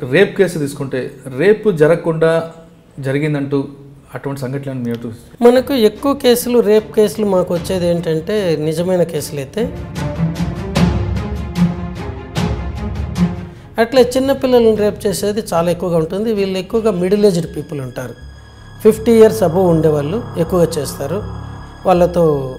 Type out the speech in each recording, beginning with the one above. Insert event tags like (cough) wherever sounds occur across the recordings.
Rape case తీసుకుంటే రేపు జరగకుండా జరిగిందంటూ అటువంటి సంఘటనలు మీరు మనకు ఎక్కువ కేసులు రేప్ కేసులు మాకు వచ్చేది ఏంటంటే నిజమైన కేసులు అయితే అట్లా చిన్నపిల్లలను రేప్ చేసేది చాలా ఎక్కువగా ఉంటుంది. వీళ్ళు ఎక్కువగా మిడిల్ ఏజ్డ్ పీపుల్ ఉంటారు. ఫిఫ్టీ ఇయర్స్ అబవ్ ఉండేవాళ్ళు ఎక్కువగా చేస్తారు. వాళ్ళతో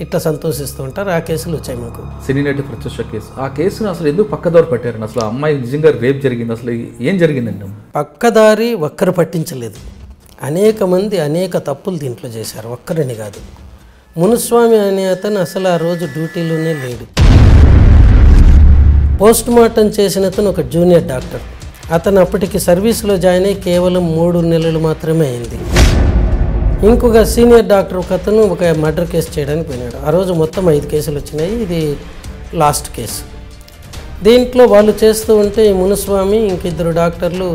ఇట్లా సంతోషిస్తూ ఉంటారు. ఆ కేసులు వచ్చాయి మాకు. సినీ నటి ప్రత్యక్ష కేసు. ఆ కేసును అసలు ఎందుకు పక్కదోరు పెట్టారండి? అసలు అమ్మాయి నిజంగా రేప్ జరిగింది? అసలు ఏం జరిగిందండి? పక్కదారి ఒక్కరు పట్టించలేదు. అనేక మంది అనేక తప్పులు దీంట్లో చేశారు. ఒక్కరని కాదు. మునుస్వామి అనే అతను అసలు ఆ రోజు డ్యూటీలోనే లేడు. పోస్ట్ మార్టం చేసిన అతను ఒక జూనియర్ డాక్టర్. అతను అప్పటికి సర్వీస్లో జాయిన్ అయ్యి కేవలం మూడు నెలలు మాత్రమే అయింది. ఇంకొక సీనియర్ డాక్టర్ ఒక అతను ఒక మర్డర్ కేసు చేయడానికి పోయినాడు. ఆ రోజు మొత్తం ఐదు కేసులు వచ్చినాయి. ఇది లాస్ట్ కేసు. దీంట్లో వాళ్ళు చేస్తూ ఉంటే ఈ మునుస్వామి ఇంకిద్దరు డాక్టర్లు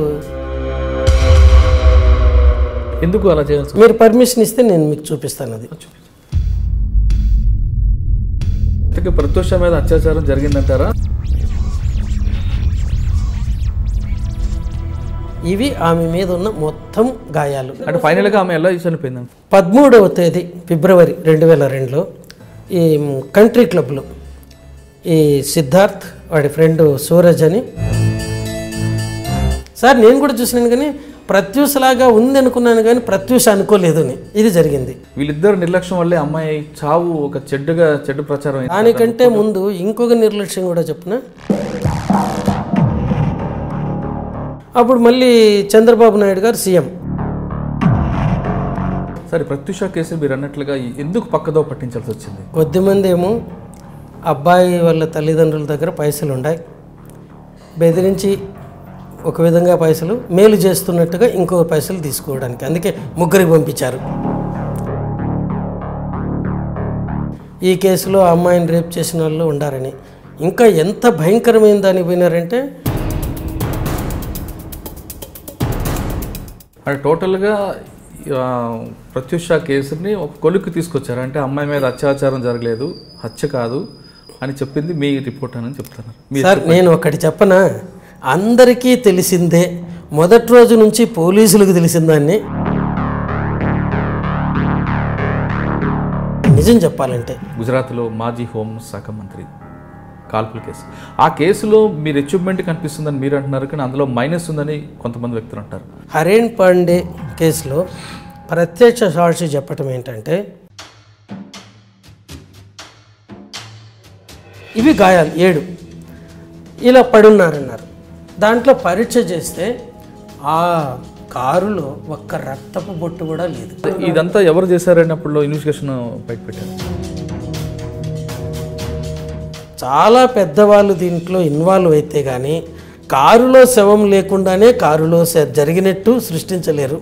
ఎందుకు అలా చేయాల్సి మీరు పర్మిషన్ ఇస్తే నేను మీకు చూపిస్తాను అది. ప్రత్యూష మీద అత్యాచారం జరిగిందంటారా? ఇవి ఆమె మీద ఉన్న మొత్తం గాయాలు. అంటే ఫైనల్గా ఆమె ఎలా చనిపోయిందండి పదమూడవ తేదీ ఫిబ్రవరి రెండు వేల రెండులో ఈ కంట్రీ క్లబ్లో ఈ సిద్ధార్థ్ వాడి ఫ్రెండ్ సూరజ్ అని. సార్ నేను కూడా చూసినాను కానీ ప్రత్యూష లాగా ఉంది అనుకున్నాను కానీ ప్రత్యూష అనుకోలేదు అని. ఇది జరిగింది. వీళ్ళిద్దరు నిర్లక్ష్యం వల్లే అమ్మాయి చావు ఒక చెడ్డగా చెడ్డ ప్రచారం. దానికంటే ముందు ఇంకొక నిర్లక్ష్యం కూడా చెప్పిన? అప్పుడు మళ్ళీ చంద్రబాబు నాయుడు గారు సీఎం. సరే ప్రత్యూష కేసు మీరు అన్నట్లుగా ఎందుకు పక్కదో పట్టించాల్సి వచ్చింది? కొద్దిమంది ఏమో అబ్బాయి వాళ్ళ తల్లిదండ్రుల దగ్గర పైసలు ఉన్నాయి బెదిరించి ఒక విధంగా పైసలు మేలు చేస్తున్నట్టుగా ఇంకో పైసలు తీసుకోవడానికి. అందుకే ముగ్గురికి పంపించారు. ఈ కేసులో అమ్మాయిని రేప్ చేసిన వాళ్ళు ఉండారని. ఇంకా ఎంత భయంకరమైన దానికి పోయినారంటే అంటే టోటల్గా ప్రత్యూష కేసుని ఒక కొలుక్కి తీసుకొచ్చారు. అంటే అమ్మాయి మీద అత్యాచారం జరగలేదు హత్య కాదు అని చెప్పింది మీ రిపోర్ట్ అని చెప్తున్నారు. సార్ నేను ఒకటి చెప్పనా? అందరికీ తెలిసిందే. మొదటి రోజు నుంచి పోలీసులకు తెలిసిన దాన్ని. నిజం చెప్పాలంటే. గుజరాత్లో మాజీ హోం శాఖ మంత్రి కాల్పుల కేసు. ఆ కేసులో మీరు అచీవ్మెంట్ కనిపిస్తుందని మీరు అంటున్నారు కానీ అందులో మైనస్ ఉందని కొంతమంది వ్యక్తులు అంటారు. హరేన్ పాండే కేసులో ప్రత్యక్ష సాక్షి చెప్పటం ఏంటంటే ఇవి గాయాలు ఏడు. ఇలా పడున్నారన్నారు. దాంట్లో పరీక్ష చేస్తే ఆ కారులో ఒక్క రక్తపు బొట్టు కూడా లేదు. ఇదంతా ఎవరు చేశారన్నప్పుడు ఇన్వెస్టిగేషన్ బయట పెట్టారు చాలా పెద్దవాళ్ళు దీంట్లో ఇన్వాల్వ్ అయితే కానీ కారులో శవం లేకుండానే కారులో జరిగినట్టు సృష్టించలేరు.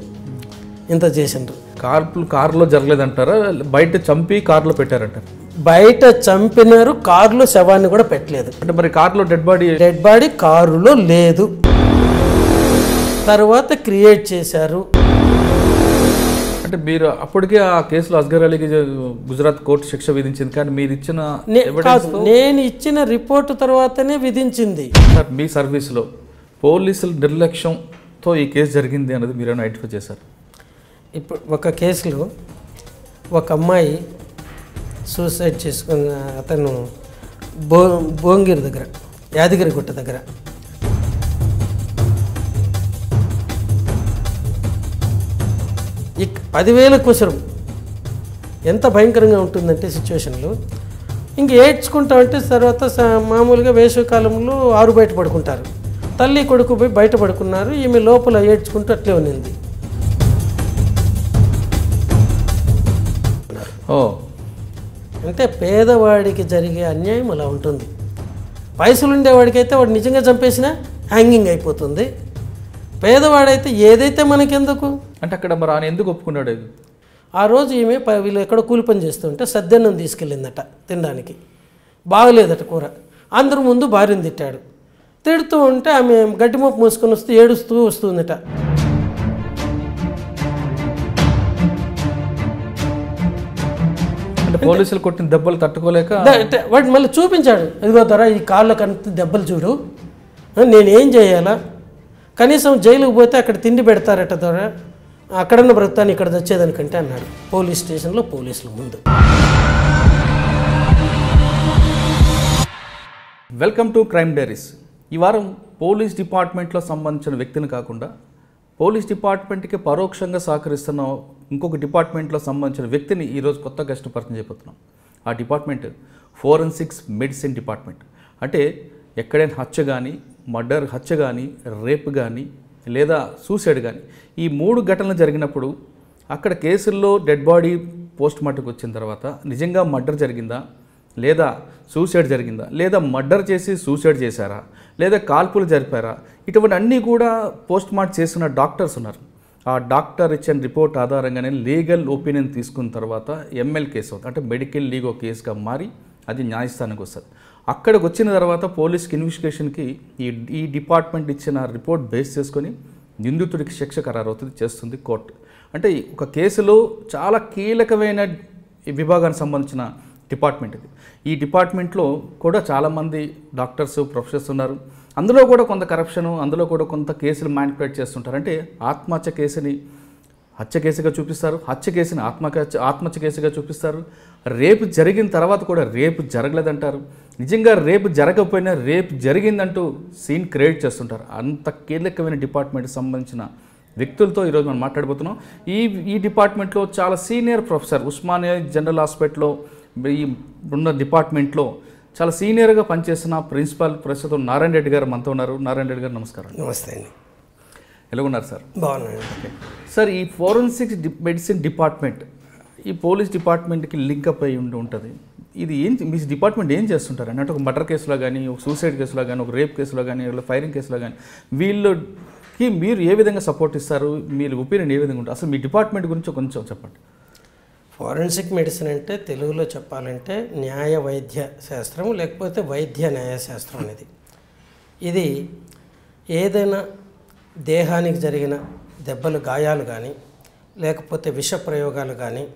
ఇంత చేసిండ్రు. కార్పులు కారులో జరగలేదంటారా? బయట చంపి కారులో పెట్టారంటారు? బయట చంపినారు కారులో శవాన్ని కూడా పెట్టలేదు. అంటే మరి కారులో డెడ్ బాడీ డెడ్ బాడీ కారులో లేదు. తర్వాత క్రియేట్ చేశారు. అంటే మీరు అప్పటికే ఆ కేసులో అస్గర్ అలీకి గుజరాత్ కోర్టు శిక్ష విధించింది. కానీ మీరు ఇచ్చిన నేను ఇచ్చిన రిపోర్టు తర్వాతనే విధించింది. సార్ మీ సర్వీస్లో పోలీసుల నిర్లక్ష్యంతో ఈ కేసు జరిగింది అనేది మీరు ఐడెంటిఫై చేశారు? ఇప్పుడు ఒక కేసులో ఒక అమ్మాయి సూసైడ్ చేసుకున్న అతను బో భువనగిరి దగ్గర యాదగిరి గుట్ట దగ్గర ఇక్ పదివేల కుసరం ఎంత భయంకరంగా ఉంటుందంటే సిచ్యువేషన్లో. ఇంక ఏడ్చుకుంటా అంటే తర్వాత మామూలుగా వేసవికాలంలో ఆరు బయట పడుకుంటారు. తల్లి కొడుకు పోయి బయట పడుకున్నారు. ఈమె లోపల ఏడ్చుకుంటూ అట్లే ఉన్నింది. ఓ. అంటే పేదవాడికి జరిగే అన్యాయం అలా ఉంటుంది. పైసలు ఉండేవాడికైతే వాడు నిజంగా చంపేసినా హ్యాంగింగ్ అయిపోతుంది. పేదవాడైతే ఏదైతే మనకెందుకు? అంటే అక్కడ మరి ఆయన ఎందుకు ఒప్పుకున్నాడు? ఇది? ఆ రోజు ఈమె ప- వీళ్ళు ఎక్కడో కూలి పని చేస్తుంటే సద్దన్నం తీసుకెళ్ళిందట తినడానికి. బాగలేదట కూర. అందరి ముందు భార్యను తిట్టాడు. తిడుతూ ఉంటే ఆమె గడ్డిమోపు మూసుకొని వస్తూ ఏడుస్తూ వస్తుందట. అంటే పోలీసులు కొట్టిన దెబ్బలు తట్టుకోలేక వాడు మళ్ళీ చూపించాడు. ఇదిగో ధర ఈ కాళ్ళకు అంత దెబ్బలు చూడు. నేనేం చేయాలా? కనీసం జైలుకు పోతే అక్కడ తిండి పెడతారట ధర అక్కడన్న బ్రతాన్ని ఇక్కడ తెచ్చేదానికంటే అన్నాడు. పోలీస్ స్టేషన్లో పోలీసులు ముందు. Welcome to crime diaries. ఈ వారం పోలీస్ డిపార్ట్మెంట్లో సంబంధించిన వ్యక్తిని కాకుండా పోలీస్ డిపార్ట్మెంట్కి పరోక్షంగా సహకరిస్తున్న ఇంకొక డిపార్ట్మెంట్లో సంబంధించిన వ్యక్తిని ఈరోజు కొత్త గెస్ట్ పరిచయం చేయబోతున్నాం ఆ డిపార్ట్మెంట్ ఫోరెన్సిక్స్ మెడిసిన్ డిపార్ట్మెంట్. అంటే ఎక్కడైనా హత్య కానీ మర్డర్ హత్య కానీ రేప్ కానీ లేదా సూసైడ్ కానీ ఈ మూడు ఘటనలు జరిగినప్పుడు అక్కడ కేసుల్లో డెడ్ బాడీ పోస్ట్ మార్టంకి వచ్చిన తర్వాత నిజంగా మర్డర్ జరిగిందా? లేదా సూసైడ్ జరిగిందా? లేదా మర్డర్ చేసి సూసైడ్ చేశారా? లేదా కాల్పులు జరిపారా? ఇటువంటి అన్నీ కూడా పోస్ట్ మార్టం చేసిన డాక్టర్స్ ఉన్నారు. ఆ డాక్టర్ ఇచ్చిన రిపోర్ట్ ఆధారంగానే లీగల్ ఒపీనియన్ తీసుకున్న తర్వాత ఎంఎల్ కేసు అవుతుంది. అంటే మెడికల్ లీగో కేసుగా మారి అది న్యాయస్థానానికి వస్తుంది. అక్కడికి వచ్చిన తర్వాత పోలీస్కి ఇన్వెస్టిగేషన్కి ఈ ఈ డిపార్ట్మెంట్ ఇచ్చిన రిపోర్ట్ బేస్ చేసుకొని నిందితుడికి శిక్ష ఖరారవుతుంది చేస్తుంది కోర్టు. అంటే ఒక కేసులో చాలా కీలకమైన విభాగానికి సంబంధించిన డిపార్ట్మెంట్ ఇది. ఈ డిపార్ట్మెంట్లో కూడా చాలామంది డాక్టర్స్ ప్రొఫెసర్స్ ఉన్నారు. అందులో కూడా కొంత కరప్షన్ అందులో కూడా కొంత కేసులు మ్యానిపులేట్ చేస్తుంటారు. అంటే ఆత్మహత్య కేసుని హత్య కేసుగా చూపిస్తారు. హత్య కేసుని ఆత్మహత్య ఆత్మహత్య కేసుగా చూపిస్తారు. రేపు జరిగిన తర్వాత కూడా రేపు జరగలేదంటారు. నిజంగా రేపు జరగకపోయినా రేపు జరిగిందంటూ సీన్ క్రియేట్ చేస్తుంటారు. అంత కీలకమైన డిపార్ట్మెంట్కి సంబంధించిన వ్యక్తులతో ఈరోజు మనం మాట్లాడబోతున్నాం. ఈ ఈ డిపార్ట్మెంట్లో చాలా సీనియర్ ప్రొఫెసర్ ఉస్మానియా జనరల్ హాస్పిటల్లో ఈ ఉన్న డిపార్ట్మెంట్లో చాలా సీనియర్గా పనిచేస్తున్న ప్రిన్సిపాల్ ప్రస్తుతం నారాయణ రెడ్డి గారు మనతో ఉన్నారు. నారాయణ రెడ్డి గారు నమస్కారం. నమస్తే అండి. ఎలా ఉన్నారు సార్? బాగున్నాను. సార్ ఈ ఫోరెన్సిక్ మెడిసిన్ డిపార్ట్మెంట్ ఈ పోలీస్ డిపార్ట్మెంట్కి లింకప్ అయి ఉండి ఉంటుంది. ఇది ఏం మీ డిపార్ట్మెంట్ ఏం చేస్తుంటారు? అంటే ఒక మర్డర్ కేసులో కానీ ఒక సూసైడ్ కేసులో కానీ ఒక రేప్ కేసులో కానీ ఒక ఫైరింగ్ కేసులో కానీ వీళ్ళకి మీరు ఏ విధంగా సపోర్ట్ ఇస్తారు? మీరు ఒపీనియన్ ఏ విధంగా ఉంటుంది అసలు మీ డిపార్ట్మెంట్ గురించి కొంచెం చెప్పండి. ఫారెన్సిక్ మెడిసిన్ అంటే తెలుగులో చెప్పాలంటే న్యాయ వైద్య శాస్త్రం లేకపోతే వైద్య న్యాయ శాస్త్రం అనేది. ఇది ఏదైనా దేహానికి జరిగిన దెబ్బలు గాయాలు కానీ లేకపోతే విష ప్రయోగాలు కానీ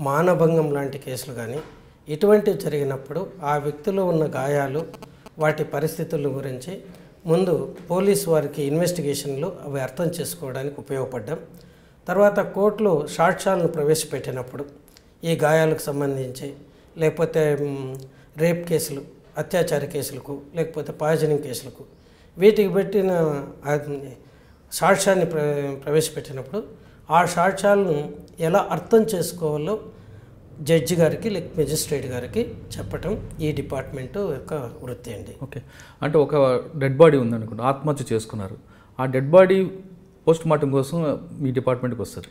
మానభంగం లాంటి కేసులు కానీ ఇటువంటివి జరిగినప్పుడు ఆ వ్యక్తిలో ఉన్న గాయాలు వాటి పరిస్థితుల గురించి ముందు పోలీస్ వారికి ఇన్వెస్టిగేషన్లు అవి అర్థం చేసుకోవడానికి ఉపయోగపడ్డాం. తర్వాత కోర్టులో సాక్ష్యాలను ప్రవేశపెట్టినప్పుడు ఈ గాయాలకు సంబంధించి లేకపోతే రేప్ కేసులు అత్యాచార కేసులకు లేకపోతే పాయిజనింగ్ కేసులకు వీటికి పెట్టిన సాక్ష్యాన్ని ప్ర ప్రవేశపెట్టినప్పుడు ఆ సాక్ష్యాలను ఎలా అర్థం చేసుకోవాలో జడ్జి గారికి లేక మెజిస్ట్రేట్ గారికి చెప్పటం ఈ డిపార్ట్మెంటు యొక్క వృత్తి అండి. ఓకే. అంటే ఒక డెడ్ బాడీ ఉందనుకోండి ఆత్మహత్య చేసుకున్నారు. ఆ డెడ్ బాడీ పోస్ట్ మార్టం కోసం మీ డిపార్ట్మెంట్కి వస్తారు.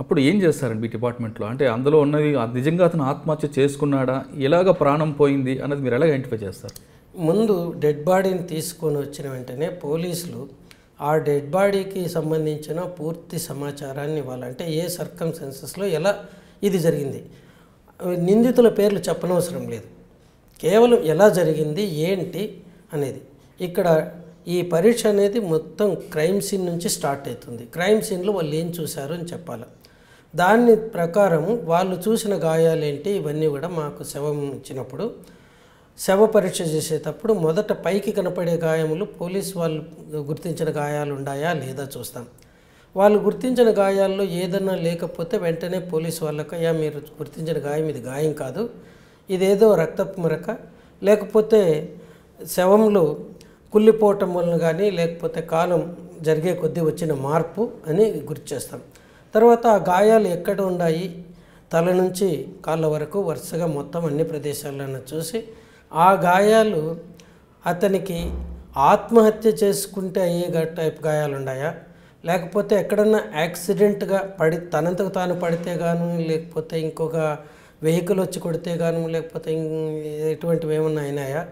అప్పుడు ఏం చేస్తారండి మీ డిపార్ట్మెంట్లో? అంటే అందులో ఉన్నది నిజంగా అతను ఆత్మహత్య చేసుకున్నాడా? ఎలాగ ప్రాణం పోయింది? అన్నది మీరు ఎలా ఐడెంటిఫై చేస్తారు? ముందు డెడ్ బాడీని తీసుకొని వచ్చిన వెంటనే పోలీసులు ఆ డెడ్ బాడీకి సంబంధించిన పూర్తి సమాచారాన్ని ఇవ్వాలంటే ఏ సర్కమ్సెన్సెస్లో ఎలా ఇది జరిగింది? నిందితుల పేర్లు చెప్పనవసరం లేదు. కేవలం ఎలా జరిగింది ఏంటి అనేది. ఇక్కడ ఈ పరీక్ష అనేది మొత్తం క్రైమ్ సీన్ నుంచి స్టార్ట్ అవుతుంది. క్రైమ్ సీన్లో వాళ్ళు ఏం చూశారు అని చెప్పాలి. దాని ప్రకారం వాళ్ళు చూసిన గాయాలేంటి ఇవన్నీ కూడా మాకు శవం ఇచ్చినప్పుడు శవ పరీక్ష చేసేటప్పుడు మొదట పైకి కనపడే గాయములు పోలీస్ వాళ్ళు గుర్తించిన గాయాలు ఉన్నాయా లేదా చూస్తాం. వాళ్ళు గుర్తించిన గాయాల్లో ఏదన్నా లేకపోతే వెంటనే పోలీస్ వాళ్ళకి అయ్యా మీరు గుర్తించిన గాయం ఇది గాయం కాదు ఇదేదో రక్తపు మరక లేకపోతే శవంలో కుళ్ళిపోవటం వలన కానీ లేకపోతే కాలం జరిగే కొద్దీ వచ్చిన మార్పు అని గుర్తు చేస్తాం తర్వాత ఆ గాయాలు ఎక్కడ ఉన్నాయి? తల నుంచి కాళ్ళ వరకు వరుసగా మొత్తం అన్ని ప్రదేశాలను చూసి ఆ గాయాలు అతనికి ఆత్మహత్య చేసుకుంటే అయ్యే టైప్ గాయాలు ఉన్నాయా లేకపోతే ఎక్కడన్నా యాక్సిడెంట్గా పడి తనంతకు తాను పడితే గాను లేకపోతే ఇంకొక వెహికల్ వచ్చి కొడితే గాను లేకపోతే ఎటువంటివి ఏమన్నా అయినాయా?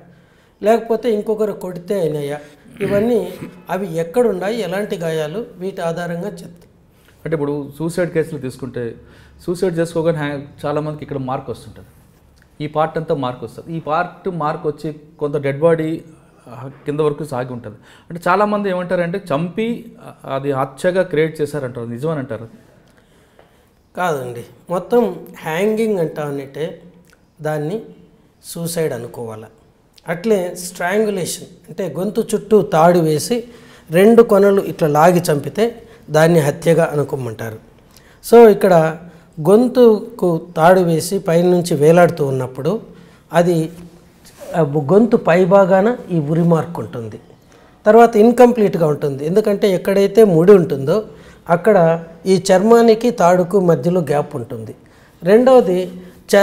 లేకపోతే ఇంకొకరు కొడితే అయినాయా? ఇవన్నీ అవి ఎక్కడున్నాయి ఎలాంటి గాయాలు? వీటి ఆధారంగా చెప్తాం అంటే ఇప్పుడు సూసైడ్ కేసులు తీసుకుంటే సూసైడ్ చేసుకోగానే హ్యా- చాలామందికి ఇక్కడ మార్క్ వస్తుంటుంది. ఈ పార్ట్ అంతా మార్క్ వస్తుంది. ఈ పార్ట్ మార్క్ వచ్చి కొంత డెడ్ బాడీ కింద వరకు సాగి ఉంటుంది. అంటే చాలామంది ఏమంటారంటే చంపి అది హత్యగా క్రియేట్ చేశారంటారు. నిజమని అంటారు కాదండి. మొత్తం హ్యాంగింగ్ అంటానంటే దాన్ని సూసైడ్ అనుకోవాలి. అట్లే స్ట్రాంగులేషన్ అంటే గొంతు చుట్టూ తాడు వేసి రెండు కొనలు ఇట్లా లాగి చంపితే దాన్ని హత్యగా అనుకోమంటారు. సో ఇక్కడ గొంతుకు తాడు వేసి పైనుంచి వేలాడుతూ ఉన్నప్పుడు అది గొంతు పైభాగాన ఈ ఉరి మార్క్ ఉంటుంది. తర్వాత ఇన్కంప్లీట్గా ఉంటుంది. ఎందుకంటే ఎక్కడైతే ముడి ఉంటుందో అక్కడ ఈ చర్మానికి తాడుకు మధ్యలో గ్యాప్ ఉంటుంది. రెండవది చ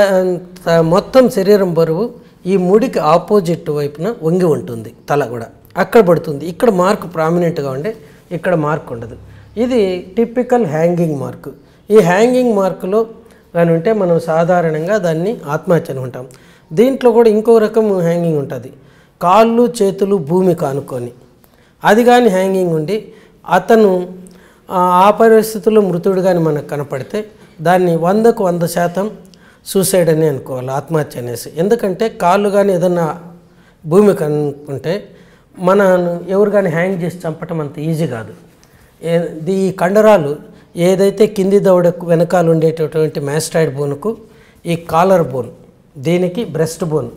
మొత్తం శరీరం బరువు ఈ ముడికి ఆపోజిట్ వైపున వంగి ఉంటుంది. తల కూడా. అక్కడ పడుతుంది. ఇక్కడ మార్క్ ప్రామినెంట్గా ఉండే ఇక్కడ మార్క్ ఉండదు. ఇది టిపికల్ హ్యాంగింగ్ మార్క్. ఈ హ్యాంగింగ్ మార్కులో కానీ ఉంటే మనం సాధారణంగా దాన్ని ఆత్మహత్య అనుకుంటాం ఉంటాం దీంట్లో కూడా ఇంకో రకం హ్యాంగింగ్ ఉంటుంది. కాళ్ళు చేతులు భూమి కానుకొని. అది కానీ హ్యాంగింగ్ ఉండి అతను ఆ పరిస్థితుల్లో మృతుడు కానీ మనకు కనపడితే దాన్ని వందకు వంద శాతం సూసైడ్ అని అనుకోవాలి ఆత్మహత్య అనేసి. ఎందుకంటే కాళ్ళు కానీ ఏదన్నా భూమి కనుక్కుంటే మన ఎవరు కానీ హ్యాంగ్ చేసి చంపటం అంత ఈజీ కాదు. ఏ- ఈ కండరాలు ఏదైతే కింది దవడకు వెనకాల ఉండేటటువంటి మ్యాస్టాయిడ్ బోన్కు ఈ కాలర్ బోన్ దీనికి? Breast bone.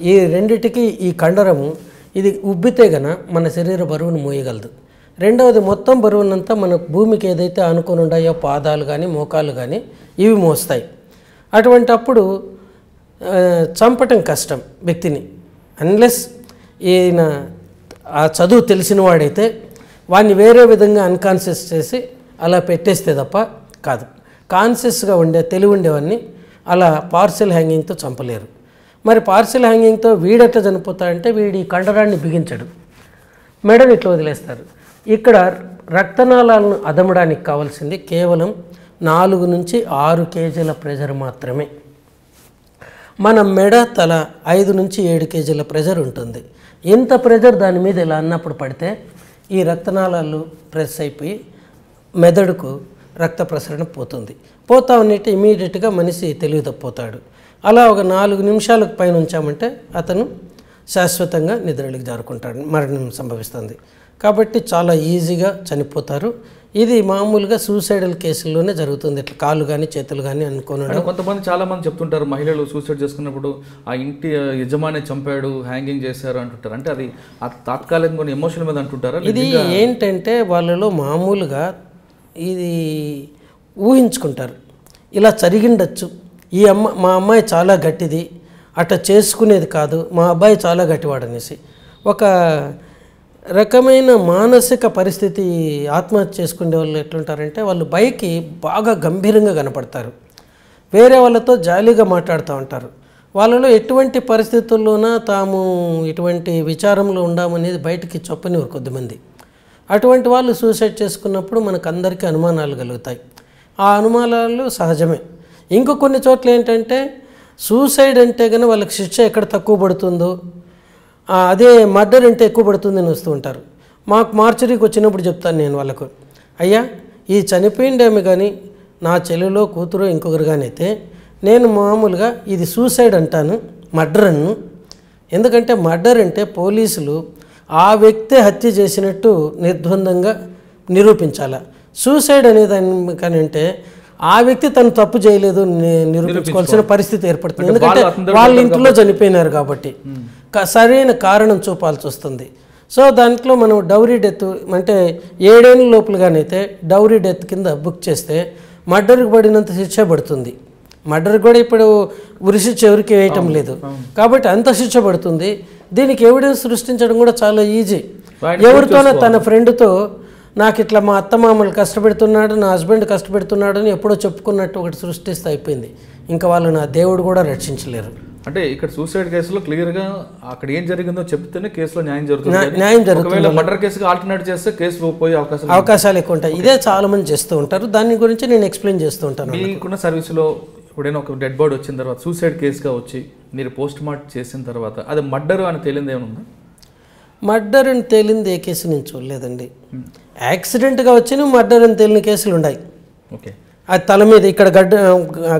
ఈ రెండిటికి ఈ కండరము ఇది ఉబ్బితే గన మన శరీర బరువును మోయగలదు. రెండవది మొత్తం బరువునంతా మన భూమికి ఏదైతే అనుకుని ఉన్నాయో పాదాలు కానీ మోకాలు కానీ ఇవి మోస్తాయి. అటువంటి అప్పుడు చంపటం కష్టం వ్యక్తిని. అన్లెస్ ఈయన ఆ చదువు తెలిసిన వాడైతే వాడిని వేరే విధంగా అన్కాన్షియస్ చేసి అలా పెట్టేస్తే తప్ప కాదు. కాన్షియస్గా ఉండే తెలివి ఉండేవన్నీ అలా పార్సెల్ హ్యాంగింగ్తో చంపలేరు. మరి పార్సెల్ హ్యాంగింగ్తో వీడెట్లా చనిపోతాడంటే వీడి కండరాన్ని బిగించడు. మెడని ఇట్లా వదిలేస్తారు. ఇక్కడ రక్తనాళాలను అదమడానికి కావాల్సింది కేవలం నాలుగు నుంచి ఆరు కేజీల ప్రెషర్ మాత్రమే. మన మెడ తల ఐదు నుంచి ఏడు కేజీల ప్రెషర్ ఉంటుంది. ఇంత ప్రెషర్ దాని మీద ఇలా అన్నప్పుడు పడితే ఈ రక్తనాళాలు ప్రెస్ అయిపోయి మెదడుకు రక్త ప్రసరణ పోతుంది. పోతా ఉన్నట్టు ఇమీడియట్గా మనిషి తెలివి తప్పిపోతాడు అలా ఒక నాలుగు నిమిషాలకు పైన ఉంచామంటే అతను శాశ్వతంగా నిద్రలోకి జారుకుంటాడు మరణం సంభవిస్తుంది. కాబట్టి చాలా ఈజీగా చనిపోతారు. ఇది మామూలుగా సూసైడల్ కేసుల్లోనే జరుగుతుంది. ఇట్లా కాళ్ళు కానీ చేతులు కానీ అనుకోనడం. అంటే కొంతమంది చాలా మంది చెప్తుంటారు మహిళలు సూసైడ్ చేసుకున్నప్పుడు ఆ ఇంటి యజమాని చంపాడు హ్యాంగింగ్ చేశారు అంటుంటారు. అంటే అది ఆ తాత్కాలికంగా ఎమోషన్ మీద అంటుంటారా? ఇది ఏంటంటే వాళ్ళలో మామూలుగా ఇది ఊహించుకుంటారు. ఇలా జరిగిండొచ్చు. ఈ అమ్మ మా అమ్మాయి చాలా గట్టిది. అట్ట చేసుకునేది కాదు. మా అబ్బాయి చాలా గట్టివాడనేసి. ఒక రకమైన మానసిక పరిస్థితి ఆత్మహత్య చేసుకునే వాళ్ళు ఎట్లుంటారంటే వాళ్ళు పైకి బాగా గంభీరంగా కనపడతారు. వేరే వాళ్ళతో జాలీగా మాట్లాడుతూ ఉంటారు. వాళ్ళలో ఎటువంటి పరిస్థితుల్లోనా తాము ఇటువంటి విచారంలో ఉండామనేది బయటికి చెప్పనివారు కొద్దిమంది అటువంటి వాళ్ళు సూసైడ్ చేసుకున్నప్పుడు మనకు అందరికీ అనుమానాలు కలుగుతాయి. ఆ అనుమానాలు సహజమే. ఇంకో కొన్ని చోట్ల ఏంటంటే సూసైడ్ అంటే కానీ వాళ్ళకి శిక్ష ఎక్కడ తక్కువ పడుతుందో అదే మర్డర్ అంటే ఎక్కువ పడుతుందని వస్తూ ఉంటారు. మాకు మార్చరీకి వచ్చినప్పుడు చెప్తాను నేను వాళ్ళకు. అయ్యా ఈ చనిపోయిండేమి కానీ నా చెల్లెలో కూతురు ఇంకొకరు కానీ అయితే నేను మామూలుగా ఇది సూసైడ్ అంటాను మర్డర్ అన్ను. ఎందుకంటే మర్డర్ అంటే పోలీసులు ఆ వ్యక్తే హత్య చేసినట్టు నిర్ద్వందంగా నిరూపించాల. సూసైడ్ అనే దాని కానీ అంటే ఆ వ్యక్తి తను తప్పు చేయలేదు నిరూపించుకోవాల్సిన పరిస్థితి ఏర్పడుతుంది. ఎందుకంటే వాళ్ళు ఇంట్లో చనిపోయినారు కాబట్టి. సరైన కారణం చూపాల్సి వస్తుంది. సో దాంట్లో మనం డౌరీ డెత్ అంటే ఏడేళ్ళ లోపలగానైతే డౌరీ డెత్ కింద బుక్ చేస్తే మర్డర్కి పడినంత శిక్ష పడుతుంది. మర్డర్ కూడా ఇప్పుడు ఉరి శిక్ష ఎవరికి వేయటం లేదు. కాబట్టి అంత శిక్ష పడుతుంది. దీనికి ఎవిడెన్స్ సృష్టించడం కూడా చాలా ఈజీ ఎవరితోనో తన ఫ్రెండ్తో నాకు ఇట్లా మా అత్తమామలు కష్టపెడుతున్నాడు నా హస్బెండ్ కష్టపెడుతున్నాడు అని ఎప్పుడో చెప్పుకున్నట్టు ఒకటి సృష్టిస్తే అయిపోయింది. ఇంకా వాళ్ళు నా దేవుడు కూడా రక్షించలేరు. అంటే ఇక్కడ సూసైడ్ కేసులో క్లియర్గా అక్కడ ఏం జరిగిందో చెప్తేనే కేసులో న్యాయం జరుగుతుంది. న్యాయం జరుగుతుంది మర్డర్ కేసుగా ఆల్టర్నేట్ చేస్తే కేసు పోయే అవకాశం అవకాశాలు ఎక్కువ ఉంటాయి. ఇదే చాలా మంది చేస్తూ ఉంటారు. దాని గురించి నేను ఎక్స్ప్లెయిన్ చేస్తూ ఉంటాను మీకున్న సర్వీస్లో ఎప్పుడైనా ఒక డెడ్ బాడీ వచ్చిన తర్వాత సూసైడ్ కేసుగా వచ్చి మీరు పోస్ట్ మార్టం చేసిన తర్వాత అది మర్డర్ అని తేలింది ఏమన్నా మర్డర్ అని తేలింది ఏ కేసు నేను చూడలేదండి. యాక్సిడెంట్గా వచ్చిన మర్డర్ అని తేలిన కేసులు ఉన్నాయి ఓకే అది తల మీద ఇక్కడ గడ్డ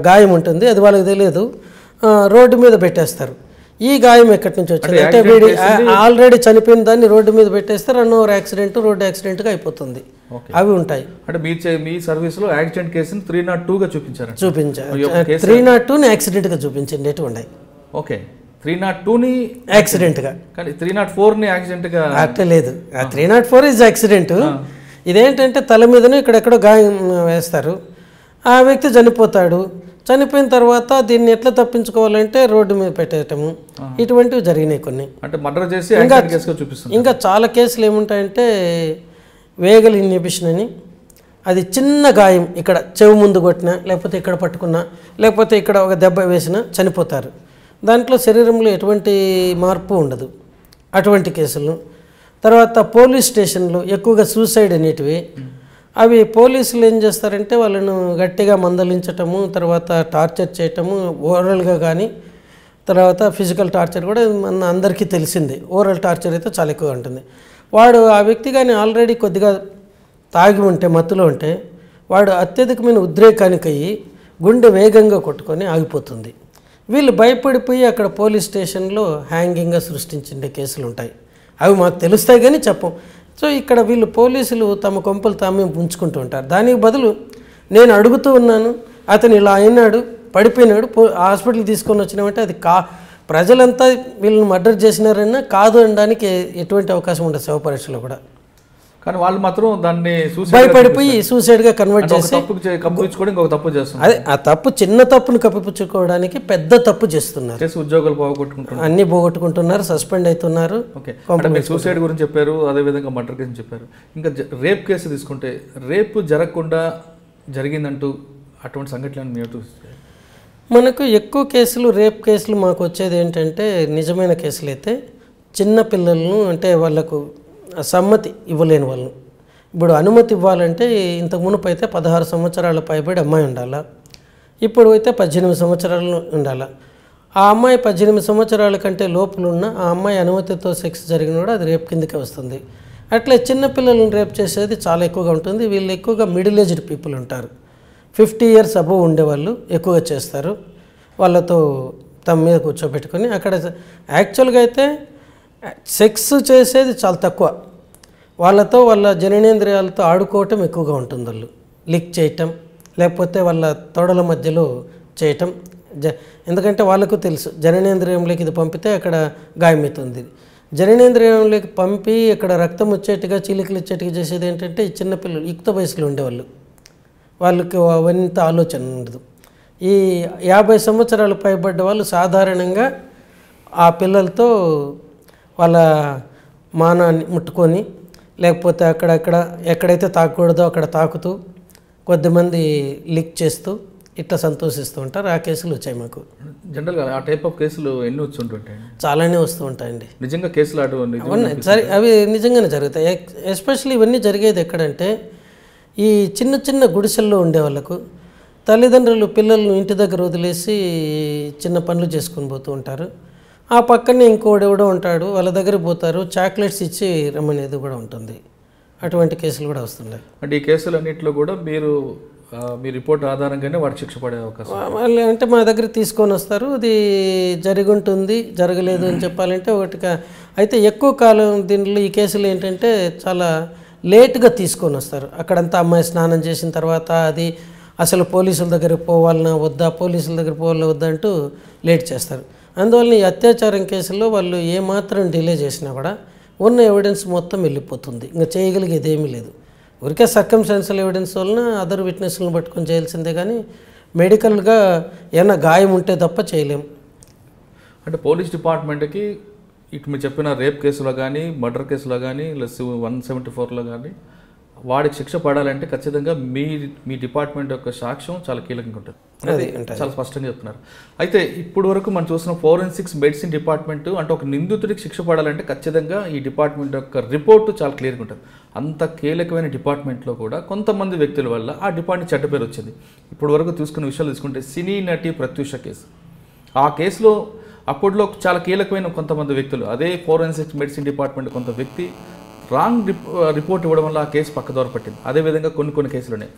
గాయం ఉంటుంది అది వాళ్ళకి తెలియదు. రోడ్డు మీద పెట్టేస్తారు. ఈ గాయం ఎక్కడి నుంచి వచ్చింది? అంటే వీడి ఆల్రెడీ చనిపోయిన దాన్ని రోడ్డు మీద పెట్టేస్తే రన్ ఓవర్ యాక్సిడెంట్ రోడ్డు యాక్సిడెంట్గా అయిపోతుంది. అవి ఉంటాయి. అంటే మీ మీ సర్వీస్లో యాక్సిడెంట్ కేసుని త్రీ నాట్ టూగా చూపించారంట. చూపించారు త్రీ నాట్ టూని యాక్సిడెంట్గా చూపించండి ఎటు ఉన్నాయి ఓకే. త్రీ నాట్ టూని యాక్సిడెంట్గా. కానీ త్రీ నాట్ ఫోర్ని యాక్సిడెంట్గా అట్లా లేదు. Three not four is accident. ఇదేంటంటే తల మీదనే ఇక్కడెక్కడో గాయం వేస్తారు. ఆ వ్యక్తి చనిపోతాడు. చనిపోయిన తర్వాత దీన్ని ఎట్లా తప్పించుకోవాలంటే రోడ్డు మీద పెట్టేయటము ఇటువంటివి జరిగినాయి కొన్ని. అంటే మర్డర్ చేసి చూపిస్తుంది ఇంకా చాలా కేసులు ఏముంటాయంటే వేగల్ ఇన్హిబిషన్ అని. అది చిన్న గాయం ఇక్కడ చెవు ముందు కొట్టినా లేకపోతే ఇక్కడ పట్టుకున్నా లేకపోతే ఇక్కడ ఒక దెబ్బ వేసినా చనిపోతారు. దాంట్లో శరీరంలో ఎటువంటి మార్పు ఉండదు. అటువంటి కేసులు. తర్వాత పోలీస్ స్టేషన్లు ఎక్కువగా సూసైడ్ అనేటివి. అవి పోలీసులు ఏం చేస్తారంటే వాళ్ళను గట్టిగా మందలించటము తర్వాత టార్చర్ చేయటము ఓరల్గా కానీ తర్వాత ఫిజికల్ టార్చర్ కూడా మన అందరికీ తెలిసిందే. ఓరల్ టార్చర్ అయితే చాలా ఎక్కువ ఉంటుంది. వాడు ఆ వ్యక్తి కానీ ఆల్రెడీ కొద్దిగా తాగి ఉంటే మత్తులో ఉంటే వాడు అత్యధికమైన ఉద్రేకానికి అయ్యి గుండె వేగంగా కొట్టుకొని ఆగిపోతుంది. వీళ్ళు భయపడిపోయి అక్కడ పోలీస్ స్టేషన్లో హ్యాంగింగ్గా సృష్టించిండే కేసులు ఉంటాయి అవి మాకు తెలుస్తాయి కానీ చెప్పం. సో ఇక్కడ వీళ్ళు పోలీసులు తమ కొంపలు తామే ఉంచుకుంటూ ఉంటారు. దానికి బదులు నేను అడుగుతూ ఉన్నాను అతను ఇలా అయినాడు పడిపోయినాడు పో హాస్పిటల్ తీసుకొని వచ్చినామంటే అది కా ప్రజలంతా వీళ్ళని మర్డర్ చేసినారన్నా కాదు అనడానికి ఎటువంటి అవకాశం ఉండదు శవ పరీక్షలో కూడా. కానీ వాళ్ళు మాత్రం దాన్ని సూసైడ్ భయపడిపోయి సూసైడ్గా కన్వర్ట్ చేసి తప్పు చే- కప్పించుకోవడం ఇంకొక తప్పు చేస్తున్నారు. అదే ఆ తప్పు చిన్న తప్పును కప్పిపుచ్చుకోవడానికి పెద్ద తప్పు చేస్తున్నారు. చేసి ఉద్యోగాలు పోగొట్టుకుంటున్నారు. అన్నీ పోగొట్టుకుంటున్నారు సస్పెండ్ అవుతున్నారు ఓకే. సూసైడ్ గురించి చెప్పారు అదే విధంగా మర్డర్ కేసు చెప్పారు. ఇంకా రేప్ కేసు తీసుకుంటే రేపు జరగకుండా జరిగిందంటూ అటువంటి సంఘటనలు మీరు చూస్తే మనకు ఎక్కువ కేసులు రేప్ కేసులు మాకు వచ్చేది ఏంటంటే నిజమైన కేసులు అయితే చిన్న పిల్లలను అంటే వాళ్ళకు సమ్మతి ఇవ్వలేని వాళ్ళు ఇప్పుడు అనుమతి ఇవ్వాలంటే ఇంతకు మునుపు అయితే పదహారు సంవత్సరాల పైబడి అమ్మాయి ఉండాలా. ఇప్పుడు అయితే పద్దెనిమిది సంవత్సరాలు ఉండాలా. ఆ అమ్మాయి పద్దెనిమిది సంవత్సరాల కంటే లోపలున్న ఆ అమ్మాయి అనుమతితో సెక్స్ జరిగిన కూడా అది రేపు కిందకే వస్తుంది. అట్లే చిన్నపిల్లలను రేపు రేప్ చేసేది చాలా ఎక్కువగా ఉంటుంది. వీళ్ళు ఎక్కువగా మిడిల్ ఏజ్డ్ పీపుల్ ఉంటారు. ఫిఫ్టీ ఇయర్స్ అబోవ్ ఉండేవాళ్ళు ఎక్కువగా చేస్తారు. వాళ్ళతో తమ మీద కూర్చోబెట్టుకొని అక్కడ యాక్చువల్గా అయితే సెక్స్ చేసేది చాలా తక్కువ. వాళ్ళతో వాళ్ళ జననేంద్రియాలతో ఆడుకోవటం ఎక్కువగా ఉంటుంది వాళ్ళు. లిక్ చేయటం లేకపోతే వాళ్ళ తొడల మధ్యలో చేయటం. జ ఎందుకంటే వాళ్ళకు తెలుసు జననేంద్రియంలోకి ఇది పంపితే అక్కడ గాయమవుతుంది. జననేంద్రియంలోకి పంపి ఇక్కడ రక్తం వచ్చేట్టుగా చీలికలు వచ్చేట్టుగా చేసేది ఏంటంటే ఈ చిన్నపిల్లలు యుక్త వయసులో ఉండేవాళ్ళు. వాళ్ళకి అవంత ఆలోచన ఉండదు. ఈ యాభై సంవత్సరాలు పైబడ్డ వాళ్ళు సాధారణంగా ఆ పిల్లలతో వాళ్ళ మానాన్ని ముట్టుకొని లేకపోతే అక్కడక్కడ ఎక్కడైతే తాకూడదో అక్కడ తాకుతూ కొద్దిమంది లిక్ చేస్తూ ఇట్లా సంతోషిస్తూ ఉంటారు. ఆ కేసులు వచ్చాయి మాకు. జనరల్గా ఆ టైప్ ఆఫ్ కేసులు ఎన్ని ఉంటుంటాయి? చాలానే వస్తూ ఉంటాయండి. నిజంగా కేసులు అటు సరే అవి నిజంగానే జరుగుతాయి. ఎస్పెషల్లీ ఇవన్నీ జరిగేది ఎక్కడంటే ఈ చిన్న చిన్న గుడిసెల్లో ఉండే వాళ్ళకు తల్లిదండ్రులు పిల్లలను ఇంటి దగ్గర వదిలేసి చిన్న పనులు చేసుకొని పోతూ ఉంటారు. ఆ పక్కనే ఇంకోడు ఎవడో ఉంటాడు వాళ్ళ దగ్గర పోతారు చాక్లెట్స్ ఇచ్చి రమ్మనేది కూడా ఉంటుంది. అటువంటి కేసులు కూడా వస్తున్నాయి. అంటే ఈ కేసులన్నింటిలో కూడా మీరు మీ రిపోర్ట్ ఆధారంగానే వాడికి శిక్ష పడే అవకాశం వాళ్ళు అంటే మా దగ్గర తీసుకొని వస్తారు అది జరిగి ఉంటుంది జరగలేదు అని చెప్పాలంటే ఒకటిగా అయితే ఎక్కువ కాలం దీనిలో ఈ కేసులు ఏంటంటే చాలా లేట్గా తీసుకొని వస్తారు. అక్కడంతా అమ్మాయి స్నానం చేసిన తర్వాత అది అసలు పోలీసుల దగ్గరికి పోవాలన్నా వద్దా పోలీసుల దగ్గర పోవాలా వద్దా అంటూ లేట్ చేస్తారు. అందువల్ల ఈ అత్యాచారం కేసుల్లో వాళ్ళు ఏమాత్రం డిలే చేసినా కూడా ఉన్న ఎవిడెన్స్ మొత్తం వెళ్ళిపోతుంది. ఇంకా చేయగలిగేది ఏమీ లేదు. ఊరికే సర్కమ్స్టాన్షియల్ ఎవిడెన్స్ వలన అదర్ విట్నెస్లను పట్టుకొని చేయాల్సిందే కానీ మెడికల్గా ఏమైనా గాయం ఉంటే తప్ప చేయలేం. అంటే పోలీస్ డిపార్ట్మెంట్కి ఇటు మీరు చెప్పిన రేప్ కేసులో కానీ మర్డర్ కేసులో కానీ ప్లస్ వన్ సెవెంటీ ఫోర్లో కానీ వాడికి శిక్ష పడాలంటే ఖచ్చితంగా మీ మీ డిపార్ట్మెంట్ యొక్క సాక్ష్యం చాలా కీలకంగా ఉంటుంది. అది చాలా స్పష్టంగా చెప్తున్నారు. అయితే ఇప్పుడు వరకు మనం చూసిన ఫోరెన్సిక్స్ మెడిసిన్ డిపార్ట్మెంట్ అంటే ఒక నిందితుడికి శిక్ష పడాలంటే ఖచ్చితంగా ఈ డిపార్ట్మెంట్ యొక్క రిపోర్ట్ చాలా క్లియర్గా ఉంటుంది. అంత కీలకమైన డిపార్ట్మెంట్లో కూడా కొంతమంది వ్యక్తుల వల్ల ఆ డిపార్ట్మెంట్ చెడ్డ పేరు వచ్చింది. ఇప్పుడు వరకు తీసుకున్న విషయాలు తీసుకుంటే సినీ నటి ప్రత్యూష కేసు. ఆ కేసులో అప్పట్లో చాలా కీలకమైన కొంతమంది వ్యక్తులు అదే ఫోరెన్సిక్స్ మెడిసిన్ డిపార్ట్మెంట్ కొంత వ్యక్తి రాంగ్ రిపోర్ట్ ఇవ్వడం వల్ల ఆ కేసు పక్కదోర పట్టింది. అదేవిధంగా కొన్ని కొన్ని కేసులు ఉన్నాయి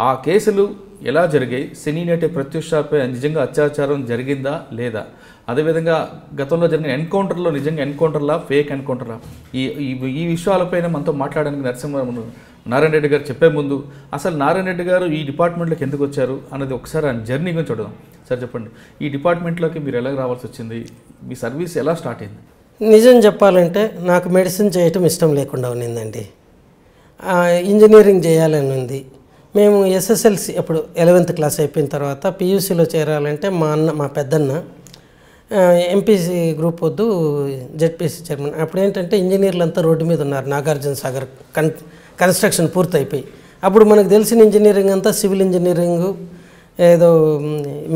ఆ కేసులు ఎలా జరిగాయి? సినీ నటి ప్రత్యూషపై నిజంగా అత్యాచారం జరిగిందా లేదా? అదేవిధంగా గతంలో జరిగిన ఎన్కౌంటర్లో నిజంగా ఎన్కౌంటర్లా ఫేక్ ఎన్కౌంటర్లా? ఈ ఈ- విషయాలపైన మనతో మాట్లాడడానికి నరసింహ నారాయణ రెడ్డి గారు చెప్పే ముందు అసలు నారాయణ రెడ్డి గారు ఈ డిపార్ట్మెంట్లోకి ఎందుకు వచ్చారు అన్నది ఒకసారి ఆయన జర్నీ గురించి చూడదాం. సార్ చెప్పండి. ఈ డిపార్ట్మెంట్లోకి మీరు ఎలా రావాల్సి వచ్చింది? మీ సర్వీస్ ఎలా స్టార్ట్ అయింది? నిజం చెప్పాలంటే నాకు మెడిసిన్ చేయటం ఇష్టం లేకుండా ఉన్నిందండి. ఇంజనీరింగ్ చేయాలని ఉంది. మేము ఎస్ఎస్ఎల్సి అప్పుడు ఎలవెంత్ క్లాస్ అయిపోయిన తర్వాత పీయూసీలో చేరాలంటే మా అన్న మా పెద్దన్న ఎంపీసీ గ్రూప్ వద్దు జెడ్పీసీ చైర్మన్. అప్పుడు ఏంటంటే ఇంజనీర్లు అంతా రోడ్డు మీద ఉన్నారు. నాగార్జున సాగర్ కన్ కన్స్ట్రక్షన్ పూర్తయిపోయి. అప్పుడు మనకు తెలిసిన ఇంజనీరింగ్ అంతా సివిల్ ఇంజనీరింగ్ ఏదో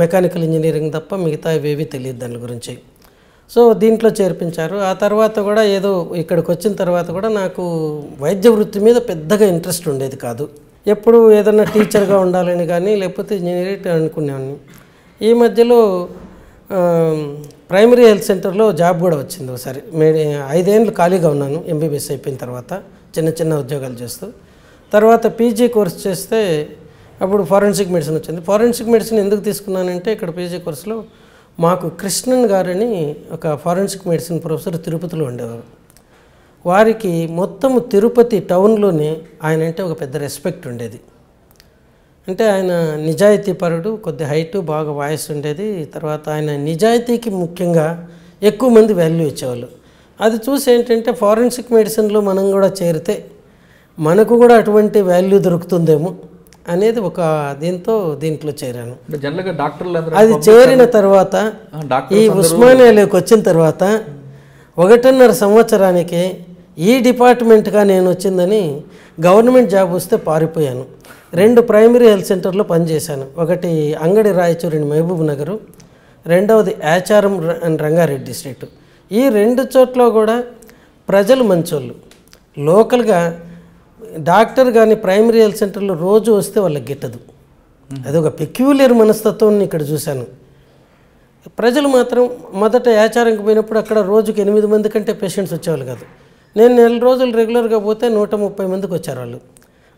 మెకానికల్ ఇంజనీరింగ్ తప్ప మిగతా ఇవేవి తెలియదు దాని గురించి. సో దీంట్లో చేర్పించారు. ఆ తర్వాత కూడా ఏదో ఇక్కడికి వచ్చిన తర్వాత కూడా నాకు వైద్య వృత్తి మీద పెద్దగా ఇంట్రెస్ట్ ఉండేది కాదు. ఎప్పుడు ఏదన్నా టీచర్గా ఉండాలని కానీ లేకపోతే ఇంజనీరింగ్ అనుకునేవాడిని ఈ మధ్యలో ప్రైమరీ హెల్త్ సెంటర్లో జాబ్ కూడా వచ్చింది ఒకసారి. మే ఐదేళ్ళు ఖాళీగా ఉన్నాను ఎంబీబీఎస్ అయిపోయిన తర్వాత చిన్న చిన్న ఉద్యోగాలు చేస్తూ. తర్వాత పీజీ కోర్స్ చేస్తే అప్పుడు ఫారెన్సిక్ మెడిసిన్ వచ్చింది. ఫారెన్సిక్ మెడిసిన్ ఎందుకు తీసుకున్నానంటే ఇక్కడ పీజీ కోర్సులో మాకు కృష్ణన్ గారని ఒక ఫారెన్సిక్ మెడిసిన్ ప్రొఫెసర్ తిరుపతిలో ఉండేవారు. వారికి మొత్తం తిరుపతి టౌన్లోనే ఆయన అంటే ఒక పెద్ద రెస్పెక్ట్ ఉండేది. అంటే ఆయన నిజాయితీపరుడు కొద్ది హైటు బాగా వాయిస్ ఉండేది. తర్వాత ఆయన నిజాయితీకి ముఖ్యంగా ఎక్కువ మంది వాల్యూ ఇచ్చేవాళ్ళు. అది చూసి ఏంటంటే ఫారెన్సిక్ మెడిసిన్లో మనం కూడా చేరితే మనకు కూడా అటువంటి వాల్యూ దొరుకుతుందేమో. అనేది ఒక దీంతో దీంట్లో చేరాను. జనరల్గా డాక్టర్లు అది చేరిన తర్వాత ఈ ఉస్మానియాలోకి వచ్చిన తర్వాత ఒకటిన్నర సంవత్సరానికి ఈ డిపార్ట్మెంట్గా నేను వచ్చిందని గవర్నమెంట్ జాబ్ వస్తే పారిపోయాను. రెండు ప్రైమరీ హెల్త్ సెంటర్లో పనిచేశాను. ఒకటి అంగడి రాయచూరిని మహబూబ్ నగరు రెండవది ఆచారం అండ్ రంగారెడ్డి డిస్ట్రిక్ట్ ఈ రెండు చోట్ల కూడా ప్రజలు మంచోళ్ళు. లోకల్గా డాక్టర్ కానీ ప్రైమరీ హెల్త్ సెంటర్లో రోజు వస్తే వాళ్ళకి గిట్టదు. అది ఒక పెక్యులర్ మనస్తత్వం ఇక్కడ చూశాను. ప్రజలు మాత్రం మొదట ఆచారంకి పోయినప్పుడు అక్కడ రోజుకి ఎనిమిది మంది కంటే పేషెంట్స్ వచ్చేవాళ్ళు కాదు. నేను నెల రోజులు రెగ్యులర్గా పోతే నూట ముప్పై మందికి వచ్చారు వాళ్ళు.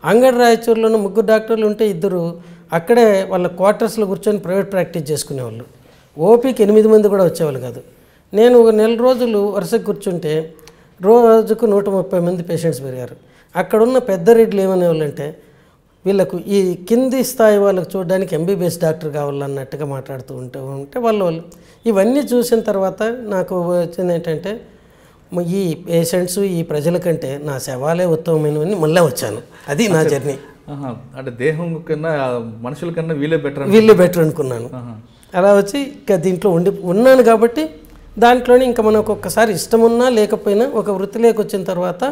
అంగడి రాయచూరులోనూ ముగ్గురు డాక్టర్లు ఉంటే ఇద్దరు అక్కడే వాళ్ళ క్వార్టర్స్లో కూర్చొని ప్రైవేట్ ప్రాక్టీస్ చేసుకునేవాళ్ళు. ఓపీకి ఎనిమిది మంది కూడా వచ్చేవాళ్ళు కాదు. నేను ఒక నెల రోజులు వరుసకు కూర్చుంటే రోజుకు నూట ముప్పై మంది పేషెంట్స్ పెరిగారు. అక్కడున్న పెద్ద రెడ్లు ఏమనేవాళ్ళు అంటే వీళ్ళకు ఈ కింది స్థాయి వాళ్ళకు చూడడానికి ఎంబీబీఎస్ డాక్టర్ కావాలన్నట్టుగా మాట్లాడుతూ ఉంటూ ఉంటే వాళ్ళు వాళ్ళు. ఇవన్నీ చూసిన తర్వాత నాకు వచ్చింది ఏంటంటే ఈ పేషెంట్స్ ఈ ప్రజల కంటే నా శవాలే ఉత్తమమైనవని మళ్ళీ వచ్చాను. అది నా జర్నీ. అంటే దేహం కన్నా మనుషుల కన్నా వీలే బెటర్ వీళ్ళు బెటర్ అనుకున్నాను. అలా వచ్చి ఇంకా దీంట్లో ఉండి ఉన్నాను కాబట్టి దాంట్లోనే ఇంకా మనకు ఒక్కసారి ఇష్టం ఉన్నా లేకపోయినా ఒక వృత్తిలోకి వచ్చిన తర్వాత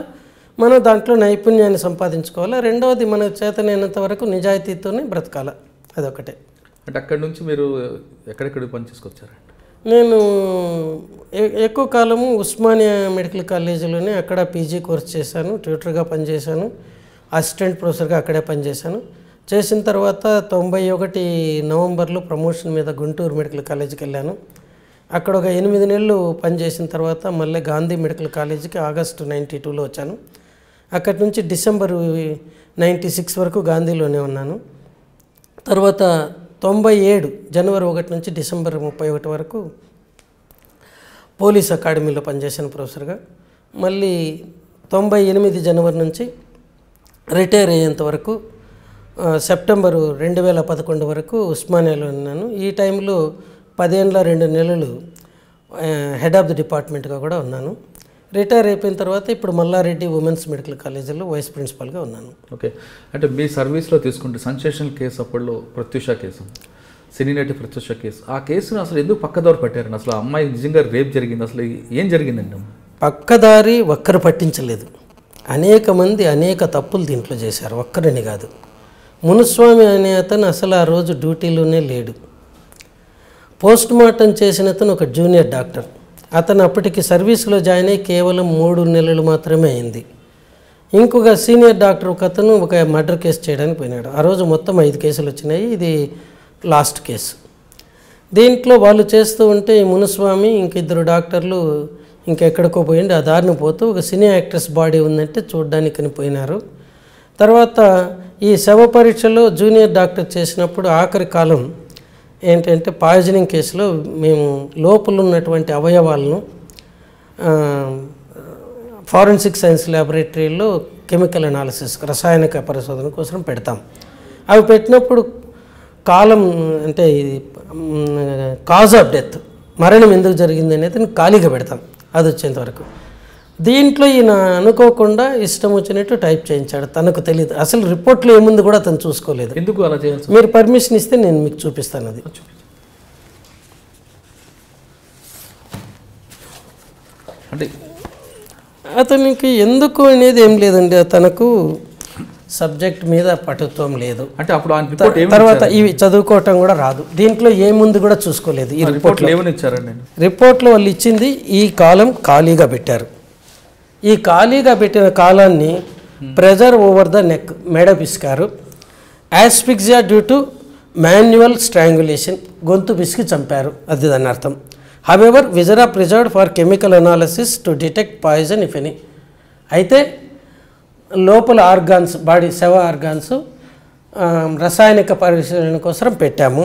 మనం దాంట్లో నైపుణ్యాన్ని సంపాదించుకోవాలి? రెండవది మన చేతనైనంత వరకు నిజాయితీతోనే బ్రతకాల? అదొకటే. అంటే అక్కడి నుంచి మీరు ఎక్కడెక్కడ పని చేసుకొచ్చారండి నేను ఎక్కువ కాలము ఉస్మానియా మెడికల్ కాలేజీలోనే అక్కడ పీజీ కోర్స్ చేశాను ట్యూటర్గా పనిచేశాను అసిస్టెంట్ ప్రొఫెసర్గా అక్కడే పనిచేశాను. చేసిన తర్వాత తొంభై ఒకటి నవంబర్లో ప్రమోషన్ మీద గుంటూరు మెడికల్ కాలేజీకి వెళ్ళాను. అక్కడ ఒక ఎనిమిది నెలలు పనిచేసిన తర్వాత మళ్ళీ గాంధీ మెడికల్ కాలేజీకి ఆగస్టు నైంటీ టూలో వచ్చాను. అక్కడి నుంచి డిసెంబర్ నైంటీ సిక్స్ వరకు గాంధీలోనే ఉన్నాను. తర్వాత తొంభై ఏడు జనవరి ఒకటి నుంచి డిసెంబర్ ముప్పై ఒకటి వరకు పోలీస్ అకాడమీలో పనిచేశాను ప్రొఫెసర్గా. మళ్ళీ తొంభై ఎనిమిది జనవరి నుంచి రిటైర్ అయ్యేంత వరకు సెప్టెంబరు రెండు వేల పదకొండు వరకు ఉస్మానియాలో ఉన్నాను. ఈ టైంలో పదేళ్ళ రెండు నెలలు హెడ్ ఆఫ్ ది డిపార్ట్మెంట్గా కూడా ఉన్నాను. రిటైర్ అయిపోయిన తర్వాత ఇప్పుడు మల్లారెడ్డి ఉమెన్స్ మెడికల్ కాలేజీలో వైస్ ప్రిన్సిపాల్గా ఉన్నాను. ఓకే. అంటే మీ సర్వీస్లో తీసుకుంటే సెన్సేషనల్ కేసు అప్పట్లో ప్రత్యూష కేసు సినీ నటి ప్రత్యూష కేసు. ఆ కేసును అసలు ఎందుకు పక్కదోరు పెట్టారండి అసలు అమ్మాయి నిజంగా రేప్ జరిగింది? అసలు ఏం జరిగిందండి? పక్కదారి ఒక్కరు పట్టించలేదు. అనేక మంది అనేక తప్పులు దీంట్లో చేశారు. ఒక్కరిని కాదు. మునుస్వామి అనే అతను అసలు ఆ రోజు డ్యూటీలోనే లేడు. పోస్ట్ మార్టం చేసిన అతను ఒక జూనియర్ డాక్టర్. అతను అప్పటికి సర్వీస్లో జాయిన్ అయ్యి కేవలం మూడు నెలలు మాత్రమే అయింది. ఇంకొక సీనియర్ డాక్టర్ ఒక అతను ఒక మర్డర్ కేసు చేయడానికి పోయినాడు. ఆ రోజు మొత్తం ఐదు కేసులు వచ్చినాయి. ఇది లాస్ట్ కేసు. దీంట్లో వాళ్ళు చేస్తూ ఉంటే ఈ మునుస్వామి ఇంక ఇద్దరు డాక్టర్లు ఇంకెక్కడికో పోయిండి. ఆ దారిని పోతూ ఒక సినీ యాక్ట్రెస్ బాడీ ఉందంటే చూడ్డానికి అని పోయినారు. తర్వాత ఈ శవ పరీక్షలో జూనియర్ డాక్టర్ చేసినప్పుడు ఆఖరి కాలం ఏంటంటే పాయిజనింగ్ కేసులో మేము లోపల ఉన్నటువంటి అవయవాలను ఫారెన్సిక్ సైన్స్ ల్యాబొరేటరీలో కెమికల్ అనాలిసిస్ రసాయనిక పరిశోధన కోసం పెడతాం. అవి పెట్టినప్పుడు కాలం అంటే ఇది కాజ్ ఆఫ్ డెత్ మరణం ఎందుకు జరిగింది అనేది ఖాళీగా పెడతాం. అది వచ్చేంత వరకు. దీంట్లో ఈయన అనుకోకుండా ఇష్టం వచ్చినట్టు టైప్ చేయించాడు. తనకు తెలియదు అసలు రిపోర్ట్లో ఏముంది కూడా తను చూసుకోలేదు. ఎందుకు అలా చేయాల్సి మీరు పర్మిషన్ ఇస్తే నేను మీకు చూపిస్తాను అది. అంటే అతనికి ఎందుకు అనేది ఏం లేదండి. తనకు సబ్జెక్ట్ మీద పటుత్వం లేదు. అంటే అప్పుడు తర్వాత ఇవి చదువుకోవటం కూడా రాదు. దీంట్లో ఏముంది కూడా చూసుకోలేదు ఈ రిపోర్ట్ ఏమని ఇచ్చారండి? రిపోర్ట్లో వాళ్ళు ఇచ్చింది ఈ కాలం ఖాళీగా పెట్టారు. ఈ ఖాళీగా పెట్టిన కాలాన్ని ప్రెజర్ ఓవర్ ద నెక్ మెడ పిసికారు. Asphyxia due to manual strangulation గొంతు పిసికి చంపారు. అది దాని అర్థం. However viscera preserved for chemical analysis to detect poison if any అయితే లోపల ఆర్గాన్స్ బాడీ శవ ఆర్గాన్స్ రసాయనిక పరిశీలన కోసం పెట్టాము.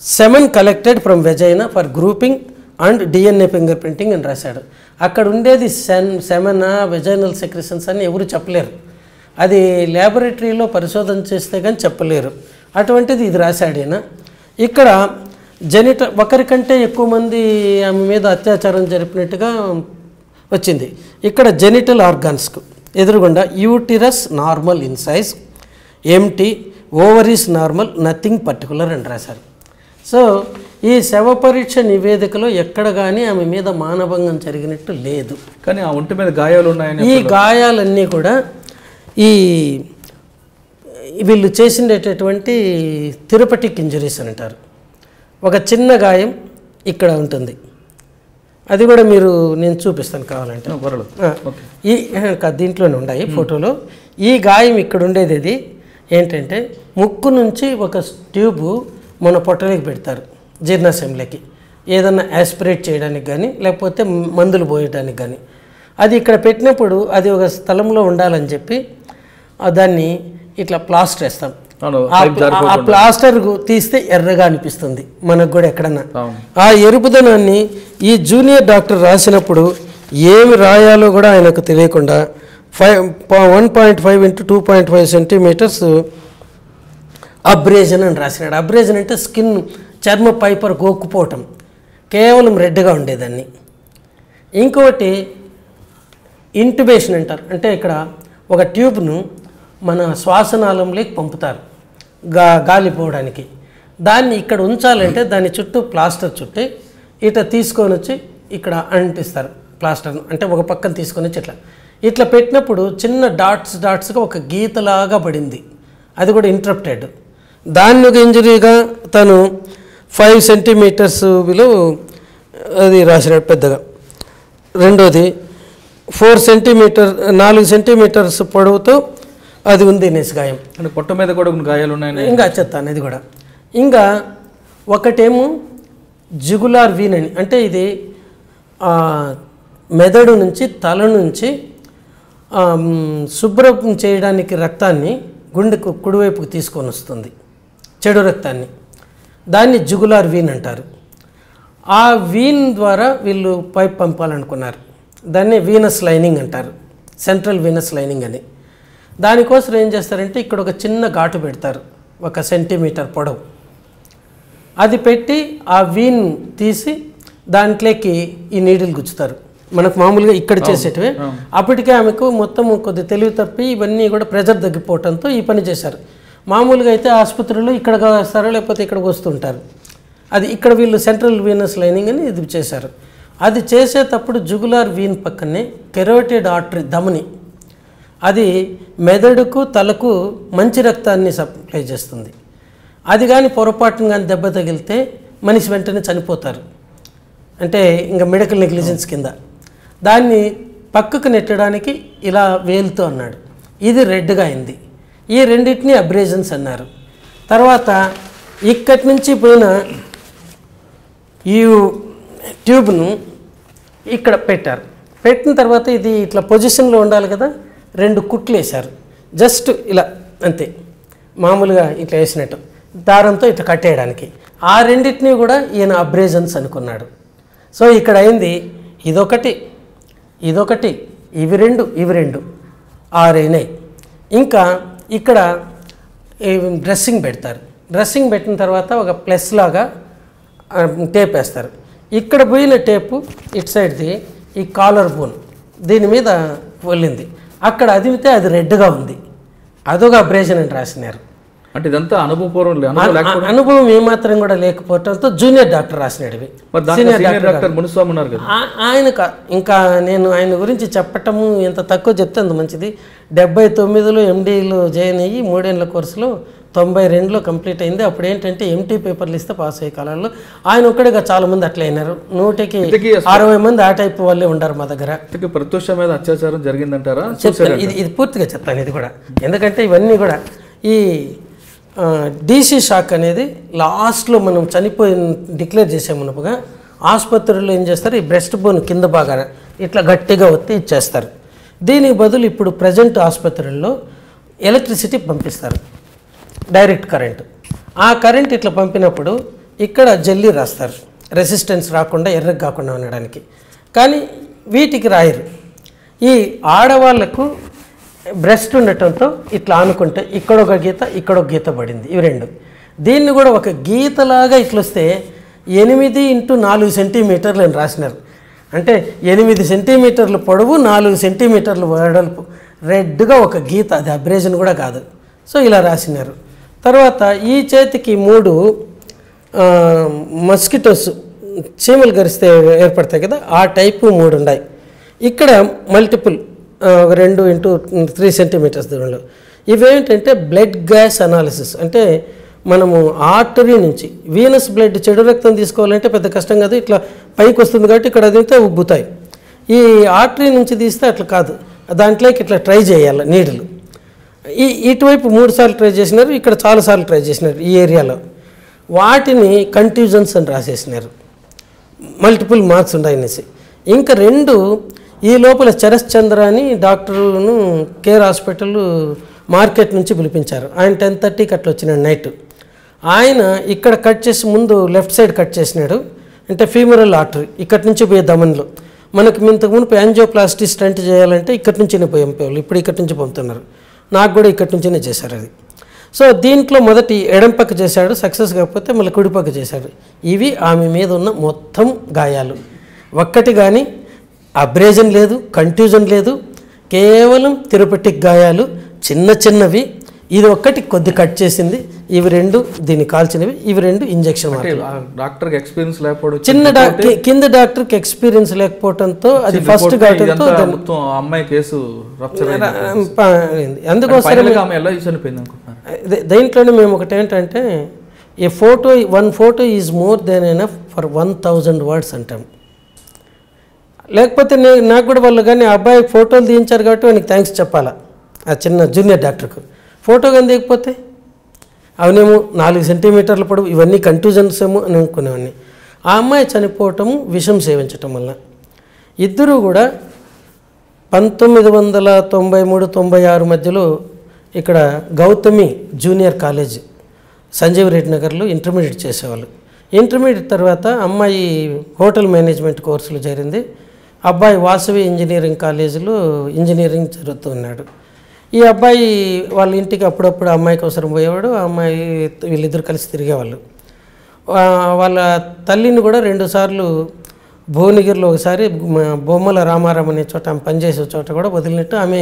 Seven collected from vagina for grouping and DNA fingerprinting అని రాశాడు. అక్కడ ఉండేది సెన్ సెమెనా వెజైనల్ సెక్రెషన్స్ అని ఎవరు చెప్పలేరు. అది ల్యాబొరేటరీలో పరిశోధన చేస్తే కానీ చెప్పలేరు. అటువంటిది ఇది రాశాడు ఈయన. ఇక్కడ జనిట ఒకరికంటే ఎక్కువ మంది ఆమె మీద అత్యాచారం జరిపినట్టుగా వచ్చింది. ఇక్కడ జెనిటల్ ఆర్గాన్స్కు ఎదురుగుండా uterus normal in size empty ovaries normal nothing particular అని రాశారు. సో ఈ శవ పరీక్ష నివేదికలో ఎక్కడ కానీ ఆమె మీద మానభంగం జరిగినట్టు లేదు. కానీ ఆ ఒంటి మీద గాయాలు ఉన్నాయని ఈ గాయాలన్నీ కూడా ఈ వీళ్ళు చేసినటువంటి థెరపటిక్ ఇంజరీస్ అని అంటారు. ఒక చిన్న గాయం ఇక్కడ ఉంటుంది. అది కూడా మీరు నేను చూపిస్తాను కావాలంటే. ఈ దీంట్లోనే ఉన్నాయి ఫోటోలో. ఈ గాయం ఇక్కడ ఉండేది ఏంటంటే ముక్కు నుంచి ఒక ట్యూబు మన పొట్టలోకి పెడతారు జీర్ణాశయంలోకి ఏదన్నా యాస్పిరేట్ చేయడానికి కానీ లేకపోతే మందులు పోయడానికి కానీ అది ఇక్కడ పెట్టినప్పుడు అది ఒక స్థలంలో ఉండాలని చెప్పి దాన్ని ఇట్లా ప్లాస్టర్ వేస్తాం. ఆ ప్లాస్టర్ తీస్తే ఎర్రగా అనిపిస్తుంది మనకు కూడా ఎక్కడన్నా. ఆ ఎరుపుదనాన్ని ఈ జూనియర్ డాక్టర్ రాసినప్పుడు ఏమి రాయాలో కూడా ఆయనకు తెలియకుండా five one point five into two point five centimetres abrasion అని రాసినాడు. అబ్రేజన్ అంటే స్కిన్ చర్మ పైపర్ గోక్కుపోవటం. కేవలం రెడ్గా ఉండేదాన్ని. ఇంకోటి ఇంటుబేషన్ అంటారు. అంటే ఇక్కడ ఒక ట్యూబ్ను మన శ్వాసనాళంలోకి పంపుతారు. గా గాలి పోవడానికి. దాన్ని ఇక్కడ ఉంచాలంటే దాని చుట్టూ ప్లాస్టర్ చుట్టి ఇట్లా తీసుకొని వచ్చి ఇక్కడ అంటిస్తారు. ప్లాస్టర్ను అంటే ఒక పక్కన తీసుకొని వచ్చి ఇట్లా. ఇట్లా పెట్టినప్పుడు చిన్న డాట్స్ డాట్స్గా ఒక గీతలాగా పడింది. అది కూడా ఇంటరప్టెడ్ దాన్ని ఒక ఇంజరీగా తను ఫైవ్ సెంటీమీటర్స్ విలో అది రాసినాడు పెద్దగా. రెండోది ఫోర్ సెంటీమీటర్ నాలుగు సెంటీమీటర్స్ పొడవుతో అది ఉంది నెస్ గాయం. అంటే పొట్ట మీద కూడా గాయాలు ఉన్నాయని ఇంకా చెప్తాను ఇది కూడా. ఇంకా ఒకటేమో జిగులార్ వీన్ అని. అంటే ఇది మెదడు నుంచి తల నుంచి శుభ్రం చేయడానికి రక్తాన్ని గుండెకు కుడివైపుకు తీసుకొని వస్తుంది. చెడు రక్తాన్ని. దాన్ని జుగులార్ వీన్ అంటారు. ఆ వీన్ ద్వారా వీళ్ళు పైప్ పంపాలనుకున్నారు. దాన్ని వీనస్ లైనింగ్ అంటారు. సెంట్రల్ వీనస్ లైనింగ్ అని. దానికోసం ఏం చేస్తారంటే ఇక్కడ ఒక చిన్న ఘాటు పెడతారు. ఒక సెంటీమీటర్ పొడవు. అది పెట్టి ఆ వీన్ తీసి దాంట్లోకి ఈ నీడిల్ గుచ్చుతారు. మనకు మామూలుగా ఇక్కడ చేసేటివే. అప్పటికే ఆమెకు మొత్తం కొద్ది తెలివి తప్పి ఇవన్నీ కూడా ప్రెజర్ తగ్గిపోవడంతో ఈ పని చేశారు. మామూలుగా అయితే ఆసుపత్రులు ఇక్కడ వస్తారో లేకపోతే ఇక్కడికి వస్తుంటారు. అది ఇక్కడ వీళ్ళు సెంట్రల్ వీనస్ లైనింగ్ అని ఇది చేశారు. అది చేసేటప్పుడు జుగులార్ వీన్ పక్కనే కెరోటెడ్ ఆర్టరీ ధమని అది మెదడుకు తలకు మంచి రక్తాన్ని సప్లై చేస్తుంది. అది కానీ పొరపాటున కానీ దెబ్బ తగిలితే మనిషి వెంటనే చనిపోతారు. అంటే ఇంకా మెడికల్ నెగ్లిజెన్స్ కింద. దాన్ని పక్కకు నెట్టడానికి ఇలా వేలుతో అన్నాడు. ఇది రెడ్గా అయింది. ఈ రెండింటిని అబ్రేజన్స్ అన్నారు. తర్వాత ఇక్కడి నుంచి పోయిన ఈ ట్యూబ్ను ఇక్కడ పెట్టారు. పెట్టిన తర్వాత ఇది ఇట్లా పొజిషన్లో ఉండాలి కదా రెండు కుట్లు వేశారు. జస్ట్ ఇలా అంతే. మామూలుగా ఇట్లా వేసినట్టు. దారంతో ఇట్లా కట్టేయడానికి. ఆ రెండింటినీ కూడా ఈయన అబ్రేజన్స్ అనుకున్నాడు. సో ఇక్కడ అయింది ఇదొకటి ఇదొకటి ఇవి రెండు ఇవి రెండు. ఆరైనాయి ఇంకా ఇక్కడ డ్రెస్సింగ్ పెడతారు. డ్రెస్సింగ్ పెట్టిన తర్వాత ఒక ప్లస్ లాగా టేప్ వేస్తారు. ఇక్కడ పోయిన టేపు ఇటు సైడ్ది ఈ కాలర్ బోన్ దీని మీద వెళ్ళింది. అక్కడ అదిమితే అది రెడ్గా ఉంది. అదొక అబ్రేషన్ అని రాసినారు. అంటే ఇదంతా అనుభవపూర్వం అనుభవం ఏమాత్రం కూడా లేకపోవడంతో జూనియర్ డాక్టర్ రాసినాడు సీనియర్ డాక్టర్ మునుస్వామి ఉన్నారు కదా? ఆయన ఇంకా నేను ఆయన గురించి చెప్పటము ఎంత తక్కువ చెప్తే అంత మంచిది. డెబ్బై తొమ్మిదిలో ఎండీలో జాయిన్ అయ్యి మూడేళ్ళ కోర్సులో తొంభై రెండులో కంప్లీట్ అయింది. అప్పుడు ఏంటంటే ఎంటీ పేపర్లు ఇస్తే పాస్ అయ్యే కాలంలో ఆయన ఒక్కడిగా చాలా మంది అట్లా అయినారు. నూటికి అరవై మంది ఆ టైప్ వాళ్ళే ఉంటారు మా దగ్గర. ప్రత్యూష మీద అత్యాచారం జరిగిందంటారా? చెప్తాను. ఇది ఇది పూర్తిగా చెప్తాను ఇది కూడా. ఎందుకంటే ఇవన్నీ కూడా ఈ డీసీ షాక్ అనేది లాస్ట్లో మనం చనిపోయిన డిక్లేర్ చేసామన్నప్పుగా ఆసుపత్రుల్లో ఏం చేస్తారు? ఈ బ్రెస్ట్ బోన్ కింద భాగాన ఇట్లా గట్టిగా ఒత్తి ఇచ్చేస్తారు. దీనికి బదులు ఇప్పుడు ప్రజెంట్ ఆసుపత్రుల్లో ఎలక్ట్రిసిటీ పంపిస్తారు. Direct current. ఆ కరెంట్ ఇట్లా పంపినప్పుడు ఇక్కడ జల్లీ రాస్తారు. రెసిస్టెన్స్ రాకుండా ఎర్రగా కాకుండా ఉండడానికి. కానీ వీటికి రాయరు. ఈ ఆడవాళ్ళకు బ్రెస్ట్ ఉండటంతో ఇట్లా ఆనుకుంటే ఇక్కడ ఒక గీత ఇక్కడ ఒక గీత పడింది. ఇవి రెండు. దీన్ని కూడా ఒక గీతలాగా ఇట్లా వస్తే ఎనిమిది ఇంటూ నాలుగు సెంటీమీటర్లు అని రాసినారు. అంటే ఎనిమిది సెంటీమీటర్లు పొడవు నాలుగు సెంటీమీటర్లు వెడల్పు. రెడ్గా ఒక గీత అది అబ్రేజన్ కూడా కాదు. సో ఇలా రాసినారు. తర్వాత ఈ చేతికి మూడు మస్కిటోస్ చీమలు గరిస్తే ఏర్పడతాయి కదా ఆ టైపు మూడు ఉన్నాయి. ఇక్కడ మల్టిపుల్ ఒక రెండు ఇంటూ త్రీ సెంటీమీటర్స్ దూరంలో ఇవేంటంటే బ్లడ్ గ్యాస్ అనాలిసిస్. అంటే మనము ఆర్టరీ నుంచి వీనస్ బ్లడ్ చెడు రక్తం తీసుకోవాలంటే పెద్ద కష్టం కాదు. ఇట్లా పైకి వస్తుంది కాబట్టి ఇక్కడ అదితే ఉబ్బుతాయి. ఈ ఆర్టరీ నుంచి తీస్తే అట్లా కాదు. దాంట్లోకి ఇట్లా ట్రై చేయాలి నీడలు. ఈ ఇటువైపు మూడు సార్లు ట్రై చేసినారు ఇక్కడ చాలాసార్లు ట్రై చేసినారు ఈ ఏరియాలో. వాటిని కంట్యూజన్స్ అని రాసేసినారు. మల్టిపుల్ మార్క్స్ ఉన్నాయనేసి ఇంకా రెండు ఈ లోపల చరశ్చంద్ర అని డాక్టర్ను కేర్ హాస్పిటల్ మార్కెట్ నుంచి పిలిపించారు. ఆయన టెన్ థర్టీకి అట్లా వచ్చినాడు నైట్. ఆయన ఇక్కడ కట్ చేసి ముందు లెఫ్ట్ సైడ్ కట్ చేసినాడు. అంటే ఫీమరల్ ఆర్టరీ. ఇక్కడి నుంచి పోయే దమన్లో. మనకు ఇంతకు మునుపు యాంజియోప్లాస్టీ స్టంట్ చేయాలంటే ఇక్కడి నుంచినే పోయి పంపేవాళ్ళు. ఇప్పుడు ఇక్కడి నుంచి పంపుతున్నారు. నాకు కూడా ఇక్కడి నుంచినే చేశారు అది. సో దీంట్లో మొదటి ఎడం పక్క చేశాడు సక్సెస్ కాకపోతే మళ్ళీ కుడి పక్క చేశాడు. ఇవి ఆమె మీద ఉన్న మొత్తం గాయాలు. ఒక్కటి కానీ అబ్రేజన్ లేదు కంట్యూజన్ లేదు కేవలం తిరుపతికి గాయాలు చిన్న చిన్నవి. ఇది ఒక్కటి కొద్ది కట్ చేసింది. ఇవి రెండు దీన్ని కాల్చినవి. ఇవి రెండు ఇంజెక్షన్ డాక్టర్కి ఎక్స్పీరియన్స్ లేకపోవడం చిన్న కింద డాక్టర్కి ఎక్స్పీరియన్స్ లేకపోవడంతో అది ఫస్ట్ కావడంతో అమ్మాయి కేసు అందుకోసం దీంట్లోనే మేము ఒకటి ఏంటంటే a photo one photo is more than enough for one thousand words అంటాం. లేకపోతే నేను నాకు కూడా వాళ్ళు కానీ ఆ అబ్బాయి ఫోటోలు తీయించారు కాబట్టి వానికి థ్యాంక్స్ చెప్పాలా? ఆ చిన్న జూనియర్ డాక్టర్కు. ఫోటో కానీ తీయకపోతే? అవనేమో నాలుగు సెంటీమీటర్ల పొడవు ఇవన్నీ కంట్యూజన్స్ ఏమో అని అనుకునేవాడిని. ఆ అమ్మాయి చనిపోవటము విషం సేవించటం వల్ల. ఇద్దరూ కూడా పంతొమ్మిది వందల తొంభై మూడు తొంభై ఆరు మధ్యలో ఇక్కడ గౌతమి జూనియర్ కాలేజ్ సంజీవ్ రెడ్డి నగర్లో ఇంటర్మీడియట్ చేసేవాళ్ళు. ఇంటర్మీడియట్ తర్వాత అమ్మాయి హోటల్ మేనేజ్మెంట్ కోర్సులు చేరింది. అబ్బాయి వాసవి ఇంజనీరింగ్ కాలేజీలో ఇంజనీరింగ్ చదువుతున్నాడు ఈ అబ్బాయి వాళ్ళ ఇంటికి అప్పుడప్పుడు అమ్మాయికి అవసరం పోయేవాడు. అమ్మాయి వీళ్ళిద్దరు కలిసి తిరిగేవాళ్ళు. వాళ్ళ తల్లిని కూడా రెండుసార్లు భువనగిరిలో ఒకసారి బొమ్మల రామారాం అనే చోట ఆమె పనిచేసే చోట కూడా వదిలినట్టు ఆమె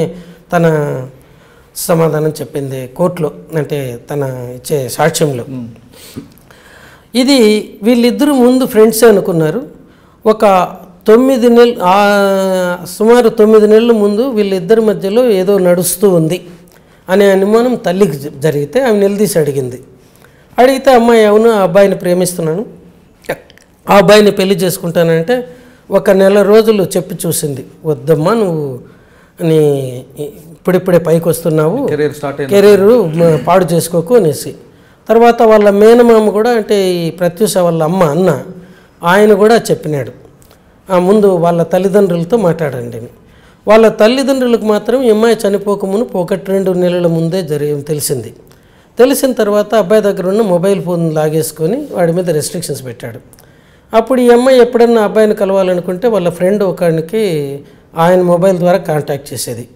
తన సమాధానం చెప్పింది కోర్టులో. అంటే తన ఇచ్చే సాక్ష్యంలో. ఇది వీళ్ళిద్దరూ ముందు ఫ్రెండ్స్ అనుకున్నారు. ఒక తొమ్మిది నెలలు సుమారు తొమ్మిది నెలల ముందు వీళ్ళిద్దరి మధ్యలో ఏదో నడుస్తూ ఉంది అనే అనుమానం తల్లికి జరిగితే ఆమె నిలదీసి అడిగింది. అడిగితే అమ్మాయి అవును ఆ అబ్బాయిని ప్రేమిస్తున్నాను. ఆ అబ్బాయిని పెళ్ళి చేసుకుంటానంటే ఒక నెల రోజులు చెప్పి చూసింది. వద్దమ్మా నువ్వు నీ ఇప్పుడిప్పుడే పైకి వస్తున్నావు కెరీర్ స్టార్ట్ కెరీర్ పాడు చేసుకోకు అనేసి. తర్వాత వాళ్ళ మేనమామ కూడా అంటే ఈ ప్రత్యూష వాళ్ళ అమ్మ అన్న ఆయన కూడా చెప్పినాడు. ముందు వాళ్ళ తల్లిదండ్రులతో మాట్లాడండి వాళ్ళ తల్లిదండ్రులకు మాత్రం అమ్మాయి చనిపోకమును ఒకటి రెండు నెలల ముందే జరి తెలిసింది. తెలిసిన తర్వాత అబ్బాయి దగ్గర ఉన్న మొబైల్ ఫోన్ లాగేసుకొని వాడి మీద రెస్ట్రిక్షన్స్ పెట్టాడు. అప్పుడు ఈ అమ్మాయి ఎప్పుడన్నా అబ్బాయిని కలవాలనుకుంటే వాళ్ళ ఫ్రెండ్ ఒకరికి ఆయన మొబైల్ ద్వారా కాంటాక్ట్ చేసేది.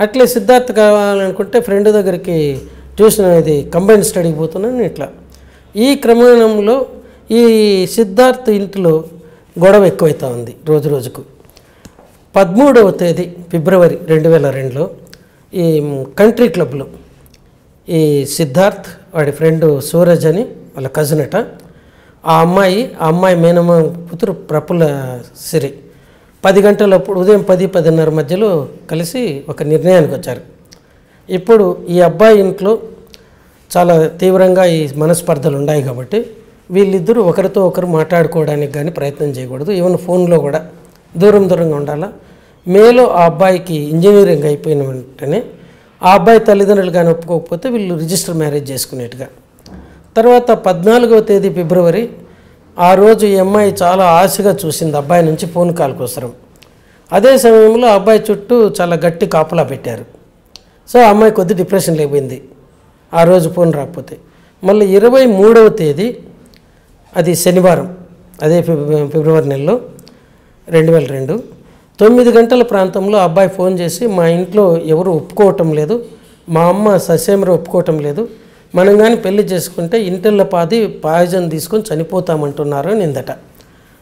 అట్లే సిద్ధార్థ్ కావాలనుకుంటే ఫ్రెండ్ దగ్గరికి ట్యూషన్ అనేది కంబైన్ స్టడీకి పోతున్నాను ఇట్లా. ఈ క్రమంలో ఈ సిద్ధార్థ్ ఇంటిలో గొడవ ఎక్కువైతా ఉంది రోజు రోజుకు. పదమూడవ తేదీ ఫిబ్రవరి రెండు వేల రెండులో ఈ కంట్రీ క్లబ్లో ఈ సిద్ధార్థ్ వాడి ఫ్రెండ్ సూరజ్ అని వాళ్ళ కజిన్ అట ఆ అమ్మాయి ఆ అమ్మాయి మేనమ్మ కూతురు ప్రఫుల్ల సిరి పది గంటలప్పుడు ఉదయం పది పదిన్నర మధ్యలో కలిసి ఒక నిర్ణయానికి వచ్చారు. ఇప్పుడు ఈ అబ్బాయి ఇంట్లో చాలా తీవ్రంగా ఈ మనస్పర్ధలు ఉన్నాయి కాబట్టి వీళ్ళిద్దరూ ఒకరితో ఒకరు మాట్లాడుకోవడానికి కానీ ప్రయత్నం చేయకూడదు. ఈవెన్ ఫోన్లో కూడా దూరం దూరంగా ఉండాలా? మేలో ఆ అబ్బాయికి ఇంజనీరింగ్ అయిపోయిన వెంటనే ఆ అబ్బాయి తల్లిదండ్రులు కానీ ఒప్పుకోకపోతే వీళ్ళు రిజిస్టర్ మ్యారేజ్ చేసుకునేట్టుగా. తర్వాత పద్నాలుగవ తేదీ ఫిబ్రవరి ఆ రోజు ఈ అమ్మాయి చాలా ఆశగా చూసింది. అబ్బాయి నుంచి ఫోన్ కాల్ కోసరం. అదే సమయంలో అబ్బాయి చుట్టూ చాలా గట్టి కాపలా పెట్టారు. సో ఆ అమ్మాయి కొద్ది డిప్రెషన్ లేకపోయింది ఆ రోజు ఫోన్ రాకపోతే. మళ్ళీ ఇరవై మూడవ తేదీ అది శనివారం అదే ఫిబ్రవరి నెలలో రెండు వేల రెండు. తొమ్మిది గంటల ప్రాంతంలో అబ్బాయి ఫోన్ చేసి మా ఇంట్లో ఎవరు ఒప్పుకోవటం లేదు మా అమ్మ ససేమర ఒప్పుకోవటం లేదు మనం కానీ పెళ్ళి చేసుకుంటే ఇంటిల్ల పాది పాయిజన్ తీసుకొని చనిపోతామంటున్నారు అని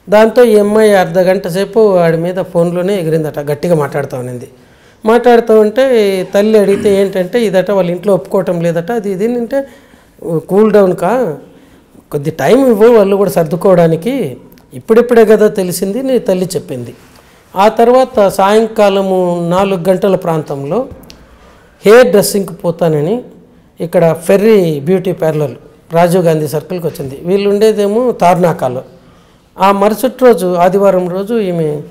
దాంతో ఈ అమ్మాయి అర్ధ గంట సేపు వాడి మీద ఫోన్లోనే ఎగిరిందట గట్టిగా మాట్లాడుతూ ఉన్నింది మాట్లాడుతూ ఉంటే తల్లి అడిగితే ఏంటంటే ఇదట వాళ్ళ ఇంట్లో ఒప్పుకోవటం లేదట అది ఇది అంటే కూల్ డౌన్ కా కొద్ది టైం ఇవ్వు వాళ్ళు కూడా సర్దుకోవడానికి. ఇప్పుడిప్పుడే కదా తెలిసింది నీ తల్లి చెప్పింది. ఆ తర్వాత సాయంకాలము నాలుగు గంటల ప్రాంతంలో హెయిర్ డ్రెస్సింగ్కి పోతానని ఇక్కడ ferry beauty parlour Rajiv Gandhi సర్కిల్కి వచ్చింది. వీళ్ళు ఉండేదేమో తార్నాకాలో. ఆ మరుసటి రోజు ఆదివారం రోజు ఈమె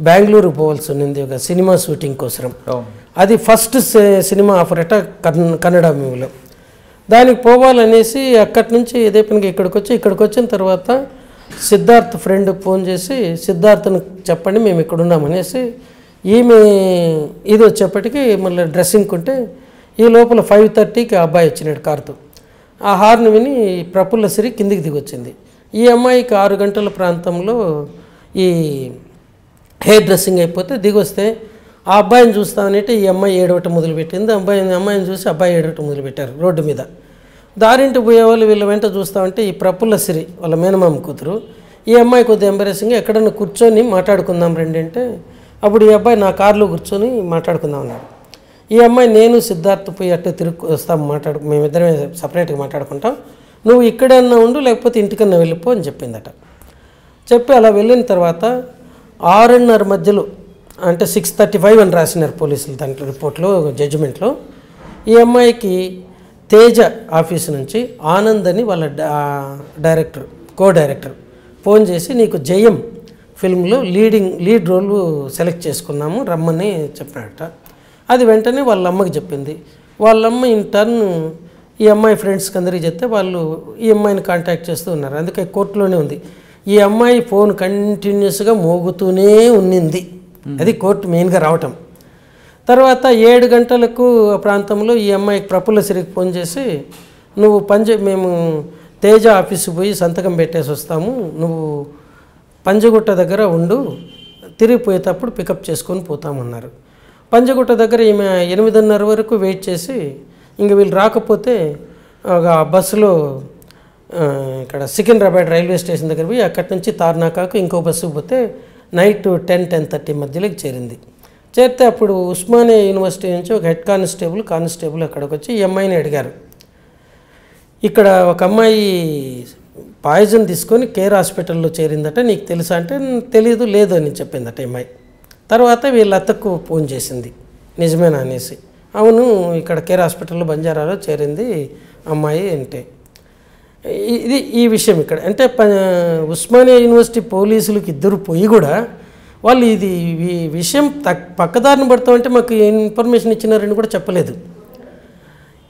బెంగళూరు పోవాల్సి ఉన్నింది ఒక సినిమా షూటింగ్ కోసం అది ఫస్ట్ సినిమా ఆఫర్ అట కన్- కన్నడ మూవీలో. దానికి పోవాలనేసి అక్కడి నుంచి ఇదే పనికి ఇక్కడికి వచ్చి ఇక్కడికి వచ్చిన తర్వాత సిద్ధార్థ్ ఫ్రెండ్ ఫోన్ చేసి సిద్ధార్థ్ని చెప్పండి మేము ఇక్కడ ఉన్నామనేసి ఈమె ఇది వచ్చేప్పటికి మళ్ళీ డ్రెస్సింగ్ ఉంటే ఈ లోపల ఫైవ్ థర్టీకి అబ్బాయి వచ్చినాడు కారుతో. ఆ హార్న్ విని ప్రఫుల్ల సిరి కిందికి దిగొచ్చింది. ఈ అమ్మాయికి ఆరు గంటల ప్రాంతంలో ఈ హెయిర్ డ్రెస్సింగ్ అయిపోతే దిగొస్తే ఆ అబ్బాయిని చూస్తామనంటే ఈ అమ్మాయి ఏడవటం మొదలుపెట్టింది. అబ్బాయి అమ్మాయిని చూసి అబ్బాయి ఏడవటం మొదలుపెట్టారు రోడ్డు మీద. దారింటి పోయేవాళ్ళు వీళ్ళ వెంట చూస్తామంటే ఈ ప్రఫుల్ల సిరి వాళ్ళ మేనమామ కూతురు ఈ అమ్మాయి కొద్దిగా ఎంబరేసింగ్ ఎక్కడన్నా కూర్చొని మాట్లాడుకుందాం రండి అంటే అప్పుడు ఈ అబ్బాయి నా కారులో కూర్చొని మాట్లాడుకుందాం అన్నాడు. ఈ అమ్మాయి నేను సిద్ధార్థ్ పోయి అట్టే తిరుగు వస్తాం మాట్లాడు మేమిద్దరమే సపరేట్గా మాట్లాడుకుంటాం. నువ్వు ఇక్కడన్నా ఉండు లేకపోతే ఇంటికన్నా వెళ్ళిపో అని చెప్పిందట. చెప్పి అలా వెళ్ళిన తర్వాత ఆరున్నర మధ్యలో అంటే సిక్స్ థర్టీ ఫైవ్ అని రాసినారు పోలీసులు దాంట్లో రిపోర్ట్లో జడ్జిమెంట్లో ఈ అమ్మాయికి తేజ ఆఫీస్ నుంచి ఆనంద్ అని వాళ్ళ డైరెక్టర్ కో డైరెక్టర్ ఫోన్ చేసి నీకు జయం ఫిల్మ్లో లీడింగ్ లీడ్ రోల్ సెలెక్ట్ చేసుకున్నాము రమ్మని చెప్పాడట. అది వెంటనే వాళ్ళ అమ్మకి చెప్పింది. వాళ్ళమ్మ ఇన్ టర్న్ ఈ అమ్మాయి ఫ్రెండ్స్కి అందరికీ చెప్తే వాళ్ళు ఈ అమ్మాయిని కాంటాక్ట్ చేస్తూ ఉన్నారు. అందుకే కోర్టులోనే ఉంది. ఈ అమ్మాయి ఫోన్ కంటిన్యూస్గా మోగుతూనే ఉన్నింది. అది కోర్టు మెయిన్గా రావటం. తర్వాత ఏడు గంటలకు ఆ ప్రాంతంలో ఈ అమ్మాయికి ప్రఫుల్ల సిరికి ఫోన్ చేసి నువ్వు పంజ మేము తేజ ఆఫీస్కి పోయి సంతకం పెట్టేసి వస్తాము. నువ్వు పంజగుట్ట దగ్గర ఉండు. తిరిగి పోయేటప్పుడు పికప్ చేసుకొని పోతామన్నారు పంజగుట్ట దగ్గర ఈమె ఎనిమిదిన్నర వరకు వెయిట్ చేసి ఇంక వీళ్ళు రాకపోతే ఒక బస్సులో ఇక్కడ సికింద్రాబాద్ రైల్వే స్టేషన్ దగ్గర పోయి అక్కడి నుంచి తార్నాకాకు ఇంకో బస్సు పోతే నైట్ టెన్ టెన్ థర్టీ మధ్యలోకి చేరింది. చేరితే అప్పుడు ఉస్మానియా యూనివర్సిటీ నుంచి ఒక హెడ్ కానిస్టేబుల్ కానిస్టేబుల్ అక్కడికి వచ్చి ఈ అమ్మాయిని అడిగారు. ఇక్కడ ఒక అమ్మాయి పాయిజన్ తీసుకొని కేర్ హాస్పిటల్లో చేరిందట నీకు తెలుసా అంటే తెలియదు లేదు అని చెప్పిందట ఈ అమ్మాయి. తర్వాత వీళ్ళ అత్తకు ఫోన్ చేసింది. నిజమేనా అనేసి. అవును ఇక్కడ కేర్ హాస్పిటల్లో బంజారాలో చేరింది అమ్మాయి అంటే. ఇది ఈ విషయం ఇక్కడ. అంటే ప- ఉస్మానియా యూనివర్సిటీ పోలీసులకు ఇద్దరు పోయి కూడా వాళ్ళు ఇది ఈ విషయం తక్ పక్కదారిని పడతామంటే మాకు ఇన్ఫర్మేషన్ ఇచ్చినారని కూడా చెప్పలేదు.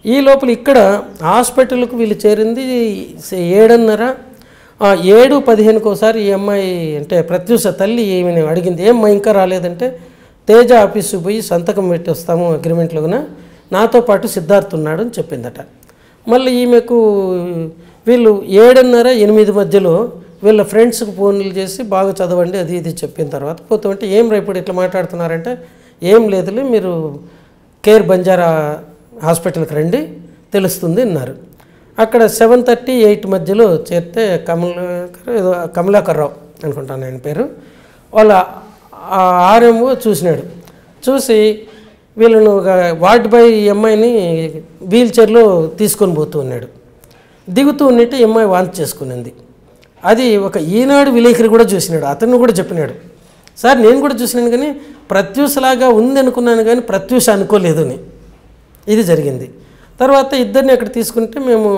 ఈ లోపల ఇక్కడ హాస్పిటల్కు వీళ్ళు చేరింది ఏడున్నర ఆ, ఏడు పదిహేనుకి ఒకసారి ఈ అమ్మాయి అంటే ప్రత్యూష తల్లి ఈమెను అడిగింది ఏమ్మా ఇంకా రాలేదంటే తేజ ఆఫీసు పోయి సంతకం పెట్టేస్తాము అగ్రిమెంట్లోన నాతో పాటు సిద్ధార్థ్ ఉన్నాడు అని చెప్పిందట. మళ్ళీ ఈమెకు వీళ్ళు ఏడున్నర ఎనిమిది మధ్యలో వీళ్ళ ఫ్రెండ్స్కి ఫోన్లు చేసి బాగా చదవండి అది ఇది చెప్పిన తర్వాత పోతుంటే ఏం రా ఇప్పుడు ఇట్లా మాట్లాడుతున్నారంటే ఏం లేదులే మీరు కేర్ బంజారా హాస్పిటల్కి రండి తెలుస్తుంది అన్నారు. అక్కడ సెవెన్ థర్టీ ఎయిట్ మధ్యలో చేరితే కమలాకర్ ఏదో కమలాకర్ రావు అనుకుంటాను ఆయన పేరు వాళ్ళ ఆర్ఎంఓ చూసినాడు. చూసి వీళ్ళను ఒక వార్డ్ బై ఈ అమ్మాయిని వీల్ చైర్లో తీసుకొని పోతూ ఉన్నాడు. దిగుతూ ఉంటే ఈ అమ్మాయి వాంతి చేసుకునింది. అది ఒక ఈనాడు విలేకరి కూడా చూసినాడు అతను కూడా చెప్పినాడు. సార్ నేను కూడా చూసినాను కానీ ప్రత్యూషలాగా ఉంది అనుకున్నాను కానీ ప్రత్యూష అనుకోలేదు అని. ఇది జరిగింది. తర్వాత ఇద్దరిని అక్కడ తీసుకుంటే మేము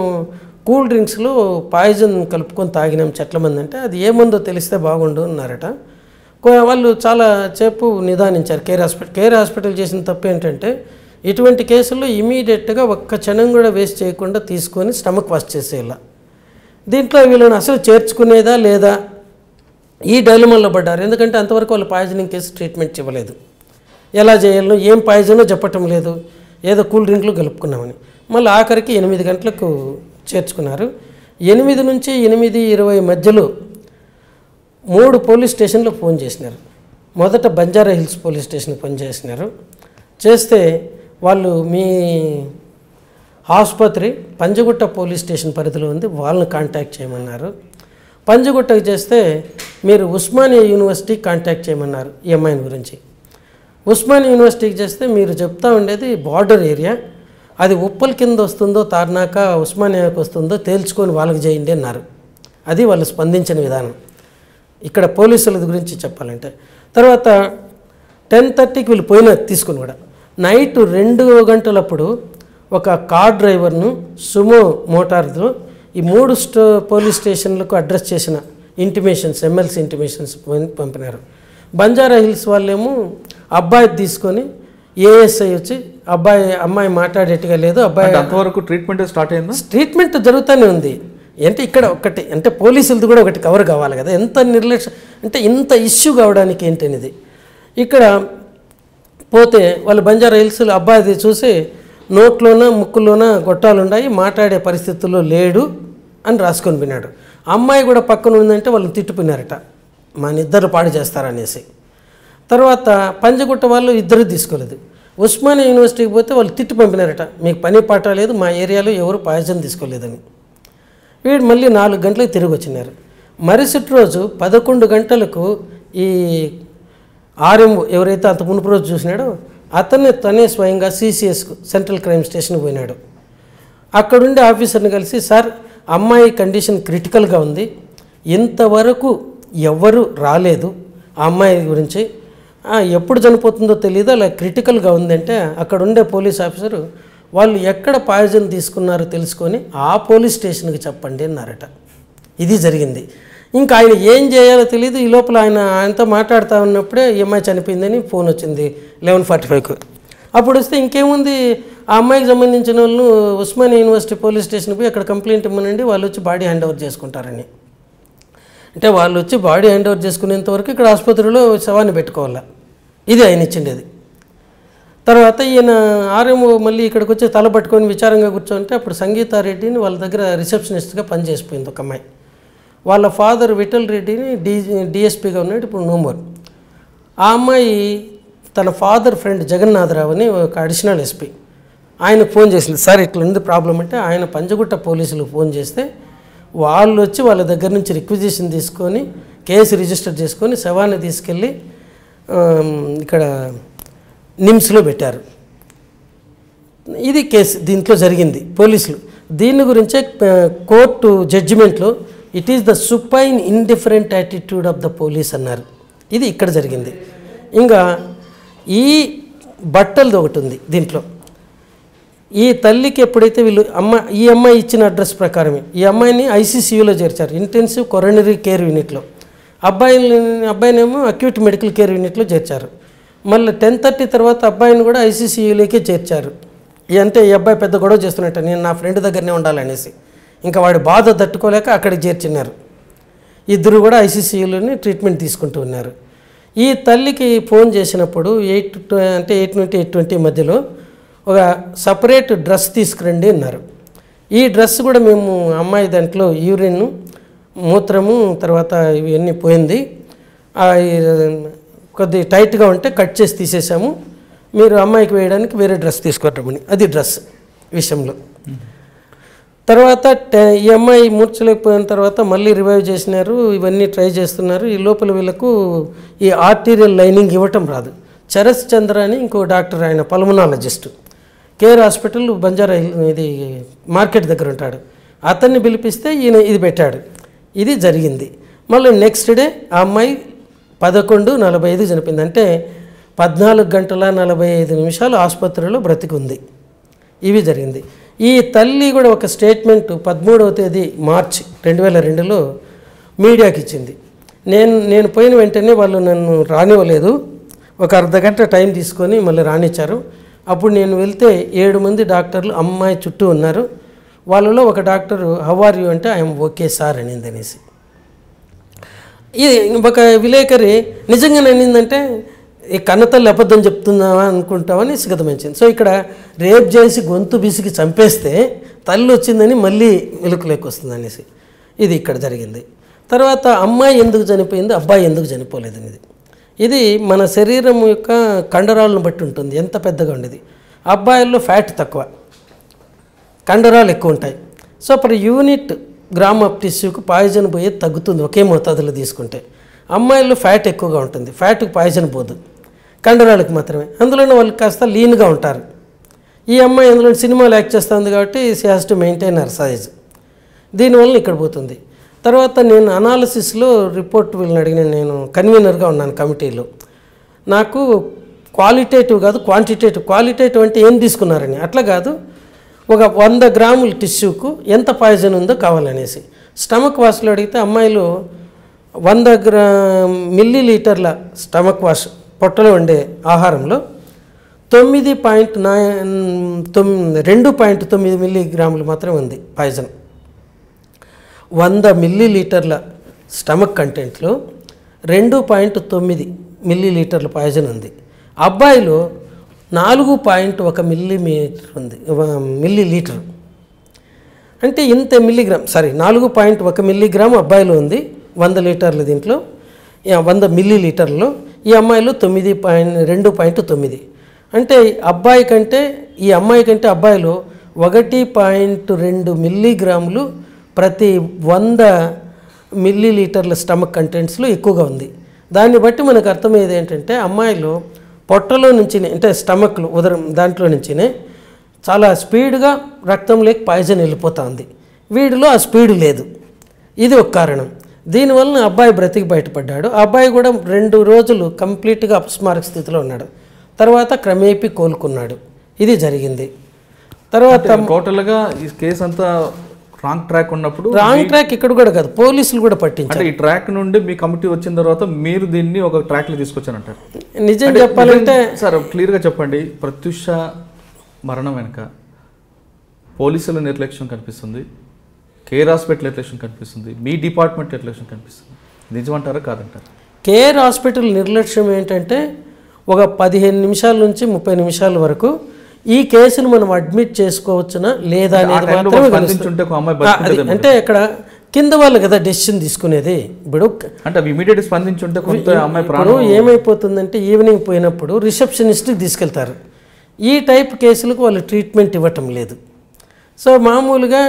కూల్ డ్రింక్స్లో పాయిజన్ కలుపుకొని తాగినాం చెట్ల మంది అంటే అది ఏముందో తెలిస్తే బాగుండు అన్నారట. వాళ్ళు చాలా సేపు నిదానించారు. కేర్ హాస్పిటల్ కేర్ హాస్పిటల్ చేసిన తప్పు ఏంటంటే ఇటువంటి కేసుల్లో ఇమీడియట్గా ఒక్క క్షణం కూడా వేస్ట్ చేయకుండా తీసుకొని స్టమక్ వాష్ చేసేలా దీంట్లో వీళ్ళని అసలు చేర్చుకునేదా లేదా? ఈ డైలమల్లో పడ్డారు. ఎందుకంటే అంతవరకు వాళ్ళు పాయిజనింగ్ కేసు ట్రీట్మెంట్ ఇవ్వలేదు. ఎలా చేయాలో ఏం పాయిజనో చెప్పటం లేదు. ఏదో కూల్ డ్రింక్లు కలుపుకున్నామని. మళ్ళీ ఆఖరికి ఎనిమిది గంటలకు చేర్చుకున్నారు. ఎనిమిది నుంచి ఎనిమిది ఇరవై మధ్యలో మూడు పోలీస్ స్టేషన్లో ఫోన్ చేసినారు. మొదట బంజారా హిల్స్ పోలీస్ స్టేషన్కి ఫోన్ చేసినారు. చేస్తే వాళ్ళు మీ ఆసుపత్రి పంజగుట్ట పోలీస్ స్టేషన్ పరిధిలో ఉంది వాళ్ళని కాంటాక్ట్ చేయమన్నారు. పంజగుట్టకు చేస్తే మీరు ఉస్మానియా యూనివర్సిటీ కాంటాక్ట్ చేయమన్నారు ఎంఐన్ గురించి. ఉస్మానియా యూనివర్సిటీకి చేస్తే మీరు చెప్తా ఉండేది బార్డర్ ఏరియా అది ఉప్పల కింద వస్తుందో తార్నాక ఉస్మానియాకి వస్తుందో తేల్చుకొని వాళ్ళకి చేయండి అన్నారు. అది వాళ్ళు స్పందించిన విధానం. ఇక్కడ పోలీసుల గురించి చెప్పాలంటే. తర్వాత టెన్ థర్టీకి వీళ్ళు పోయిన తీసుకుని కూడా. నైట్ రెండు గంటలప్పుడు ఒక కార్ డ్రైవర్ను సుమో మోటార్తో ఈ మూడు స్టో పోలీస్ స్టేషన్లకు అడ్రస్ చేసిన ఇంటిమేషన్స్ ఎమ్మెల్సీ ఇంటిమేషన్స్ పంపినారు. బంజారా హిల్స్ వాళ్ళేమో అబ్బాయి తీసుకొని ఏఎస్ఐ వచ్చి అబ్బాయి అమ్మాయి మాట్లాడేట్టుగా లేదు అబ్బాయి అంతవరకు ట్రీట్మెంట్ స్టార్ట్ అయిందా? ట్రీట్మెంట్ జరుగుతూనే ఉంది. అంటే ఇక్కడ ఒకటి అంటే పోలీసులది కూడా ఒకటి కవర్ కావాలి కదా. ఎంత నిర్లక్ష్యం అంటే ఇంత ఇష్యూ కావడానికి ఏంటనేది. ఇక్కడ పోతే వాళ్ళు బంజారా హిల్స్లో అబ్బాయిది చూసి నోట్లోన ముక్కులోన గొట్టాలు ఉన్నాయి మాట్లాడే పరిస్థితుల్లో లేడు అని రాసుకొని పోయినాడు. అమ్మాయి కూడా పక్కన ఉందంటే వాళ్ళని తిట్టుకున్నారట మా ఇద్దరు పాడు చేస్తారనేసి. తర్వాత పంజగుట్ట వాళ్ళు ఇద్దరు తీసుకోలేదు. ఉస్మానియా యూనివర్సిటీకి పోతే వాళ్ళు తిట్టి పంపినారట. మీకు పని పాట లేదు మా ఏరియాలో ఎవరు పాయసం తీసుకోలేదని. వీడు మళ్ళీ నాలుగు గంటలకు తిరిగి వచ్చినారు. మరుసటి రోజు పదకొండు గంటలకు ఈ ఆర్ఎం ఎవరైతే అంత మునుపు రోజు చూసినాడో అతన్ని తనే స్వయంగా సిసిఎస్కు సెంట్రల్ క్రైమ్ స్టేషన్కి పోయినాడు. అక్కడుండి ఆఫీసర్ని కలిసి సార్ అమ్మాయి కండిషన్ క్రిటికల్గా ఉంది. ఇంతవరకు ఎవ్వరు రాలేదు ఆ అమ్మాయి గురించి. ఎప్పుడు చనిపోతుందో తెలియదు అలా క్రిటికల్గా ఉందంటే అక్కడ ఉండే పోలీస్ ఆఫీసరు వాళ్ళు ఎక్కడ పాయిజన్ తీసుకున్నారో తెలుసుకొని ఆ పోలీస్ స్టేషన్కి చెప్పండి అన్నారట. ఇది జరిగింది. ఇంకా ఆయన ఏం చేయాలో తెలియదు ఈ లోపల ఆయన ఆయనతో మాట్లాడుతూ ఉన్నప్పుడే ఈ అమ్మాయి చనిపోయిందని ఫోన్ వచ్చింది లెవెన్ ఫార్టీ ఫైవ్కు. అప్పుడు వస్తే ఇంకేముంది? ఆ అమ్మాయికి సంబంధించిన వాళ్ళు ఉస్మానియా యూనివర్సిటీ పోలీస్ స్టేషన్కి పోయి అక్కడ కంప్లైంట్ ఇమ్మనండి వాళ్ళు వచ్చి బాడీ హ్యాండ్ ఓవర్ చేసుకుంటారని. అంటే వాళ్ళు వచ్చి బాడీ హ్యాండ్ ఓవర్ చేసుకునేంత వరకు ఇక్కడ ఆసుపత్రిలో శవాన్ని పెట్టుకోవాలా? ఇది ఆయన ఇచ్చిండేది. తర్వాత ఈయన ఆర్ఎంఓ మళ్ళీ ఇక్కడికి వచ్చి తల పట్టుకొని విచారంగా కూర్చోంటే అప్పుడు సంగీతారెడ్డిని వాళ్ళ దగ్గర రిసెప్షనిస్ట్గా పనిచేసిపోయింది ఒక అమ్మాయి. వాళ్ళ ఫాదర్ విఠల్ రెడ్డిని డీ డిఎస్పీగా ఉన్నాడు ఇప్పుడు నోమోర్. ఆ అమ్మాయి తన ఫాదర్ ఫ్రెండ్ జగన్నాథరావు అని ఒక అడిషనల్ ఎస్పీ. ఆయనకు ఫోన్ చేసింది సార్ ఇట్లా ఉంది ప్రాబ్లం అంటే ఆయన పంజగుట్ట పోలీసులకు ఫోన్ చేస్తే వాళ్ళు వచ్చి వాళ్ళ దగ్గర నుంచి రిక్విజిషన్ తీసుకొని కేసు రిజిస్టర్ చేసుకొని శవాన్ని తీసుకెళ్ళి ఇక్కడ నిమ్స్లో పెట్టారు. ఇది కేసు దీంట్లో జరిగింది పోలీసులు. దీని గురించే court జడ్జిమెంట్లో it is the supine indifferent attitude of the police అన్నారు. ఇది ఇక్కడ జరిగింది. ఇంకా ఈ బట్టలది ఒకటి ఉంది దీంట్లో. ఈ తల్లికి ఎప్పుడైతే వీళ్ళు అమ్మ ఈ అమ్మాయి ఇచ్చిన అడ్రస్ ప్రకారమే ఈ అమ్మాయిని ఐసీసీయూలో చేర్చారు. ఇంటెన్సివ్ కొరనరీ కేర్ యూనిట్లో అబ్బాయిని అబ్బాయినేమో అక్యూట్ మెడికల్ కేర్ యూనిట్లో చేర్చారు. మళ్ళీ టెన్ థర్టీ తర్వాత అబ్బాయిని కూడా ఐసీసీయూలోకే చేర్చారు. ఈ అంటే ఈ అబ్బాయి పెద్ద గొడవ చేస్తున్నట్ట నేను నా ఫ్రెండ్ దగ్గరనే ఉండాలనేసి. ఇంకా వాడి బాధ తట్టుకోలేక అక్కడికి చేర్చున్నారు. ఇద్దరు కూడా ఐసీసీయూలోని ట్రీట్మెంట్ తీసుకుంటూ ఉన్నారు. ఈ తల్లికి ఫోన్ చేసినప్పుడు ఎయిట్ అంటే ఎయిట్ నుండి ఎయిట్ ట్వంటీ మధ్యలో ఒక సపరేట్ డ్రెస్ తీసుకురండి అన్నారు. ఈ డ్రెస్ కూడా మేము అమ్మాయి దాంట్లో యూరిన్ మూత్రము తర్వాత ఇవన్నీ పోయింది. కొద్ది టైట్గా ఉంటే కట్ చేసి తీసేసాము. మీరు అమ్మాయికి వేయడానికి వేరే డ్రెస్ తీసుకొట్టమని అది డ్రెస్ విషయంలో. తర్వాత టె- ఈ అమ్మాయి మూర్చలేకపోయిన తర్వాత మళ్ళీ రివైవ్ చేసినారు. ఇవన్నీ ట్రై చేస్తున్నారు. ఈ లోపల వీళ్ళకు ఈ ఆర్టీరియల్ లైనింగ్ ఇవ్వటం రాదు. చరస్ చంద్ర అని ఇంకో డాక్టర్ ఆయన పల్మనాలజిస్ట్. కేర్ హాస్పిటల్ బంజారా ఇది మార్కెట్ దగ్గర ఉంటాడు. అతన్ని పిలిపిస్తే ఈయన ఇది పెట్టాడు. ఇది జరిగింది. మళ్ళీ నెక్స్ట్ డే ఆ అమ్మాయి పదకొండు నలభై ఐదు చనిపోయింది. అంటే పద్నాలుగు గంటల నలభై ఐదు నిమిషాలు ఆసుపత్రిలో బ్రతికుంది. ఇవి జరిగింది. ఈ తల్లి కూడా ఒక స్టేట్మెంట్ పదమూడవ తేదీ మార్చి రెండు వేల రెండులో మీడియాకి ఇచ్చింది. నేను నేను పోయిన వెంటనే వాళ్ళు నన్ను రానివ్వలేదు. ఒక అర్ధ గంట టైం తీసుకొని మళ్ళీ రానిచ్చారు. అప్పుడు నేను వెళ్తే ఏడు మంది డాక్టర్లు అమ్మాయి చుట్టూ ఉన్నారు. వాళ్ళలో ఒక డాక్టరు హౌ ఆర్ యూ? అంటే ఐఎమ్ ఓకే సార్ అనింది అనేసి ఇది ఒక విలేకరి నిజంగా అనిందంటే ఈ కన్నతల్లి అబద్ధం చెప్తుందామా అనుకుంటామని సిగతమించింది సో ఇక్కడ రేప్ చేసి గొంతు బిసికి చంపేస్తే తల్లి వచ్చిందని మళ్ళీ వెలుకులోకి వస్తుంది అనేసి ఇది ఇక్కడ జరిగింది. తర్వాత అమ్మాయి ఎందుకు చనిపోయింది అబ్బాయి ఎందుకు చనిపోలేదు అనేది. ఇది మన శరీరం యొక్క కండరాలను బట్టి ఉంటుంది ఎంత పెద్దగా ఉండేది. అబ్బాయిల్లో ఫ్యాట్ తక్కువ కండరాలు ఎక్కువ ఉంటాయి. So per unit gram of టిష్యూకి poison పోయేది తగ్గుతుంది ఒకే మోతాదులో తీసుకుంటే. అమ్మాయిల్లో ఫ్యాట్ ఎక్కువగా ఉంటుంది ఫ్యాట్కి పాయిజన్ పోదు. కండరాలకు మాత్రమే. అందులోనే వాళ్ళు కాస్త లీన్గా ఉంటారు. ఈ అమ్మాయి అందులో సినిమాలు యాక్ట్ చేస్తుంది కాబట్టి she has to maintain her size దీనివల్ల ఇక్కడ పోతుంది. తర్వాత నేను అనాలిసిస్లో రిపోర్ట్ వీళ్ళని అడిగిన నేను కన్వీనర్గా ఉన్నాను కమిటీలో. నాకు క్వాలిటేటివ్ కాదు క్వాంటిటేటివ్ క్వాలిటేటివ్ అంటే ఏం తీసుకున్నారని. అట్లా కాదు ఒక వంద గ్రాముల టిష్యూకు ఎంత పాయిజన్ ఉందో కావాలనేసి. స్టమక్ వాష్లో అడిగితే అమ్మాయిలు వంద గ్రా మిల్లీ లీటర్ల స్టమక్ వాష్ పొట్టలో ఉండే ఆహారంలో తొమ్మిది పాయింట్ నైన్ తొమ్మిది రెండు పాయింట్ తొమ్మిది మిల్లీగ్రాములు మాత్రమే ఉంది పాయిజన్. వంద మిల్లీ లీటర్ల స్టమక్ కంటెంట్లో రెండు పాయింట్ తొమ్మిది మిల్లీ లీటర్ల పాయిజన్ ఉంది. అబ్బాయిలో నాలుగు పాయింట్ ఒక మిల్లీమీటర్ ఉంది ఒక మిల్లీ లీటర్ అంటే ఇంత మిల్లీగ్రామ్ సారీ నాలుగు పాయింట్ ఒక మిల్లీగ్రామ్ అబ్బాయిలో ఉంది వంద లీటర్ల దీంట్లో వంద మిల్లీ లీటర్లో ఈ అమ్మాయిలు తొమ్మిది పాయింట్ రెండు పాయింట్ తొమ్మిది. అంటే అబ్బాయి కంటే ఈ అమ్మాయి కంటే అబ్బాయిలు ఒకటి పాయింట్ రెండు మిల్లీగ్రాములు ప్రతి వంద మిల్లీ లీటర్ల స్టమక్ కంటెంట్స్లో ఎక్కువగా ఉంది. దాన్ని బట్టి మనకు అర్థమయ్యేది ఏంటంటే అమ్మాయిలు పొట్టలో నుంచి అంటే స్టమక్లు ఉదరం దాంట్లో నుంచినే చాలా స్పీడ్గా రక్తంలోకి పాయిజన్ వెళ్ళిపోతుంది. వీడిలో ఆ స్పీడ్ లేదు. ఇది ఒక కారణం. దీనివల్ల అబ్బాయి బ్రతికి బయటపడ్డాడు. ఆ అబ్బాయి కూడా రెండు రోజులు కంప్లీట్గా అపస్మారక స్థితిలో ఉన్నాడు. తర్వాత క్రమేపీ కోలుకున్నాడు. ఇది జరిగింది. తర్వాత టోటల్గా ఈ కేసు అంతా రాంగ్ ట్రాక్ ఉన్నప్పుడు రాంగ్ ట్రాక్ ఇక్కడ కూడా కాదు పోలీసులు కూడా పట్టించారు. ఈ ట్రాక్ నుండి మీ కమిటీ వచ్చిన తర్వాత మీరు దీన్ని ఒక ట్రాక్లో తీసుకొచ్చానంటారు నిజం చెప్పాలంటే సార్ క్లియర్గా చెప్పండి. ప్రత్యుష మరణం వెనుక పోలీసుల నిర్లక్ష్యం కనిపిస్తుంది. కేర్ హాస్పిటల్ నిర్లక్ష్యం కనిపిస్తుంది? మీ డిపార్ట్మెంట్ నిర్లక్ష్యం కనిపిస్తుంది? నిజమంటారా కాదంటారా? కేర్ హాస్పిటల్ నిర్లక్ష్యం ఏంటంటే ఒక పదిహేను నిమిషాల నుంచి ముప్పై నిమిషాల వరకు ఈ కేసును మనం అడ్మిట్ చేసుకోవచ్చునా లేదా అనేది. అంటే ఇక్కడ కింద వాళ్ళు కదా డెసిషన్ తీసుకునేది. ఇప్పుడు అంటే ఇమీడియట్ స్పందించుంటే కొంత అమ్మాయి ఇప్పుడు ప్రాణం ఏమైపోతుందంటే ఈవినింగ్ పోయినప్పుడు రిసెప్షనిస్ట్కి తీసుకెళ్తారు. ఈ టైప్ కేసులకు వాళ్ళు ట్రీట్మెంట్ ఇవ్వటం లేదు. సో మామూలుగా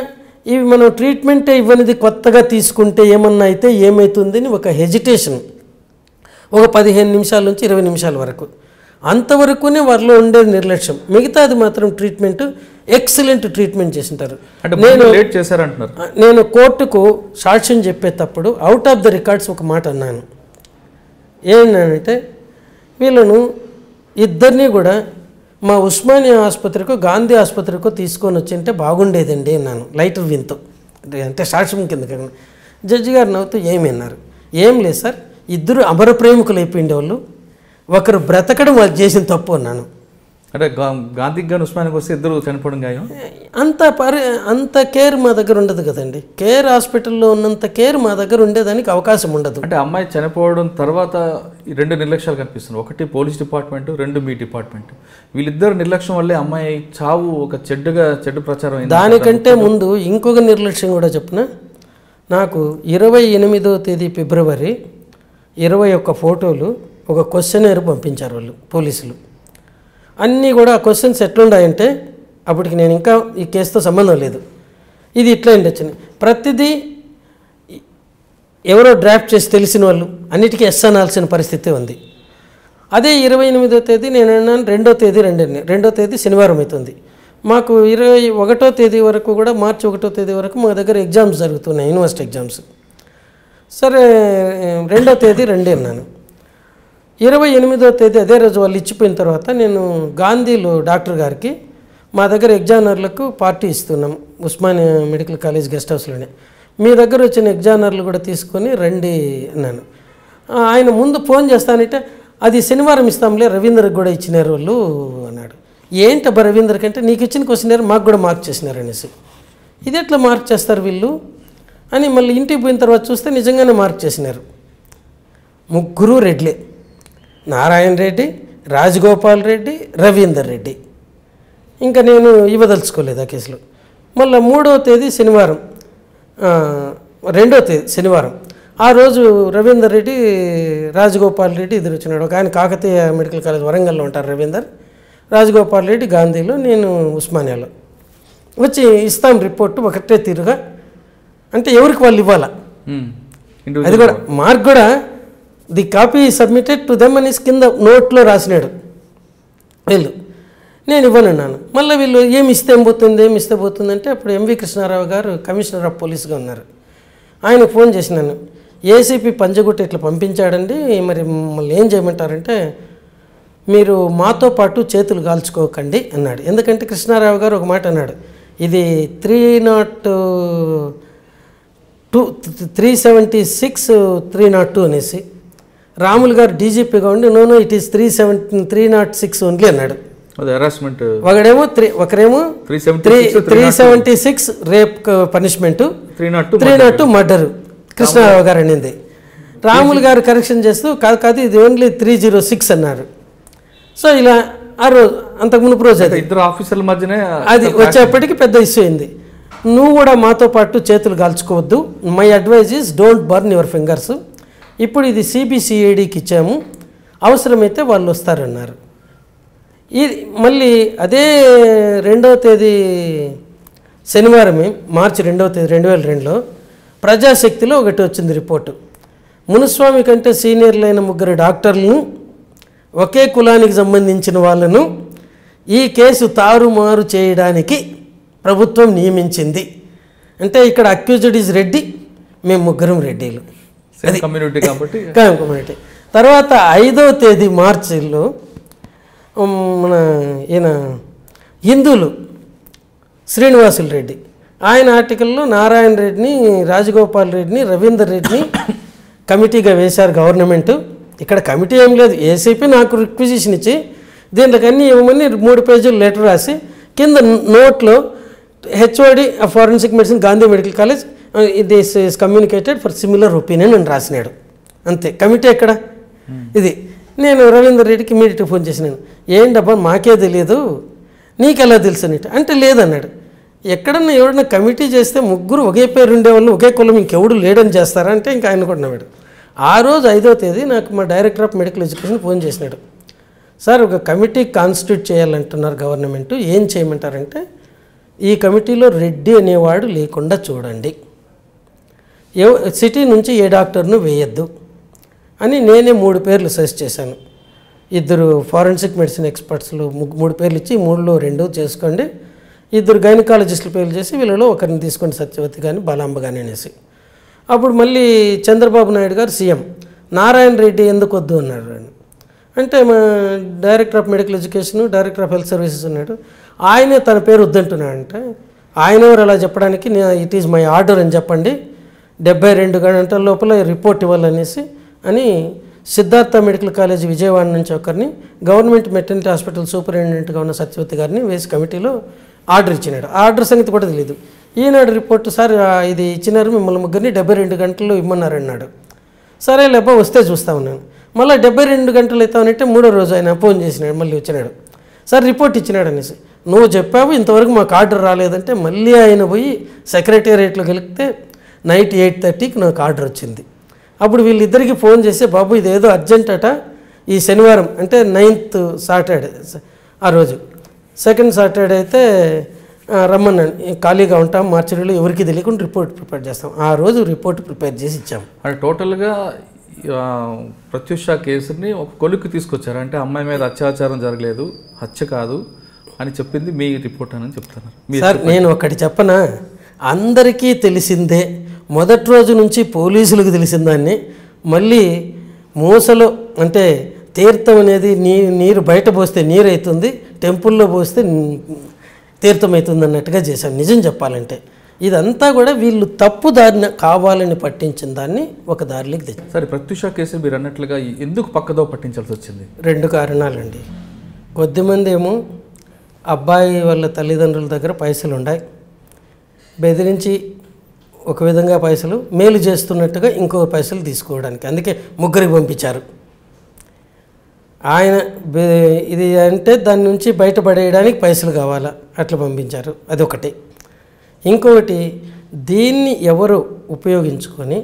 ఇవి మనం ట్రీట్మెంటే ఇవ్వనిది కొత్తగా తీసుకుంటే ఏమన్నా అయితే ఏమవుతుందని ఒక హెజిటేషన్. ఒక పదిహేను నిమిషాల నుంచి ఇరవై నిమిషాల వరకు. అంతవరకునే వారిలో ఉండేది నిర్లక్ష్యం. మిగతాది మాత్రం ట్రీట్మెంట్ ఎక్సలెంట్ ట్రీట్మెంట్ చేసింటారు. ముందు లేట్ చేశారంటున్నారు. నేను కోర్టుకు సాక్ష్యం చెప్పేటప్పుడు అవుట్ ఆఫ్ ద రికార్డ్స్ ఒక మాట అన్నాను. ఏంటంటే వీళ్ళను ఇద్దరిని కూడా మా ఉస్మానియా ఆసుపత్రికో గాంధీ ఆసుపత్రికో తీసుకొని వచ్చింటే బాగుండేదండి అన్నాను లైటర్ విన్తో అంటే సాక్ష్యం కింద కాకుండా. జడ్జి గారు నవ్వుతూ ఏమన్నారు ఏం లేదు సార్ ఇద్దరు అమర ప్రేమికులు అయిపోయిండే వాళ్ళు ఒకరు బ్రతకడం వాళ్ళు చేసిన తప్పు అన్నాను. అంటే గా- గాంధీకి కానీ ఉస్మానికి వస్తే ఇద్దరు చనిపోవడం గాయం అంత పరి అంత కేర్ మా దగ్గర ఉండదు కదండి. కేర్ హాస్పిటల్లో ఉన్నంత కేర్ మా దగ్గర ఉండేదానికి అవకాశం ఉండదు. అంటే అమ్మాయి చనిపోవడం తర్వాత రెండు నిర్లక్ష్యాలు కనిపిస్తున్నాయి. ఒకటి పోలీస్ డిపార్ట్మెంట్ రెండు మీ డిపార్ట్మెంట్. వీళ్ళిద్దరు నిర్లక్ష్యం వల్లే అమ్మాయి చావు ఒక చెడ్డుగా చెడ్డు ప్రచారం అయింది. దానికంటే ముందు ఇంకొక నిర్లక్ష్యం కూడా చెప్పిన. నాకు ఇరవై ఎనిమిదో తేదీ ఫిబ్రవరి ఇరవై ఒక్క ఫోటోలు ఒక క్వశ్చనర్ పంపించారు వాళ్ళు పోలీసులు. అన్నీ కూడా ఆ క్వశ్చన్స్ ఎట్లున్నాయంటే అప్పటికి నేను ఇంకా ఈ కేసుతో సంబంధం లేదు. ఇది ఇట్లా వచ్చింది ప్రతిదీ ఎవరో డ్రాఫ్ట్ చేసి తెలిసిన వాళ్ళు అన్నిటికీ ఎస్ అనాల్సిన పరిస్థితి ఉంది. అదే ఇరవై ఎనిమిదో తేదీ నేను అన్నాను రెండో తేదీ రెండు రెండో తేదీ శనివారం అవుతుంది మాకు ఇరవై ఒకటో తేదీ వరకు కూడా మార్చి ఒకటో తేదీ వరకు మా దగ్గర ఎగ్జామ్స్ జరుగుతున్నాయి యూనివర్సిటీ ఎగ్జామ్స్ సరే రెండో తేదీ రెండే అన్నాను. ఇరవై ఎనిమిదో తేదీ అదే రోజు వాళ్ళు ఇచ్చిపోయిన తర్వాత నేను గాంధీలో డాక్టర్ గారికి మా దగ్గర ఎగ్జామినర్లకు పార్టీ ఇస్తున్నాం ఉస్మానియా మెడికల్ కాలేజ్ గెస్ట్ హౌస్లోనే. మీ దగ్గర వచ్చిన ఎగ్జామినర్లు కూడా తీసుకొని రండి అన్నాను. ఆయన ముందు ఫోన్ చేస్తానంటే అది శనివారం ఇస్తాంలే రవీందర్కి కూడా ఇచ్చినారు వాళ్ళు అన్నాడు. ఏంటబ్బా రవీంద్ర కంటే నీకు ఇచ్చిన క్వశ్చన్ మాకు కూడా మార్క్ చేసినారు అనేసి. ఇది ఎట్లా మార్క్ చేస్తారు వీళ్ళు? అని మళ్ళీ ఇంటికి పోయిన తర్వాత చూస్తే నిజంగానే మార్క్ చేసినారు. ముగ్గురు రెడ్లే. నారాయణ రెడ్డి రాజగోపాల్ రెడ్డి రవీందర్ రెడ్డి. ఇంకా నేను ఇవ్వదలుచుకోలేదు ఆ కేసులో. మళ్ళీ మూడవ తేదీ శనివారం రెండో తేదీ శనివారం. ఆ రోజు రవీందర్ రెడ్డి రాజగోపాల్ రెడ్డి ఇద్దరు వచ్చినాడు ఒక ఆయన కాకతీయ మెడికల్ కాలేజ్ వరంగల్లో ఉంటారు రవీందర్. రాజగోపాల్ రెడ్డి గాంధీలో నేను ఉస్మానియాలో. వచ్చి ఇస్తాం రిపోర్టు ఒకటే తీరుగా. అంటే ఎవరికి వాళ్ళు ఇవ్వాలా. అది కూడా మార్క్ కూడా the copy submitted to them అనేసి కింద నోట్లో రాసినాడు. వీళ్ళు. నేను ఇవ్వనున్నాను మళ్ళీ వీళ్ళు ఏమి ఇస్తే ఏం పోతుంది ఏమి ఇస్తే పోతుంది అంటే అప్పుడు ఎంవి కృష్ణారావు గారు కమిషనర్ ఆఫ్ పోలీస్గా ఉన్నారు. ఆయన ఫోన్ చేసినాను ఏసీపీ పంజగుట్ట ఇట్లా పంపించాడండి మరి మమ్మల్ని ఏం చేయమంటారంటే మీరు మాతో పాటు చేతులు కాల్చుకోకండి అన్నాడు. ఎందుకంటే కృష్ణారావు గారు ఒక మాట అన్నాడు. ఇది three nought two three seventy six three nought two అనేసి. రాములు గారు డీజీపీగా ఉండి no no it is three seventy three nought six only అన్నాడు. హెరాస్మెంట్ ఒకడేమో త్రీ ఒకరేమో three seventy three seventy six rape punishment three nought three nought murder Krishnarao garu అనింది. Ramulu garu correction చేస్తూ కాదు కాదు ఇది ఓన్లీ త్రీ జీరో సిక్స్ అన్నారు. So ఇలా ఆ రోజు అంతకు మునుపు రోజు అది. ఇద్దరు ఆఫీసర్ల మధ్యనే అది వచ్చేప్పటికి పెద్ద ఇష్యూ అయింది. నువ్వు కూడా మాతో పాటు చేతులు కాల్చుకోవద్దు. My advice is don't burn your fingers ఇప్పుడు ఇది సిబిసిఐడికి ఇచ్చాము. అవసరమైతే వాళ్ళు వస్తారన్నారు. ఇది మళ్ళీ అదే రెండవ తేదీ శనివారమే మార్చి రెండవ తేదీ రెండు వేల రెండులో ప్రజాశక్తిలో ఒకటి వచ్చింది రిపోర్టు. మునుస్వామి కంటే సీనియర్లైన ముగ్గురు డాక్టర్లను ఒకే కులానికి సంబంధించిన వాళ్ళను ఈ కేసు తారుమారు చేయడానికి ప్రభుత్వం నియమించింది. అంటే ఇక్కడ అక్యూజ్డ్ ఈజ్ రెడ్డి మేము ముగ్గురం రెడ్డిలు. సేమ్ కమ్యూనిటీ కాబట్టి (laughs) కమ్యూనిటీ తర్వాత ఐదో తేదీ మార్చిలో మన ఈయన హిందువులు శ్రీనివాసులు రెడ్డి. ఆయన ఆర్టికల్లో నారాయణ రెడ్డిని రాజగోపాల్ రెడ్డిని రవీందర్ రెడ్డిని (laughs) కమిటీగా వేశారు గవర్నమెంట్. ఇక్కడ కమిటీ ఏం లేదు ఏసీపీ నాకు రిక్విజిషన్ ఇచ్చి దీంట్లోకి అన్నీ ఇవ్వమని మూడు పేజీలు లెటర్ రాసి కింద నోట్లో HOD forensic medicine Gandhi medical college this is communicated for similar opinion అని రాసినాడు. అంతే. కమిటీ ఎక్కడ? ఇది. నేను రవీందర్ రెడ్డికి ఇమీడియట్గా ఫోన్ చేసినాను. ఏంటబ్బా మాకే తెలియదు నీకెలా తెలుసు? అన్నట్టు అంటే లేదన్నాడు. ఎక్కడన్నా ఎవడన్నా కమిటీ చేస్తే ముగ్గురు ఒకే పేరు ఉండేవాళ్ళు ఒకే కులం ఇంకెవడు లేడని చేస్తారా? అంటే ఇంకా ఆయన కూడా నవ్వాడు. ఆ రోజు ఐదో తేదీ నాకు మా director of medical education phone చేసినాడు. సార్ ఒక కమిటీ కాన్స్టిట్యూట్ చేయాలంటున్నారు గవర్నమెంట్. ఏం చేయమంటారంటే ఈ కమిటీలో రెడ్డి అనేవాడు లేకుండా చూడండి. సిటీ నుంచి ఏ డాక్టర్ను వేయొద్దు అని నేనే మూడు పేర్లు సజెస్ట్ చేశాను. ఇద్దరు ఫారెన్సిక్ మెడిసిన్ ఎక్స్పర్ట్స్లు మూడు పేర్లు ఇచ్చి మూడులో రెండు చేసుకోండి. ఇద్దరు గైనకాలజిస్టులు పేర్లు చేసి వీళ్ళలో ఒకరిని తీసుకోండి సత్యవతి కానీ బలాంబ కానీ అనేసి. అప్పుడు మళ్ళీ చంద్రబాబు నాయుడు గారు సీఎం. నారాయణ రెడ్డి ఎందుకు వద్దు అన్నారు. అంటే మా director of medical education director of health services ఉన్నాడు ఆయనే తన పేరు వద్దంటున్నాడంటే. ఆయన ఎవరు అలా చెప్పడానికి ఇట్ ఈజ్ మై ఆర్డర్ అని చెప్పండి. డెబ్బై రెండు గంటల లోపల రిపోర్ట్ ఇవ్వాలనేసి అని సిద్ధార్థ మెడికల్ కాలేజ్ విజయవాడ నుంచి ఒకరిని గవర్నమెంట్ మెటర్నిటీ హాస్పిటల్ సూపరింటెండెంట్గా ఉన్న సత్యవతి గారిని వేసి కమిటీలో ఆర్డర్ ఇచ్చినాడు. ఆ ఆర్డర్ సంగతి కూడా తెలియదు ఈనాడు రిపోర్ట్ సార్ ఇది ఇచ్చినారు మిమ్మల్ని ముగ్గురిని డెబ్బై రెండు గంటల్లో ఇమ్మన్నారు అన్నాడు సరే లేబ్బా వస్తే చూస్తా ఉన్నాను. మళ్ళీ డెబ్బై రెండు గంటలు అవుతానంటే మూడో రోజు ఆయన ఫోన్ చేసినాడు మళ్ళీ వచ్చినాడు. సార్ రిపోర్ట్ ఇచ్చినాడు అనేసి. నువ్వు చెప్పావు ఇంతవరకు మాకు ఆర్డర్ రాలేదంటే మళ్ళీ ఆయన పోయి సెక్రటేరియట్లో గెలిపితే నైట్ ఎయిట్ థర్టీకి నాకు ఆర్డర్ వచ్చింది. అప్పుడు వీళ్ళిద్దరికి ఫోన్ చేసి బాబు ఇదేదో అర్జెంట్ అట. ఈ శనివారం అంటే నైన్త్ సాటర్డే ఆ రోజు. సెకండ్ సాటర్డే అయితే రమ్మన్నాను ఖాళీగా ఉంటాం మార్చిలో ఎవరికి తెలియకుండా రిపోర్ట్ ప్రిపేర్ చేస్తాం. ఆ రోజు రిపోర్ట్ ప్రిపేర్ చేసి ఇచ్చాం. అంటే టోటల్గా ప్రత్యూష కేసుని ఒక కొలుక్కి తీసుకొచ్చారు. అంటే అమ్మాయి మీద అత్యాచారం జరగలేదు హత్య కాదు అని చెప్పింది మీ రిపోర్ట్ అని చెప్తున్నారు. సార్ నేను ఒకటి చెప్పనా? అందరికీ తెలిసిందే మొదటి రోజు నుంచి పోలీసులకు తెలిసిన దాన్ని మళ్ళీ మూసలో అంటే తీర్థం అనేది నీ నీరు బయట పోస్తే నీరు అవుతుంది టెంపుల్లో పోస్తే తీర్థం అవుతుంది అన్నట్టుగా చేశాను నిజం చెప్పాలంటే. ఇదంతా కూడా వీళ్ళు తప్పు దారిన కావాలని పట్టించిన దాన్ని ఒక దారిలోకి తెచ్చి సరే ప్రత్యూష కేసు మీరు అన్నట్లుగా ఎందుకు పక్కదో పట్టించాల్సి వచ్చింది? రెండు కారణాలండి. కొద్దిమంది ఏమో అబ్బాయి వాళ్ళ తల్లిదండ్రుల దగ్గర పైసలు ఉన్నాయి బెదిరించి ఒక విధంగా పైసలు మేలు చేస్తున్నట్టుగా ఇంకో పైసలు తీసుకోవడానికి. అందుకే ముగ్గురికి పంపించారు. ఆయన ఇది అంటే దాని నుంచి బయటపడేయడానికి పైసలు కావాలా? అట్లా పంపించారు. అదొకటి. ఇంకొకటి దీన్ని ఎవరు ఉపయోగించుకొని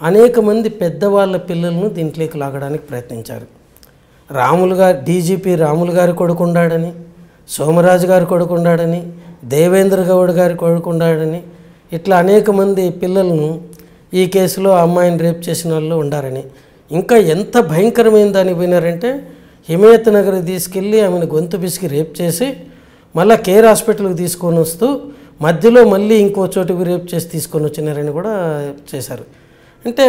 అనేక మంది పెద్దవాళ్ళ పిల్లలను దీంట్లోకి లాగడానికి ప్రయత్నించారు. రాములు గారు డీజీపీ రాములు గారి కొడుకుండాడని సోమరాజు గారి కొడుకుండాడని దేవేంద్ర గౌడ్ గారి కొడుకుండాడని ఇట్లా అనేక మంది పిల్లలను ఈ కేసులో అమ్మాయిని రేప్ చేసిన వాళ్ళు ఉండారని. ఇంకా ఎంత భయంకరమైన దానికి పోయినారంటే హిమయత్ నగర్ తీసుకెళ్ళి ఆమెను గొంతు పిసికి రేప్ చేసి మళ్ళీ కేర్ హాస్పిటల్కి తీసుకొని వస్తూ మధ్యలో మళ్ళీ ఇంకో చోటుకు రేప్ చేసి తీసుకొని వచ్చినారని కూడా చేశారు. అంటే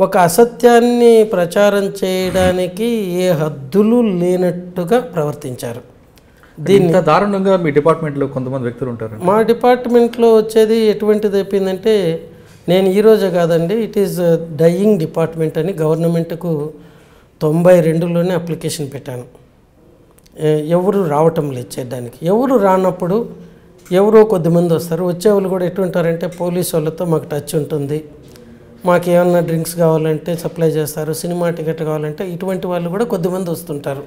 ఒక అసత్యాన్ని ప్రచారం చేయడానికి ఏ హద్దులు లేనట్టుగా ప్రవర్తించారు. ఇంత దారుణంగా మీ డిపార్ట్మెంట్లో కొంతమంది వ్యక్తులు ఉంటారు మా డిపార్ట్మెంట్లో వచ్చేది ఎటువంటిది అయిపోయిందంటే నేను ఈరోజే కాదండి ఇట్ ఈజ్ డయింగ్ డిపార్ట్మెంట్ అని గవర్నమెంట్కు తొంభై రెండులోనే అప్లికేషన్ పెట్టాను. ఎవరు రావటం లేదు చేయడానికి. ఎవరు రానప్పుడు ఎవరో కొద్దిమంది వస్తారు. వచ్చేవాళ్ళు కూడా ఎటుంటారంటే పోలీస్ వాళ్ళతో మాకు టచ్ ఉంటుంది. మాకు ఏమన్నా డ్రింక్స్ కావాలంటే సప్లై చేస్తారు సినిమా టికెట్ కావాలంటే ఇటువంటి వాళ్ళు కూడా కొద్దిమంది వస్తుంటారు.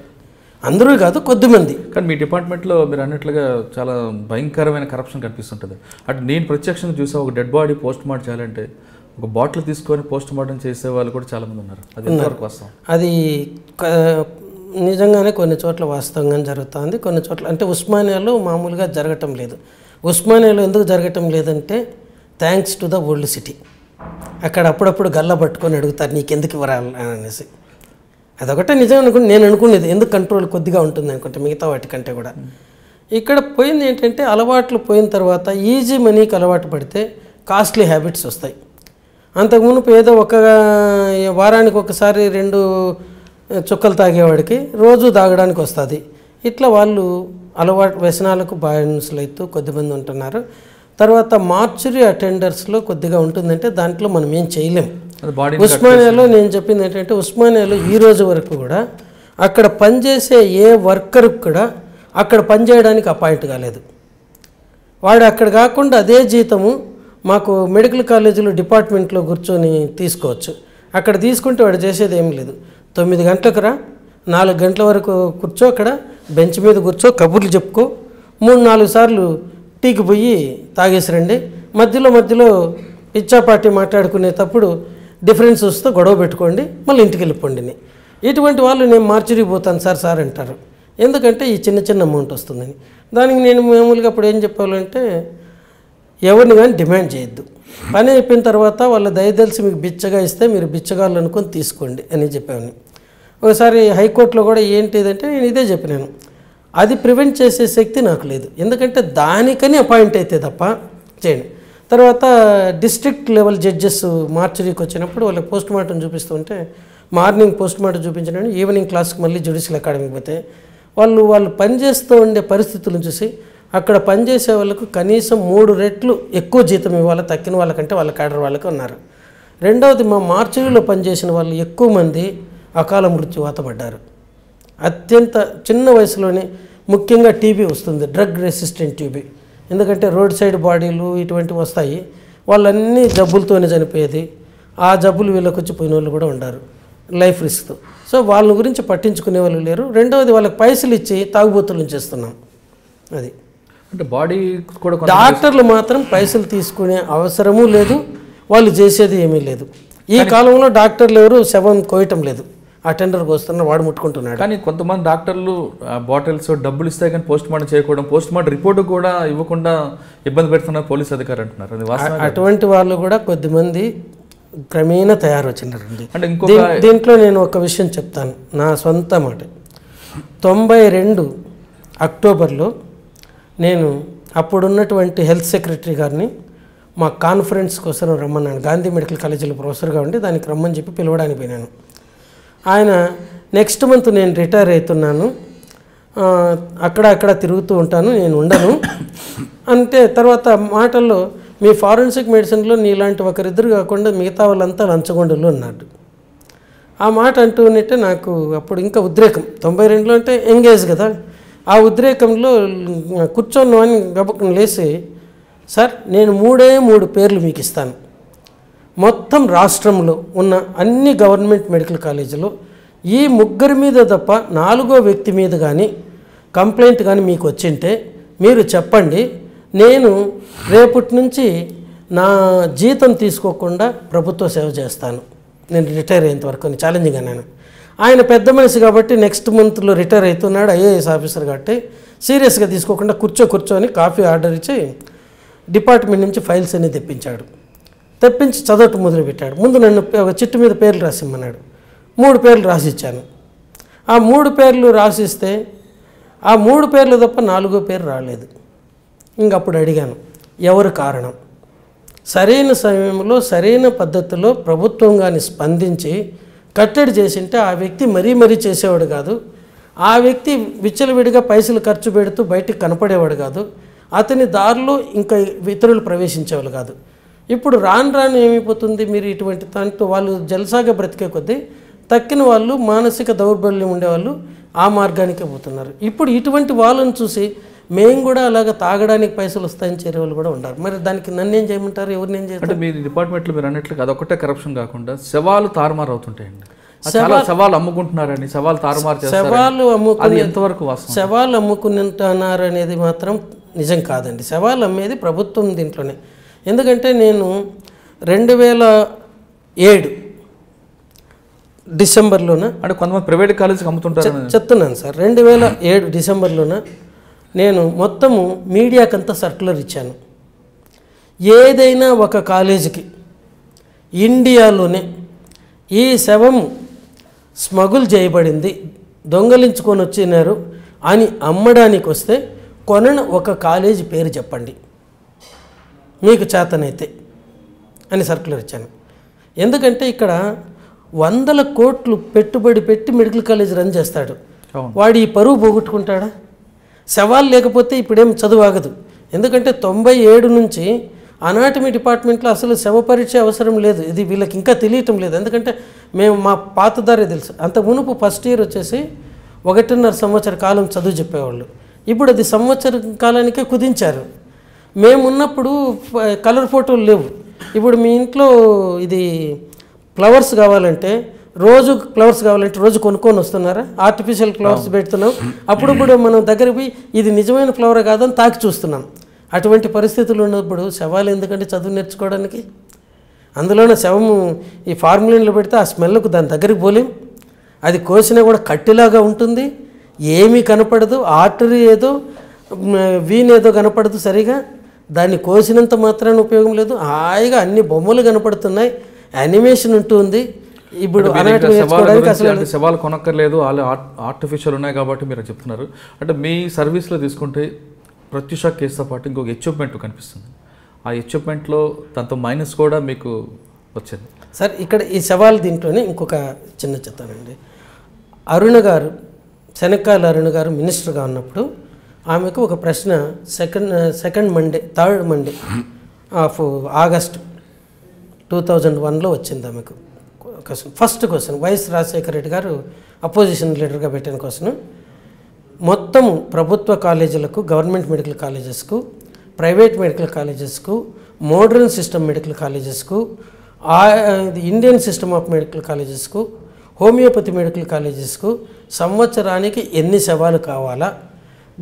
అందరూ కాదు కొద్దిమంది. కానీ మీ డిపార్ట్మెంట్లో మీరు అన్నట్లుగా చాలా భయంకరమైన కరప్షన్ కనిపిస్తుంటుంది. అటు నేను ప్రత్యక్షంగా చూసా ఒక డెడ్ బాడీ పోస్ట్ మార్టం చేయాలంటే ఒక బాటిల్ తీసుకొని పోస్ట్ మార్టం చేసే వాళ్ళు కూడా చాలా మంది ఉన్నారు. అది ఎంతవరకు వస్తాం అది నిజంగానే కొన్ని చోట్ల వాస్తవంగా జరుగుతుంది. కొన్ని చోట్ల అంటే ఉస్మానియాలో మామూలుగా జరగటం లేదు. ఉస్మానియాలో ఎందుకు జరగటం లేదంటే thanks to the old city అక్కడ అప్పుడప్పుడు గల్ల పట్టుకొని అడుగుతారు నీకెందుకు ఇవ్వరాలి అనేసి. అదొకటే నిజం అనుకుని నేను అనుకునేది. ఎందుకు కంట్రోల్ కొద్దిగా ఉంటుంది అనుకుంటే మిగతా వాటికంటే కూడా. ఇక్కడ పోయింది ఏంటంటే అలవాట్లు పోయిన తర్వాత ఈజీ మనీకి అలవాటు పడితే కాస్ట్లీ హ్యాబిట్స్ వస్తాయి. అంతకుమునుపు ఏదో ఒక వారానికి ఒకసారి రెండు చుక్కలు తాగేవాడికి రోజు తాగడానికి వస్తుంది. ఇట్లా వాళ్ళు అలవాటు వ్యసనాలకు బానిసలు కొద్దిమంది ఉంటున్నారు. తర్వాత మార్చురీ అటెండర్స్లో కొద్దిగా ఉంటుందంటే దాంట్లో మనం ఏం చేయలేం. ఉస్మానియాలో నేను చెప్పింది ఏంటంటే ఉస్మానియాలో ఈ రోజు వరకు కూడా అక్కడ పనిచేసే ఏ వర్కర్కి కూడా అక్కడ పనిచేయడానికి అపాయింట్ కాలేదు. వాడు అక్కడ కాకుండా అదే జీతము మాకు మెడికల్ కాలేజీలో డిపార్ట్మెంట్లో కూర్చొని తీసుకోవచ్చు. అక్కడ తీసుకుంటే వాడు చేసేది ఏం లేదు. తొమ్మిది గంటలకు రా నాలుగు గంటల వరకు కూర్చో అక్కడ బెంచ్ మీద కూర్చో కబుర్లు చెప్పుకో మూడు నాలుగు సార్లు టీకి పోయి తాగేసి రండి. మధ్యలో మధ్యలో పిచ్చాపాటి మాట్లాడుకునేటప్పుడు డిఫరెన్స్ వస్తే గొడవ పెట్టుకోండి మళ్ళీ ఇంటికి వెళ్ళిపోండి ఇటువంటి వాళ్ళు నేను మార్చురీ పోతాను సార్ సార్ అంటారు. ఎందుకంటే ఈ చిన్న చిన్న అమౌంట్ వస్తుందని. దానికి నేను మామూలుగా అప్పుడు ఏం చెప్పాలంటే ఎవరిని కానీ డిమాండ్ చేయొద్దు. పని అయిపోయిన తర్వాత వాళ్ళ దయదలిసి మీకు బిచ్చగా ఇస్తే మీరు బిచ్చగాళ్ళు అనుకొని తీసుకోండి అని చెప్పాను ఒకసారి హైకోర్టులో కూడా ఏంటిదంటే నేను ఇదే చెప్పినాను. అది ప్రివెంట్ చేసే శక్తి నాకు లేదు. ఎందుకంటే దానికని అపాయింట్ అయితే తప్ప చేయండి. తర్వాత డిస్ట్రిక్ట్ లెవెల్ జడ్జెస్ మార్చరీకి వచ్చినప్పుడు వాళ్ళకి పోస్ట్ మార్టం చూపిస్తుంటే మార్నింగ్ పోస్ట్ మార్టం చూపించడం ఈవినింగ్ క్లాస్కి మళ్ళీ జ్యుడిషియల్ అకాడమీకి పోతే వాళ్ళు వాళ్ళు పనిచేస్తూ ఉండే పరిస్థితులను చూసి అక్కడ పనిచేసే వాళ్ళకు కనీసం మూడు రెట్లు ఎక్కువ జీతం ఇవ్వాలి తక్కిన వాళ్ళకంటే వాళ్ళ క్యాడర్ వాళ్ళకి ఉన్నారు. రెండవది మా మార్చరీలో పనిచేసిన వాళ్ళు ఎక్కువ మంది అకాల మృత్యువాత పడ్డారు. అత్యంత చిన్న వయసులోనే ముఖ్యంగా టీబీ వస్తుంది డ్రగ్ రెసిస్టెంట్ టీబీ ఎందుకంటే రోడ్ సైడ్ బాడీలు ఇటువంటివి వస్తాయి వాళ్ళన్నీ జబ్బులతోనే చనిపోయేది. ఆ జబ్బులు వీళ్ళకి వచ్చి పోయిన వాళ్ళు కూడా ఉన్నారు లైఫ్ రిస్క్తో సో వాళ్ళ గురించి పట్టించుకునే వాళ్ళు లేరు. రెండవది వాళ్ళకి పైసలు ఇచ్చి తాగుబోతులు చేస్తున్నాం. అది. అంటే బాడీ కూడా డాక్టర్లు మాత్రం పైసలు తీసుకునే అవసరము లేదు. వాళ్ళు చేసేది ఏమీ లేదు. ఈ కాలంలో డాక్టర్లు ఎవరు శవం కోయటం లేదు. అటెండర్కి వస్తున్న వాడు ముట్టుకుంటున్నాడు. కానీ కొంతమంది డాక్టర్లు బాటిల్స్ డబ్బులు ఇస్తే కానీ పోస్ట్ మార్టం చేయకూడదు పోస్ట్ మార్టం రిపోర్ట్ కూడా ఇవ్వకుండా ఇబ్బంది పెడుతున్నారు పోలీస్ అధికారి అంటున్నారు. అటువంటి వాళ్ళు కూడా కొద్దిమంది క్రమేణా తయారవుతున్నారండి అంటే ఇంకొక దీన్- దీంట్లో నేను ఒక విషయం చెప్తాను. నా సొంత మాట. తొంభై రెండు అక్టోబర్లో నేను అప్పుడున్నటువంటి హెల్త్ సెక్రటరీ గారిని మా కాన్ఫరెన్స్ కోసం రమ్మన్నాను. గాంధీ మెడికల్ కాలేజీలో ప్రొఫెసర్గా ఉండి దానికి రమ్మని చెప్పి పిలవడానికి పోయినాను. ఆయన నెక్స్ట్ మంత్ నేను రిటైర్ అవుతున్నాను. అక్కడ అక్కడ తిరుగుతూ ఉంటాను నేను ఉండను. అంటే తర్వాత మాటల్లో మీ ఫారెన్సిక్ మెడిసిన్లో నీలాంటి ఒకరిద్దరు కాకుండా మిగతా వాళ్ళంతా లంచగొండలు అన్నాడు. ఆ మాట అంటూ ఉన్నట్టే నాకు అప్పుడు ఇంకా ఉద్రేకం. తొంభై రెండులో అంటే ఎంగేజ్ కదా. ఆ ఉద్రేకంలో కూర్చొని గబకం లేచి సార్ నేను మూడే మూడు పేర్లు మీకు ఇస్తాను. మొత్తం రాష్ట్రంలో ఉన్న అన్ని గవర్నమెంట్ మెడికల్ కాలేజీలో ఈ ముగ్గురి మీద తప్ప నాలుగో వ్యక్తి మీద కానీ కంప్లైంట్ కానీ మీకు వచ్చింటే మీరు చెప్పండి. నేను రేపటి నుంచి నా జీతం తీసుకోకుండా ప్రభుత్వ సేవ చేస్తాను. నేను రిటైర్ అయ్యేంత వరకు అని ఛాలెంజింగ్ అన్నాను ఆయన పెద్ద మనిషి కాబట్టి నెక్స్ట్ మంత్లో రిటైర్ అవుతున్నాడు ఐఏఎస్ ఆఫీసర్ కాబట్టి సీరియస్గా తీసుకోకుండా కూర్చో కూర్చొని కాఫీ ఆర్డర్ ఇచ్చి డిపార్ట్మెంట్ నుంచి ఫైల్స్ అన్నీ తెప్పించాడు. తెప్పించి చదవటం మొదలుపెట్టాడు. ముందు నన్ను ఒక చిట్టు మీద పేర్లు రాసిమ్మన్నాడు. మూడు పేర్లు రాసిచ్చాను. ఆ మూడు పేర్లు రాసిస్తే ఆ మూడు పేర్లు తప్ప నాలుగో పేరు రాలేదు. ఇంకప్పుడు అడిగాను ఎవరు కారణం? సరైన సమయంలో సరైన పద్ధతిలో ప్రభుత్వం కానీ స్పందించి కట్టడి చేసింటే ఆ వ్యక్తి మరీ మరీ చేసేవాడు కాదు. ఆ వ్యక్తి విచ్చలవిడిగా పైసలు ఖర్చు పెడుతూ బయటికి కనపడేవాడు కాదు. అతని దారిలో ఇంకా ఇతరులు ప్రవేశించేవాళ్ళు కాదు. ఇప్పుడు రాను రాను ఏమైపోతుంది? మీరు ఇటువంటి దాంట్లో వాళ్ళు జల్సాగా బ్రతికే కొద్దీ తక్కిన వాళ్ళు మానసిక దౌర్బల్యం ఉండేవాళ్ళు ఆ మార్గానికే పోతున్నారు. ఇప్పుడు ఇటువంటి వాళ్ళని చూసి మేము కూడా అలాగ తాగడానికి పైసలు వస్తాయని చేరే వాళ్ళు కూడా ఉన్నారు. మరి దానికి నన్ను ఏం చేయమంటారు? ఎవరిని ఏం చేస్తారు? అంటే మీ డిపార్ట్మెంట్లో మీరు అన్నట్లుగా అదొకటే కరప్షన్ కాకుండా శవాలు తారుమారు అవుతుంటాయండి శవాలు అమ్ముకుంటున్నారని శవాలు తారుమారు చేస్తారు శవాలు అమ్ముకు అది ఎంతవరకు శవాలు అమ్ముకుంటున్నారు అనేది మాత్రం నిజం కాదండి. శవాలు అమ్మేది ప్రభుత్వం దీంట్లోనే. ఎందుకంటే నేను రెండు వేల ఏడు డిసెంబర్లోన అంటే కొంతమంది ప్రైవేట్ కాలేజీకి అమ్ముతుంటారు చెప్తున్నాను సార్. రెండు వేల ఏడు డిసెంబర్లోన నేను మొత్తము మీడియాకంతా సర్క్యులర్ ఇచ్చాను. ఏదైనా ఒక కాలేజీకి ఇండియాలోనే ఈ శవము స్మగుల్ చేయబడింది దొంగలించుకొని వచ్చినారు అని అమ్మడానికి వస్తే కొనని ఒక కాలేజీ పేరు చెప్పండి. మీకు చేతనైతే అని సర్కులర్ ఇచ్చాను. ఎందుకంటే ఇక్కడ వందల కోట్లు పెట్టుబడి పెట్టి మెడికల్ కాలేజ్ రన్ చేస్తాడు. వాడు ఈ పరువు పోగొట్టుకుంటాడా? సవాల్ లేకపోతే ఇప్పుడేం చదువు ఆగదు. ఎందుకంటే తొంభై ఏడు నుంచి అనాటమీ డిపార్ట్మెంట్లో అసలు శవ పరీక్ష అవసరం లేదు. ఇది వీళ్ళకి ఇంకా తెలియటం లేదు. ఎందుకంటే మేము మా పాతదారే తెలుసు. అంత మునుపు ఫస్ట్ ఇయర్ వచ్చేసి ఒకటిన్నర సంవత్సర కాలం చదువు చెప్పేవాళ్ళు. ఇప్పుడు అది సంవత్సర కాలానికే కుదించారు. మేము ఉన్నప్పుడు ఫ- కలర్ ఫోటోలు లేవు. ఇప్పుడు మీ ఇంట్లో ఇది ఫ్లవర్స్ కావాలంటే రోజు ఫ్లవర్స్ కావాలంటే రోజు కొనుక్కొని వస్తున్నారా? ఆర్టిఫిషియల్ ఫ్లవర్స్ పెడుతున్నాం. అప్పుడప్పుడు మనం దగ్గర పోయి ఇది నిజమైన ఫ్లవర్ కాదని తాకి చూస్తున్నాం. అటువంటి పరిస్థితులు ఉన్నప్పుడు శవాలు ఎందుకంటే చదువు నేర్చుకోవడానికి? అందులోనే శవము ఈ ఫార్ములిన్లో పెడితే ఆ స్మెల్కు దాని దగ్గరికి పోలేం. అది కోసినా కూడా కట్టిలాగా ఉంటుంది. ఏమీ కనపడదు. ఆర్టరీ ఏదో వీన్ ఏదో కనపడదు సరిగా. దాన్ని కోసినంత మాత్రాన ఉపయోగం లేదు. హాయిగా అన్ని బొమ్మలు కనపడుతున్నాయి. యానిమేషన్ ఉంటుంది ఇప్పుడు శవాలు కొనక్కర్లేదు. వాళ్ళు ఆర్టిఫిషియల్ ఉన్నాయి కాబట్టి మీరు చెప్తున్నారు. అంటే మీ సర్వీస్లో తీసుకుంటే ప్రత్యుష కేసుతో పాటు ఇంకొక ఎక్విప్మెంట్ కనిపిస్తుంది. ఆ ఎక్విప్మెంట్లో దాంతో మైనస్ కూడా మీకు వచ్చింది. సార్ ఇక్కడ ఈ సవాల్ దీంట్లోనే ఇంకొక చిన్న చెప్తానండి అరుణ గారు శనక్కాయల అరుణ గారు మినిస్టర్గా ఉన్నప్పుడు ఆమెకు ఒక ప్రశ్న second second Monday third Monday of August two thousand వన్లో వచ్చింది ఆమెకు question first question YS Rajasekhara Reddy garu opposition లీడర్గా పెట్టిన క్వశ్చన్ మొత్తం ప్రభుత్వ కాలేజీలకు గవర్నమెంట్ మెడికల్ కాలేజెస్కు ప్రైవేట్ మెడికల్ కాలేజెస్కు మోడర్న్ సిస్టమ్ మెడికల్ కాలేజెస్కు ఆ ఇండియన్ సిస్టమ్ ఆఫ్ మెడికల్ కాలేజెస్కు హోమియోపతి మెడికల్ కాలేజెస్కు సంవత్సరానికి ఎన్ని సవాలు కావాలా?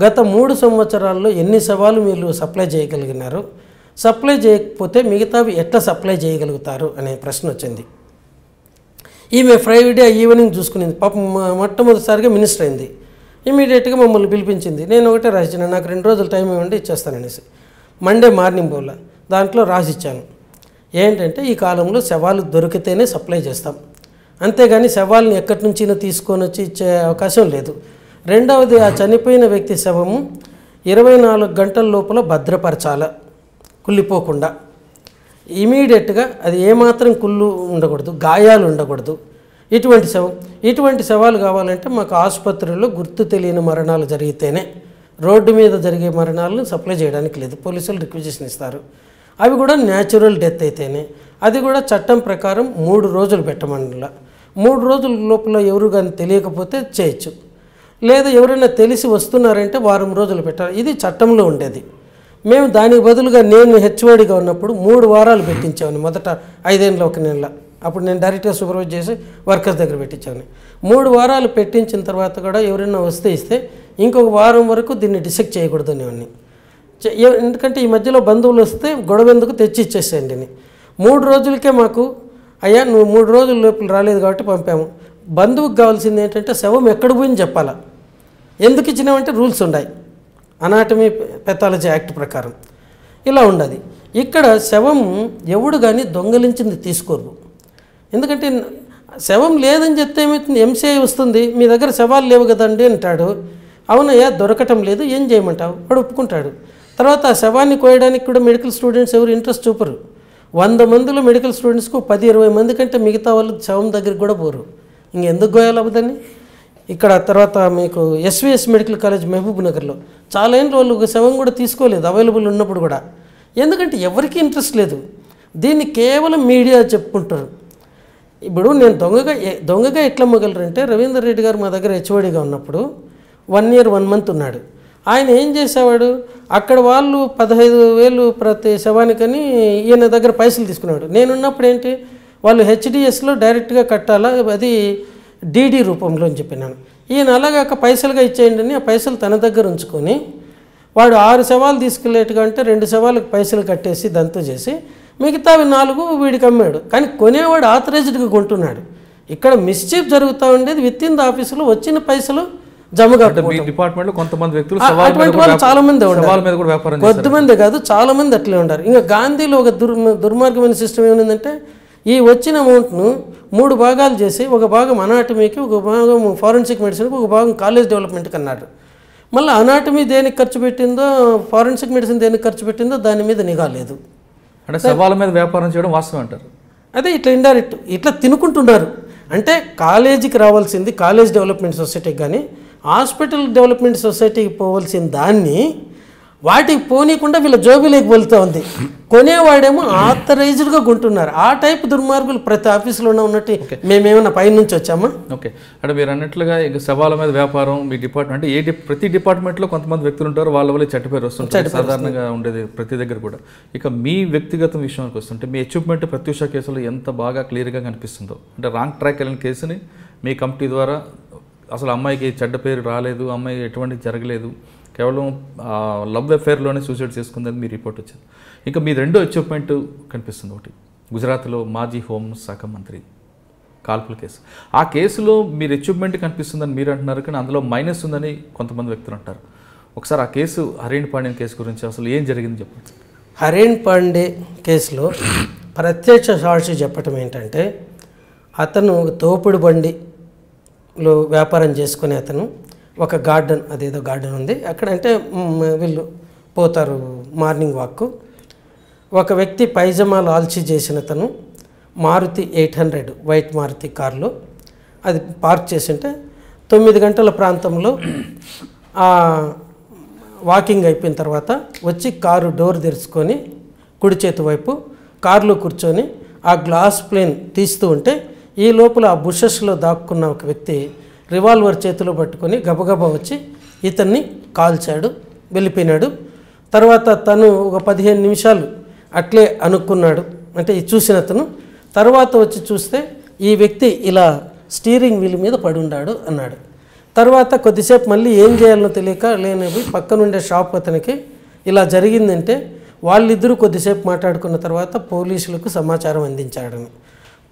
గత మూడు సంవత్సరాల్లో ఎన్ని సవాలు మీరు సప్లై చేయగలిగినారు? సప్లై చేయకపోతే మిగతావి ఎట్లా సప్లై చేయగలుగుతారు? అనే ప్రశ్న వచ్చింది. ఈమె ఫ్రైడే ఈవినింగ్ చూసుకునేది. పాపం మొట్టమొదటిసారిగా మినిస్టర్ అయింది. ఇమీడియట్గా మమ్మల్ని పిలిపించింది. నేను ఒకటే రాసిచ్చాను. నాకు రెండు రోజులు టైం ఇవ్వండి ఇచ్చేస్తాననేసి మండే మార్నింగ్ పోల దాంట్లో రాసిచ్చాను. ఏంటంటే ఈ కాలంలో శవాలు దొరికితేనే సప్లై చేస్తాం. అంతేగాని సవాల్ని ఎక్కడి నుంచైనా తీసుకొని వచ్చి ఇచ్చే అవకాశం లేదు. రెండవది ఆ చనిపోయిన వ్యక్తి శవము ఇరవై నాలుగు గంటల లోపల భద్రపరచాల కుళ్ళిపోకుండా. ఇమీడియట్గా అది ఏమాత్రం కుళ్ళు ఉండకూడదు గాయాలు ఉండకూడదు. ఇటువంటి శవం ఇటువంటి శవాలు కావాలంటే మాకు ఆసుపత్రిలో గుర్తు తెలియని మరణాలు జరిగితేనే రోడ్డు మీద జరిగే మరణాలను సప్లై చేయడానికి లేదు పోలీసులు రిక్వజిషన్ ఇస్తారు. అవి కూడా న్యాచురల్ డెత్ అయితేనే అది కూడా చట్టం ప్రకారం మూడు రోజులు పెట్టమనలా. మూడు రోజుల లోపల ఎవరు కానీ తెలియకపోతే చేయొచ్చు. లేదా ఎవరైనా తెలిసి వస్తున్నారంటే వారం రోజులు పెట్టాలి. ఇది చట్టంలో ఉండేది. మేము దానికి బదులుగా నేను హెచ్ఓడిగా ఉన్నప్పుడు మూడు వారాలు పెట్టించాను మొదట ఐదేళ్ళ ఒక నెల. అప్పుడు నేను డైరెక్ట్గా సూపర్వైజ్ చేసి వర్కర్స్ దగ్గర పెట్టించాను మూడు వారాలు పెట్టించిన తర్వాత కూడా ఎవరైనా వస్తే ఇస్తే ఇంకొక వారం వరకు దీన్ని డిసెక్ట్ చేయకూడదు అనేవాడిని ఎందుకంటే ఈ మధ్యలో బంధువులు వస్తే గొడవ ఎందుకు తెచ్చి ఇచ్చేసేయండి మూడు రోజులకే మాకు అయ్యా నువ్వు మూడు రోజుల లోపల రాలేదు కాబట్టి పంపాము. బంధువుకు కావాల్సింది ఏంటంటే శవం ఎక్కడ పోయింది చెప్పాలా? ఎందుకు ఇచ్చినామంటే రూల్స్ ఉన్నాయి. అనాటమీ పెథాలజీ యాక్ట్ ప్రకారం. ఇలా ఉండదు. ఇక్కడ శవం ఎవడు కానీ దొంగలించింది తీసుకోరు ఎందుకంటే శవం లేదని చెప్తే ఏమవుతుంది? ఎంసీఐ వస్తుంది. మీ దగ్గర శవాలు లేవు కదండి అంటాడు. అవునయ్యా దొరకటం లేదు. ఏం చేయమంటావు? వాడు ఒప్పుకుంటాడు. తర్వాత ఆ శవాన్ని కోయడానికి కూడా మెడికల్ స్టూడెంట్స్ ఎవరు ఇంట్రెస్ట్ చూపరు. వంద మందిలో మెడికల్ స్టూడెంట్స్కు పది ఇరవై మంది కంటే మిగతా వాళ్ళు శవం దగ్గరికి కూడా పోరు. ఇంకెందుకు గోయాలి అవ్వదని ఇక్కడ తర్వాత మీకు ఎస్విఎస్ మెడికల్ కాలేజ్ మహబూబ్ నగర్లో చాలా ఏళ్ళ వాళ్ళు ఒక శవం కూడా తీసుకోలేదు అవైలబుల్ ఉన్నప్పుడు కూడా. ఎందుకంటే ఎవరికీ ఇంట్రెస్ట్ లేదు. దీన్ని కేవలం మీడియా చెప్పుకుంటారు. ఇప్పుడు నేను దొంగగా దొంగగా ఎట్లా అమ్మగలరంటే రవీందర్ రెడ్డి గారు మా దగ్గర హెచ్ఓడిగా ఉన్నప్పుడు వన్ ఇయర్ వన్ మంత్ ఉన్నాడు. ఆయన ఏం చేసేవాడు? అక్కడ వాళ్ళు పదహైదు వేలు ప్రతి శవానికని ఈయన దగ్గర పైసలు తీసుకున్నాడు నేనున్నప్పుడు ఏంటి? వాళ్ళు హెచ్డిఎస్లో డైరెక్ట్గా కట్టాలా? అది డీడీ రూపంలో అని చెప్పినాను ఈయన అలాగాక పైసలుగా ఇచ్చేయండి అని ఆ పైసలు తన దగ్గర ఉంచుకొని వాడు ఆరు శవాలు తీసుకెళ్ళేట్టుగా అంటే రెండు శవాలకు పైసలు కట్టేసి దంతు చేసి మిగతావి నాలుగు వీడికి అమ్మాడు. కానీ కొనేవాడు ఆథరైజ్డ్గా కొంటున్నాడు. ఇక్కడ మిస్చీఫ్ జరుగుతూ ఉండేది విత్ ఇన్ ద ఆఫీసులో వచ్చిన పైసలు జమ అంటే కాకపోవడం. మీ డిపార్ట్మెంట్లో కొంతమంది వ్యక్తులు సవాల్ అటువంటి వాళ్ళు చాలా మంది సవాల్ కొద్దిమంది కాదు చాలా మంది అట్లే ఉంటారు ఇంకా గాంధీలో ఒక దుర్ దుర్మార్గమైన సిస్టమ్ ఏమైందంటే ఈ వచ్చిన అమౌంట్ను మూడు భాగాలు చేసి ఒక భాగం అనాటమీకి ఒక భాగం ఫారెన్సిక్ మెడిసిన్కి ఒక భాగం కాలేజ్ డెవలప్మెంట్కి అన్నాడు. మళ్ళీ అనాటమీ దేనికి ఖర్చు పెట్టిందో ఫారెన్సిక్ మెడిసిన్ దేనికి ఖర్చు పెట్టిందో దాని మీద నిఘా లేదు. అంటే సవాల్ మీద వ్యాపారం చేయడం వాస్తవం అంటారు. అదే ఇట్లా ఇండైరెక్ట్ ఇట్లా తినుకుంటున్నారు. అంటే కాలేజీకి రావాల్సింది కాలేజ్ డెవలప్మెంట్ సొసైటీకి కానీ హాస్పిటల్ డెవలప్మెంట్ సొసైటీకి పోవాల్సిన దాన్ని వాటికి పోనీకుండా వీళ్ళ జోబీలోకి వెళ్తూ ఉంది. కొనేవాడేమో ఆథరైజ్డ్గా కొంటున్నారు. ఆ టైప్ దుర్మార్గులు ప్రతి ఆఫీసులోనే ఉన్నట్టు మేమేమన్నా పైనుంచి వచ్చామా? ఓకే. అంటే మీరు అన్నట్లుగా ఇక సవాల మీద వ్యాపారం మీ డిపార్ట్మెంట్ అంటే ఏ ప్రతి డిపార్ట్మెంట్లో కొంతమంది వ్యక్తులు ఉంటారు వాళ్ళ వల్ల చెడ్డ పేరు వస్తుంటుంది. సాధారణంగా ఉండేది ప్రతి దగ్గర కూడా. ఇక మీ వ్యక్తిగత విషయానికి వస్తుంటే మీ అచీవ్మెంట్ ప్రత్యూష కేసులో ఎంత బాగా క్లియర్గా కనిపిస్తుందో. అంటే రాంగ్ ట్రాక్ వెళ్ళిన కేసుని మీ కమిటీ ద్వారా అసలు అమ్మాయికి చెడ్డ పేరు రాలేదు అమ్మాయి ఎటువంటి జరగలేదు. కేవలం లవ్ అఫేర్లోనే సూసైడ్ చేసుకుందని మీ రిపోర్ట్ వచ్చింది. ఇంకా మీ రెండో అచీవ్మెంట్ కనిపిస్తుంది ఒకటి. గుజరాత్లో మాజీ హోం శాఖ మంత్రి కాల్పుల కేసు. ఆ కేసులో మీరు అచీవ్మెంట్ కనిపిస్తుందని మీరు అంటున్నారు కానీ అందులో మైనస్ ఉందని కొంతమంది వ్యక్తులు అంటారు. ఒకసారి ఆ కేసు హరేణ్ పాండే కేసు గురించి అసలు ఏం జరిగింది చెప్పండి. హరేణ్ పాండే కేసులో ప్రత్యక్ష సాక్షి చెప్పటం ఏంటంటే అతను తోపుడు బండిలో వ్యాపారం చేసుకునే అతను ఒక గార్డెన్ అదేదో గార్డెన్ ఉంది. అక్కడ అంటే వీళ్ళు పోతారు మార్నింగ్ వాక్కు. ఒక వ్యక్తి పైజమాలు ఆల్చి చేసిన తను Maruti eight hundred white Maruti కారులో అది పార్క్ చేసింటే తొమ్మిది గంటల ప్రాంతంలో వాకింగ్ అయిపోయిన తర్వాత వచ్చి కారు డోర్ తెరుచుకొని కుడి చేతి వైపు కారులో కూర్చొని ఆ గ్లాస్ ప్లేన్ తీస్తూ ఉంటే ఈ లోపల ఆ బుషెస్లో దాక్కున్న ఒక వ్యక్తి రివాల్వర్ చేతిలో పట్టుకొని గబగబా వచ్చి ఇతన్ని కాల్చాడు వెళ్ళిపోయినాడు. తర్వాత తను ఒక పదిహేను నిమిషాలు అట్లే అనుకున్నాడు. అంటే చూసిన అతను. తర్వాత వచ్చి చూస్తే ఈ వ్యక్తి ఇలా స్టీరింగ్ వీల్ మీద పడి ఉన్నాడు అన్నాడు. తర్వాత కొద్దిసేపు మళ్ళీ ఏం చేయాలో తెలియక లేనివి పక్కనుండే షాప్ అతనికి ఇలా జరిగిందంటే వాళ్ళిద్దరూ కొద్దిసేపు మాట్లాడుకున్న తర్వాత పోలీసులకు సమాచారం అందించాడు.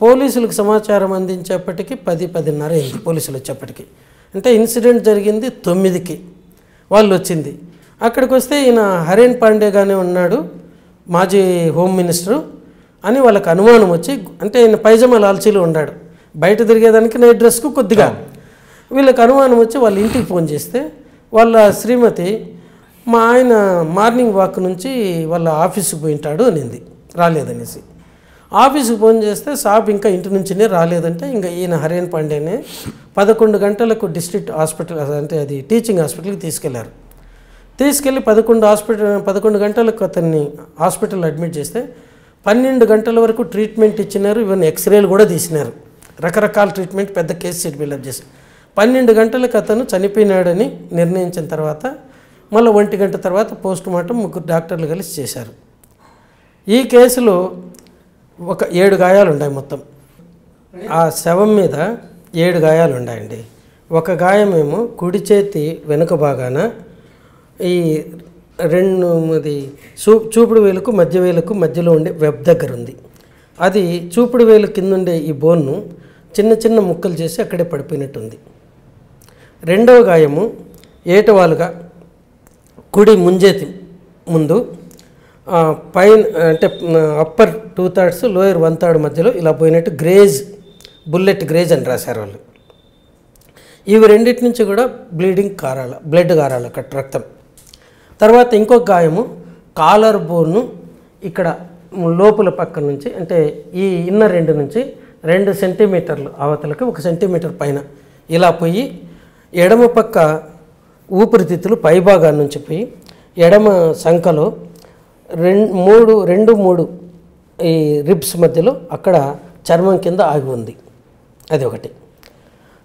పోలీసులకు సమాచారం అందించేప్పటికి పది పదిన్నర అయింది పోలీసులు వచ్చేప్పటికి. అంటే ఇన్సిడెంట్ జరిగింది తొమ్మిదికి. వాళ్ళు వచ్చింది అక్కడికి వస్తే ఈయన హరేన్ పాండే ఉన్నాడు. మాజీ హోమ్ మినిస్టరు అని వాళ్ళకి అనుమానం వచ్చి అంటే ఆయన పైజమా లాల్చీలో ఉన్నాడు. బయట తిరిగేదానికి నైట్ డ్రెస్కు కొద్దిగా. వీళ్ళకి అనుమానం వచ్చి వాళ్ళ ఇంటికి ఫోన్ చేస్తే వాళ్ళ శ్రీమతి మా ఆయన మార్నింగ్ వాక్ నుంచి వాళ్ళ ఆఫీస్కి పోయింటాడు అనింది రాలేదనేసి. ఆఫీస్కి ఫోన్ చేస్తే సాబ్ ఇంకా ఇంటి నుంచినే రాలేదంటే ఇంకా ఈయన హరేన్ పాండేనే పదకొండు గంటలకు డిస్ట్రిక్ట్ హాస్పిటల్ అంటే అది టీచింగ్ హాస్పిటల్కి తీసుకెళ్ళారు. తీసుకెళ్ళి పదకొండు హాస్పిటల్ పదకొండు గంటలకు అతన్ని హాస్పిటల్ అడ్మిట్ చేస్తే పన్నెండు గంటల వరకు ట్రీట్మెంట్ ఇచ్చినారు ఈవెన్ ఎక్స్రేలు కూడా తీసినారు. రకరకాల ట్రీట్మెంట్ పెద్ద కేసు సీట్ బిల్డప్ చేసి పన్నెండు గంటలకు అతను చనిపోయినాడని నిర్ణయించిన తర్వాత మళ్ళీ ఒంటి గంట తర్వాత పోస్ట్ మార్టం ముగ్గురు డాక్టర్లు కలిసి చేశారు. ఈ కేసులో ఒక ఏడు గాయాలు ఉన్నాయి మొత్తం. ఆ శవం మీద ఏడు గాయాలు ఉన్నాయండి. ఒక గాయమేమో కుడి చేతి వెనుక భాగాన ఈ రెండు అది చూ చూపుడు వేలుకు మధ్య వేలుకు మధ్యలో ఉండే వెబ్ దగ్గర ఉంది. అది చూపుడు వేలు కింద ఉండే ఈ బోన్ను చిన్న చిన్న ముక్కలు చేసి అక్కడే పడిపోయినట్టుంది. రెండవ గాయము ఏటవాలుగా కుడి ముంజేతి ముందు పైన అంటే upper two thirds lower one third మధ్యలో ఇలా పోయినట్టు గ్రేజ్ బుల్లెట్ గ్రేజ్ అని రాశారు వాళ్ళు. ఇవి రెండింటి నుంచి కూడా బ్లీడింగ్ కారాల బ్లడ్ కారాల అక్కడ రక్తం. తర్వాత ఇంకో గాయము కాలర్ బోన్ను ఇక్కడ లోపల పక్క నుంచి అంటే ఈ ఇన్నర్ రెండు నుంచి రెండు సెంటీమీటర్లు అవతలకి ఒక సెంటీమీటర్ పైన ఇలా పోయి ఎడమ పక్క ఊపిరితిత్తులు పైభాగాన్ని నుంచి పోయి ఎడమ సంఖలో రెండు మూడు రెండు మూడు ఈ రిబ్స్ మధ్యలో అక్కడ చర్మం కింద ఆగి ఉంది. అది ఒకటి.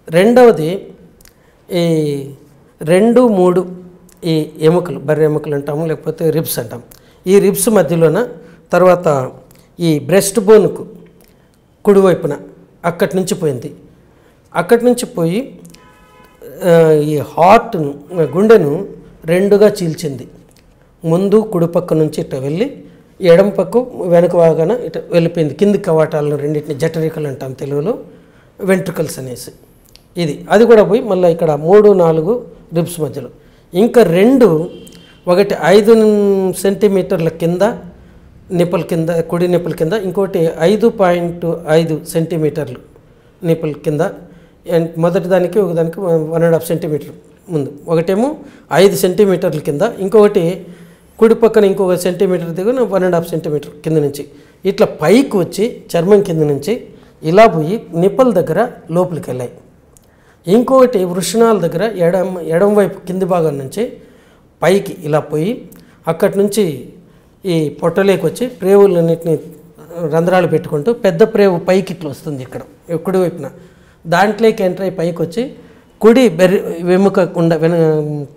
రెండవది ఈ రెండు మూడు ఈ ఎముకలు బర్రె ఎముకలు అంటాము లేకపోతే రిబ్స్ అంటాం ఈ రిబ్స్ మధ్యలోన తర్వాత ఈ బ్రెస్ట్ బోన్కు కుడివైపున అక్కడి నుంచి పోయింది. అక్కడి నుంచి పోయి ఈ హార్ట్ను గుండెను రెండుగా చీల్చింది. ముందు కుడిపక్క నుంచి ఇట వెళ్ళి ఎడమ పక్క వెనుక వాగాన ఇట వెళ్ళిపోయింది. కింది కవాటాలను రెండింటిని జఠరికలు అంటాం తెలుగులో వెంట్రుకల్స్ అనేసి. ఇది. అది కూడా పోయి మళ్ళీ ఇక్కడ మూడు నాలుగు రిబ్స్ మధ్యలో. ఇంకా రెండు ఒకటి ఐదు సెంటీమీటర్ల కింద నిప్పుల కింద కుడి నిప్పుల కింద ఇంకోటి ఐదు పాయింట్ ఐదు సెంటీమీటర్లు నిప్పుల కింద. అండ్ మొదటి దానికి ఒక దానికి వన్ అండ్ హాఫ్ సెంటీమీటర్ ముందు. ఒకటేమో ఐదు సెంటీమీటర్ల కింద ఇంకొకటి కుడి పక్కన ఇంకొక సెంటీమీటర్ దిగున వన్ అండ్ హాఫ్ సెంటీమీటర్ కింద నుంచి. ఇట్లా పైకి వచ్చి చర్మం కింద నుంచి ఇలా పోయి నిప్పుల దగ్గర లోపలికి వెళ్ళాయి. ఇంకొకటి వృషణాల దగ్గర ఎడం ఎడం వైపు కింది భాగం నుంచి పైకి ఇలా పోయి అక్కడి నుంచి ఈ పొట్టలేకి వచ్చి ప్రేవులన్నింటినీ రంధ్రాలు పెట్టుకుంటూ పెద్ద ప్రేవు పైకి ఇట్లా వస్తుంది ఇక్కడ కుడి వైపున. దాంట్లోకి ఎంటర్ అయి పైకి వచ్చి కుడి బెర్రి వెముక ఉండ వెన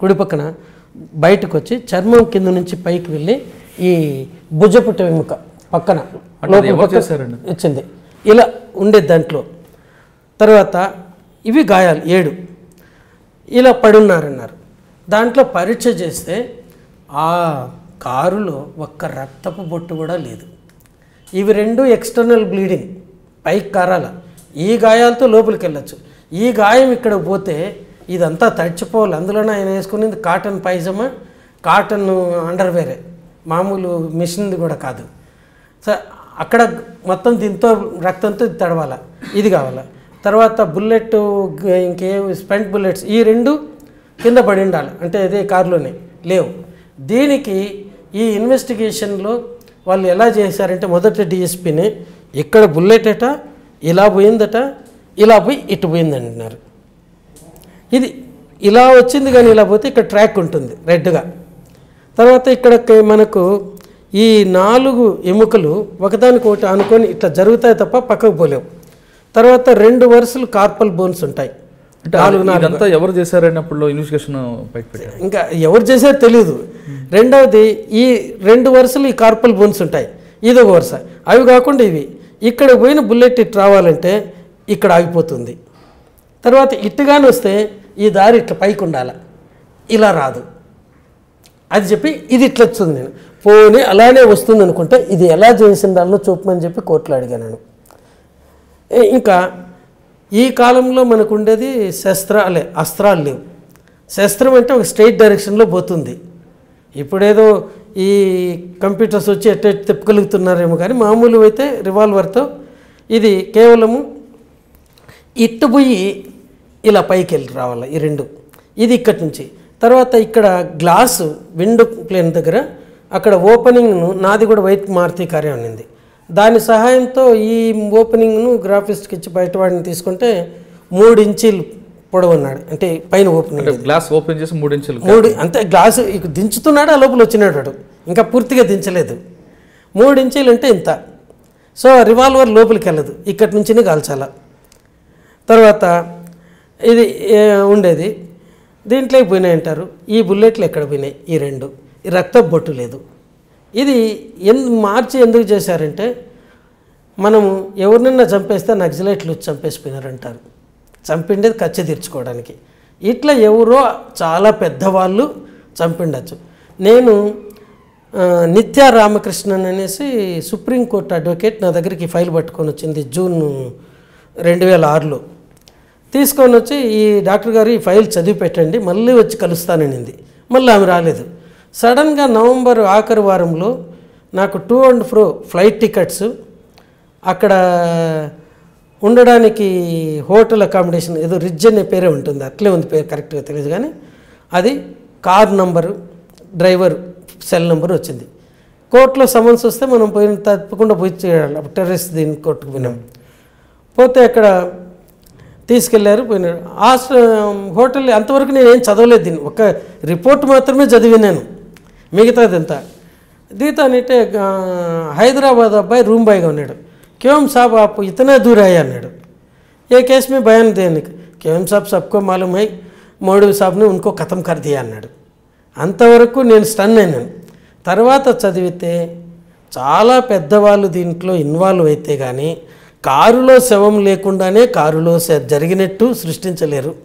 కుడి పక్కన బయటకు వచ్చి చర్మం కింద నుంచి పైకి వెళ్ళి ఈ భుజపుట్ట వెముక పక్కన? వచ్చింది. ఇలా ఉండే దాంట్లో. తర్వాత ఇవి గాయాలు. ఏడు. ఇలా పడున్నారన్నారు. దాంట్లో పరీక్ష చేస్తే ఆ కారులో ఒక్క రక్తపు బొట్టు కూడా లేదు. ఇవి రెండు ఎక్స్టర్నల్ బ్లీడింగ్ పైకి కారాల. ఈ గాయాలతో లోపలికి వెళ్ళొచ్చు ఈ గాయం ఇక్కడ పోతే ఇదంతా తడిచిపోవాలి. అందులోనే ఆయన వేసుకునేది కాటన్ పైజమా కాటన్ అండర్వేరే. మామూలు మిషన్ది కూడా కాదు. సో అక్కడ మొత్తం దీంతో రక్తంతో ఇది తడవాల? ఇది కావాలా? తర్వాత బుల్లెట్ ఇంకే స్పెంట్ బుల్లెట్స్ ఈ రెండు కింద పడి ఉండాలి. అంటే అదే కారులోనే లేవు. దీనికి ఈ ఇన్వెస్టిగేషన్లో వాళ్ళు ఎలా చేశారంటే మొదట డిఎస్పీని ఇక్కడ బుల్లెట్ అట ఇలా పోయిందట ఇలా పోయి ఇటు పోయింది అంటున్నారు. ఇది ఇలా వచ్చింది కానీ ఇలా పోతే ఇక్కడ ట్రాక్ ఉంటుంది రెడ్గా. తర్వాత ఇక్కడ మనకు ఈ నాలుగు ఎముకలు ఒకదానికొకటి అనుకొని ఇట్లా జరుగుతాయి తప్ప పక్కకు పోలేవు. తర్వాత రెండు వరుసలు కార్పల్ బోన్స్ ఉంటాయి. ఇదంతా ఎవరు చేశారన్నప్పుడు ఇన్వెస్టిగేషన్ పైకి పెట్టారు? ఇంకా ఎవరు చేశారో తెలియదు రెండవది ఈ రెండు వరుసలు ఈ కార్పల్ బోన్స్ ఉంటాయి. ఇది ఒక వరుస. అవి కాకుండా ఇవి. ఇక్కడ పోయిన బుల్లెట్ ఇట్ రావాలంటే ఇక్కడ ఆగిపోతుంది. తర్వాత ఇట్టుగాని వస్తే ఈ దారి ఇట్లా పైకి ఉండాలి. ఇలా రాదు. అది చెప్పి ఇది ఇట్లా వచ్చింది. నేను పోనీ అలానే వస్తుంది అనుకుంటే ఇది ఎలా చేసిండాలో చూపమని చెప్పి కోర్టులో అడిగాను నేను. ఇంకా ఈ కాలంలో మనకు ఉండేది శస్త్రాలే అస్త్రాలు లేవు. శస్త్రం అంటే ఒక స్ట్రైట్ డైరెక్షన్లో పోతుంది. ఇప్పుడేదో ఈ కంప్యూటర్స్ వచ్చి ఎట్ట తిప్పగలుగుతున్నారేమో కానీ మామూలు అయితే రివాల్వర్తో ఇది కేవలము ఇట్టు పోయి ఇలా పైకి వెళ్ళి రావాలి ఈ రెండు. ఇది ఇక్కడి నుంచి. తర్వాత ఇక్కడ గ్లాసు విండో ప్లేన్ దగ్గర అక్కడ ఓపెనింగ్ను నాది కూడా వైట్ మారుతి కార్యం ఉన్నింది దాని సహాయంతో ఈ ఓపెనింగ్ను గ్రాఫిక్స్కి ఇచ్చి బయట వాడిని తీసుకుంటే మూడు ఇంచీలు పొడవున్నాడు. అంటే పైన ఓపెనింగ్ అంటే గ్లాస్ ఓపెన్ చేసి మూడు ఇంచులు మూడు అంతే గ్లాసు ఇక దించుతున్నాడు ఆ లోపల వచ్చినాడు ఇంకా పూర్తిగా దించలేదు. మూడు ఇంచీలు అంటే ఇంత. సో రివాల్వర్ లోపలికి వెళ్ళదు. ఇక్కడి నుంచినే కాల్చాల. తర్వాత ఇది ఉండేది. దీంట్లోకి పోయినాయి అంటారు. ఈ బుల్లెట్లు ఎక్కడ పోయినాయి? ఈ రెండు. ఈ రక్త బొట్టు లేదు. ఇది ఎందు మార్చి ఎందుకు చేశారంటే మనము ఎవరినన్నా చంపేస్తే నక్సలైట్లు చంపేసిపోయినారంటారు. చంపిండేది కచ్చ తీర్చుకోవడానికి. ఇట్లా ఎవరో చాలా పెద్దవాళ్ళు చంపిండచ్చు. నేను నిత్యా రామకృష్ణన్ అనేసి సుప్రీంకోర్టు అడ్వకేట్ నా దగ్గరికి ఫైల్ పట్టుకొని వచ్చింది జూన్ రెండు వేల ఆరులో. తీసుకొని వచ్చి ఈ డాక్టర్ గారు ఈ ఫైల్ చదివి పెట్టండి మళ్ళీ వచ్చి కలుస్తాననింది. మళ్ళీ ఆమె రాలేదు. సడన్గా నవంబర్ ఆఖరి వారంలో నాకు to and fro flight tickets అక్కడ ఉండడానికి హోటల్ అకామిడేషన్ ఏదో రిజ్ అనే పేరే ఉంటుంది. అట్లే ఉంది పేరు కరెక్ట్గా తెలియదు కానీ అది car number driver cell number వచ్చింది. కోర్టులో సమన్స్ వస్తే మనం పోయిన తప్పకుండా పోయి చేయాలి. అప్పుడు టెర్రరిస్ట్ దీని కోర్టుకు పోయినాం. పోతే అక్కడ తీసుకెళ్ళారు పోయినారు. హాస్టల్ హోటల్ అంతవరకు నేను ఏం చదవలేదు దీన్ని. ఒక రిపోర్ట్ మాత్రమే చదివినాను మిగతాదంతా. అంటే హైదరాబాద్ అబ్బాయి రూమ్ బాయ్గా ఉన్నాడు. కేవం సాబ్ అప్పు ఇతనే దూరాయి అన్నాడు. ఏ కేసు మీ భయం దేనికి? కేఎం సాబ్ సబ్కో మాలమై అయి మోడీ సాబ్ని ఇంకో కథం కర్దియా అన్నాడు. అంతవరకు నేను స్టన్ అయినాను. తర్వాత చదివితే చాలా పెద్దవాళ్ళు దీంట్లో ఇన్వాల్వ్ అయితే కానీ కారులో శవం లేకుండానే కారులో జరిగినట్టు సృష్టించలేరు.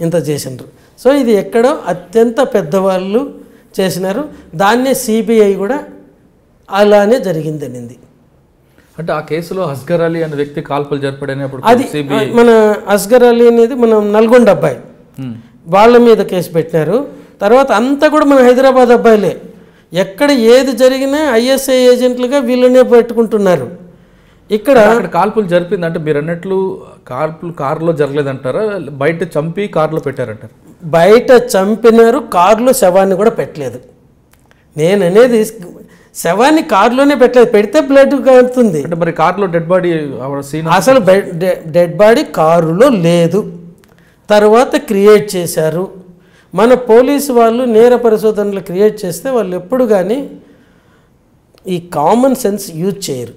ఇంత చేసిండ్రు. సో ఇది ఎక్కడో అత్యంత పెద్దవాళ్ళు చేసినారు. దాన్నే సిబిఐ కూడా అలానే జరిగిందనింది. అంటే ఆ కేసులో హస్గర్ అలీ అనే వ్యక్తి కాల్పులు జరిపాడని అది మన అస్గర్ అలీ అనేది మన నల్గొండ అబ్బాయి. వాళ్ళ మీద కేసు పెట్టినారు. తర్వాత అంతా కూడా మన హైదరాబాద్ అబ్బాయిలే. ఎక్కడ ఏది జరిగినా ఐఎస్ఐ ఏజెంట్లుగా వీళ్ళనే పెట్టుకుంటున్నారు. ఇక్కడ కాల్పులు జరిపింది అంటే మీరు అన్నట్లు కాల్పులు కారులో జరగలేదంటారా? బయట చంపి కారులో పెట్టారంటారు? బయట చంపినారు కారులో శవాన్ని కూడా పెట్టలేదు. నేను అనేది శవాన్ని కారులోనే పెట్టలేదు. పెడితే బ్లడ్ కారుతుంది అంటే మరి కారులో డెడ్ బాడీ సీన్ అసలు డెడ్ బాడీ కారులో లేదు. తర్వాత క్రియేట్ చేశారు. మన పోలీసు వాళ్ళు నేర పరిశోధనలు క్రియేట్ చేస్తే వాళ్ళు ఎప్పుడు కానీ ఈ కామన్ సెన్స్ యూజ్ చేయరు.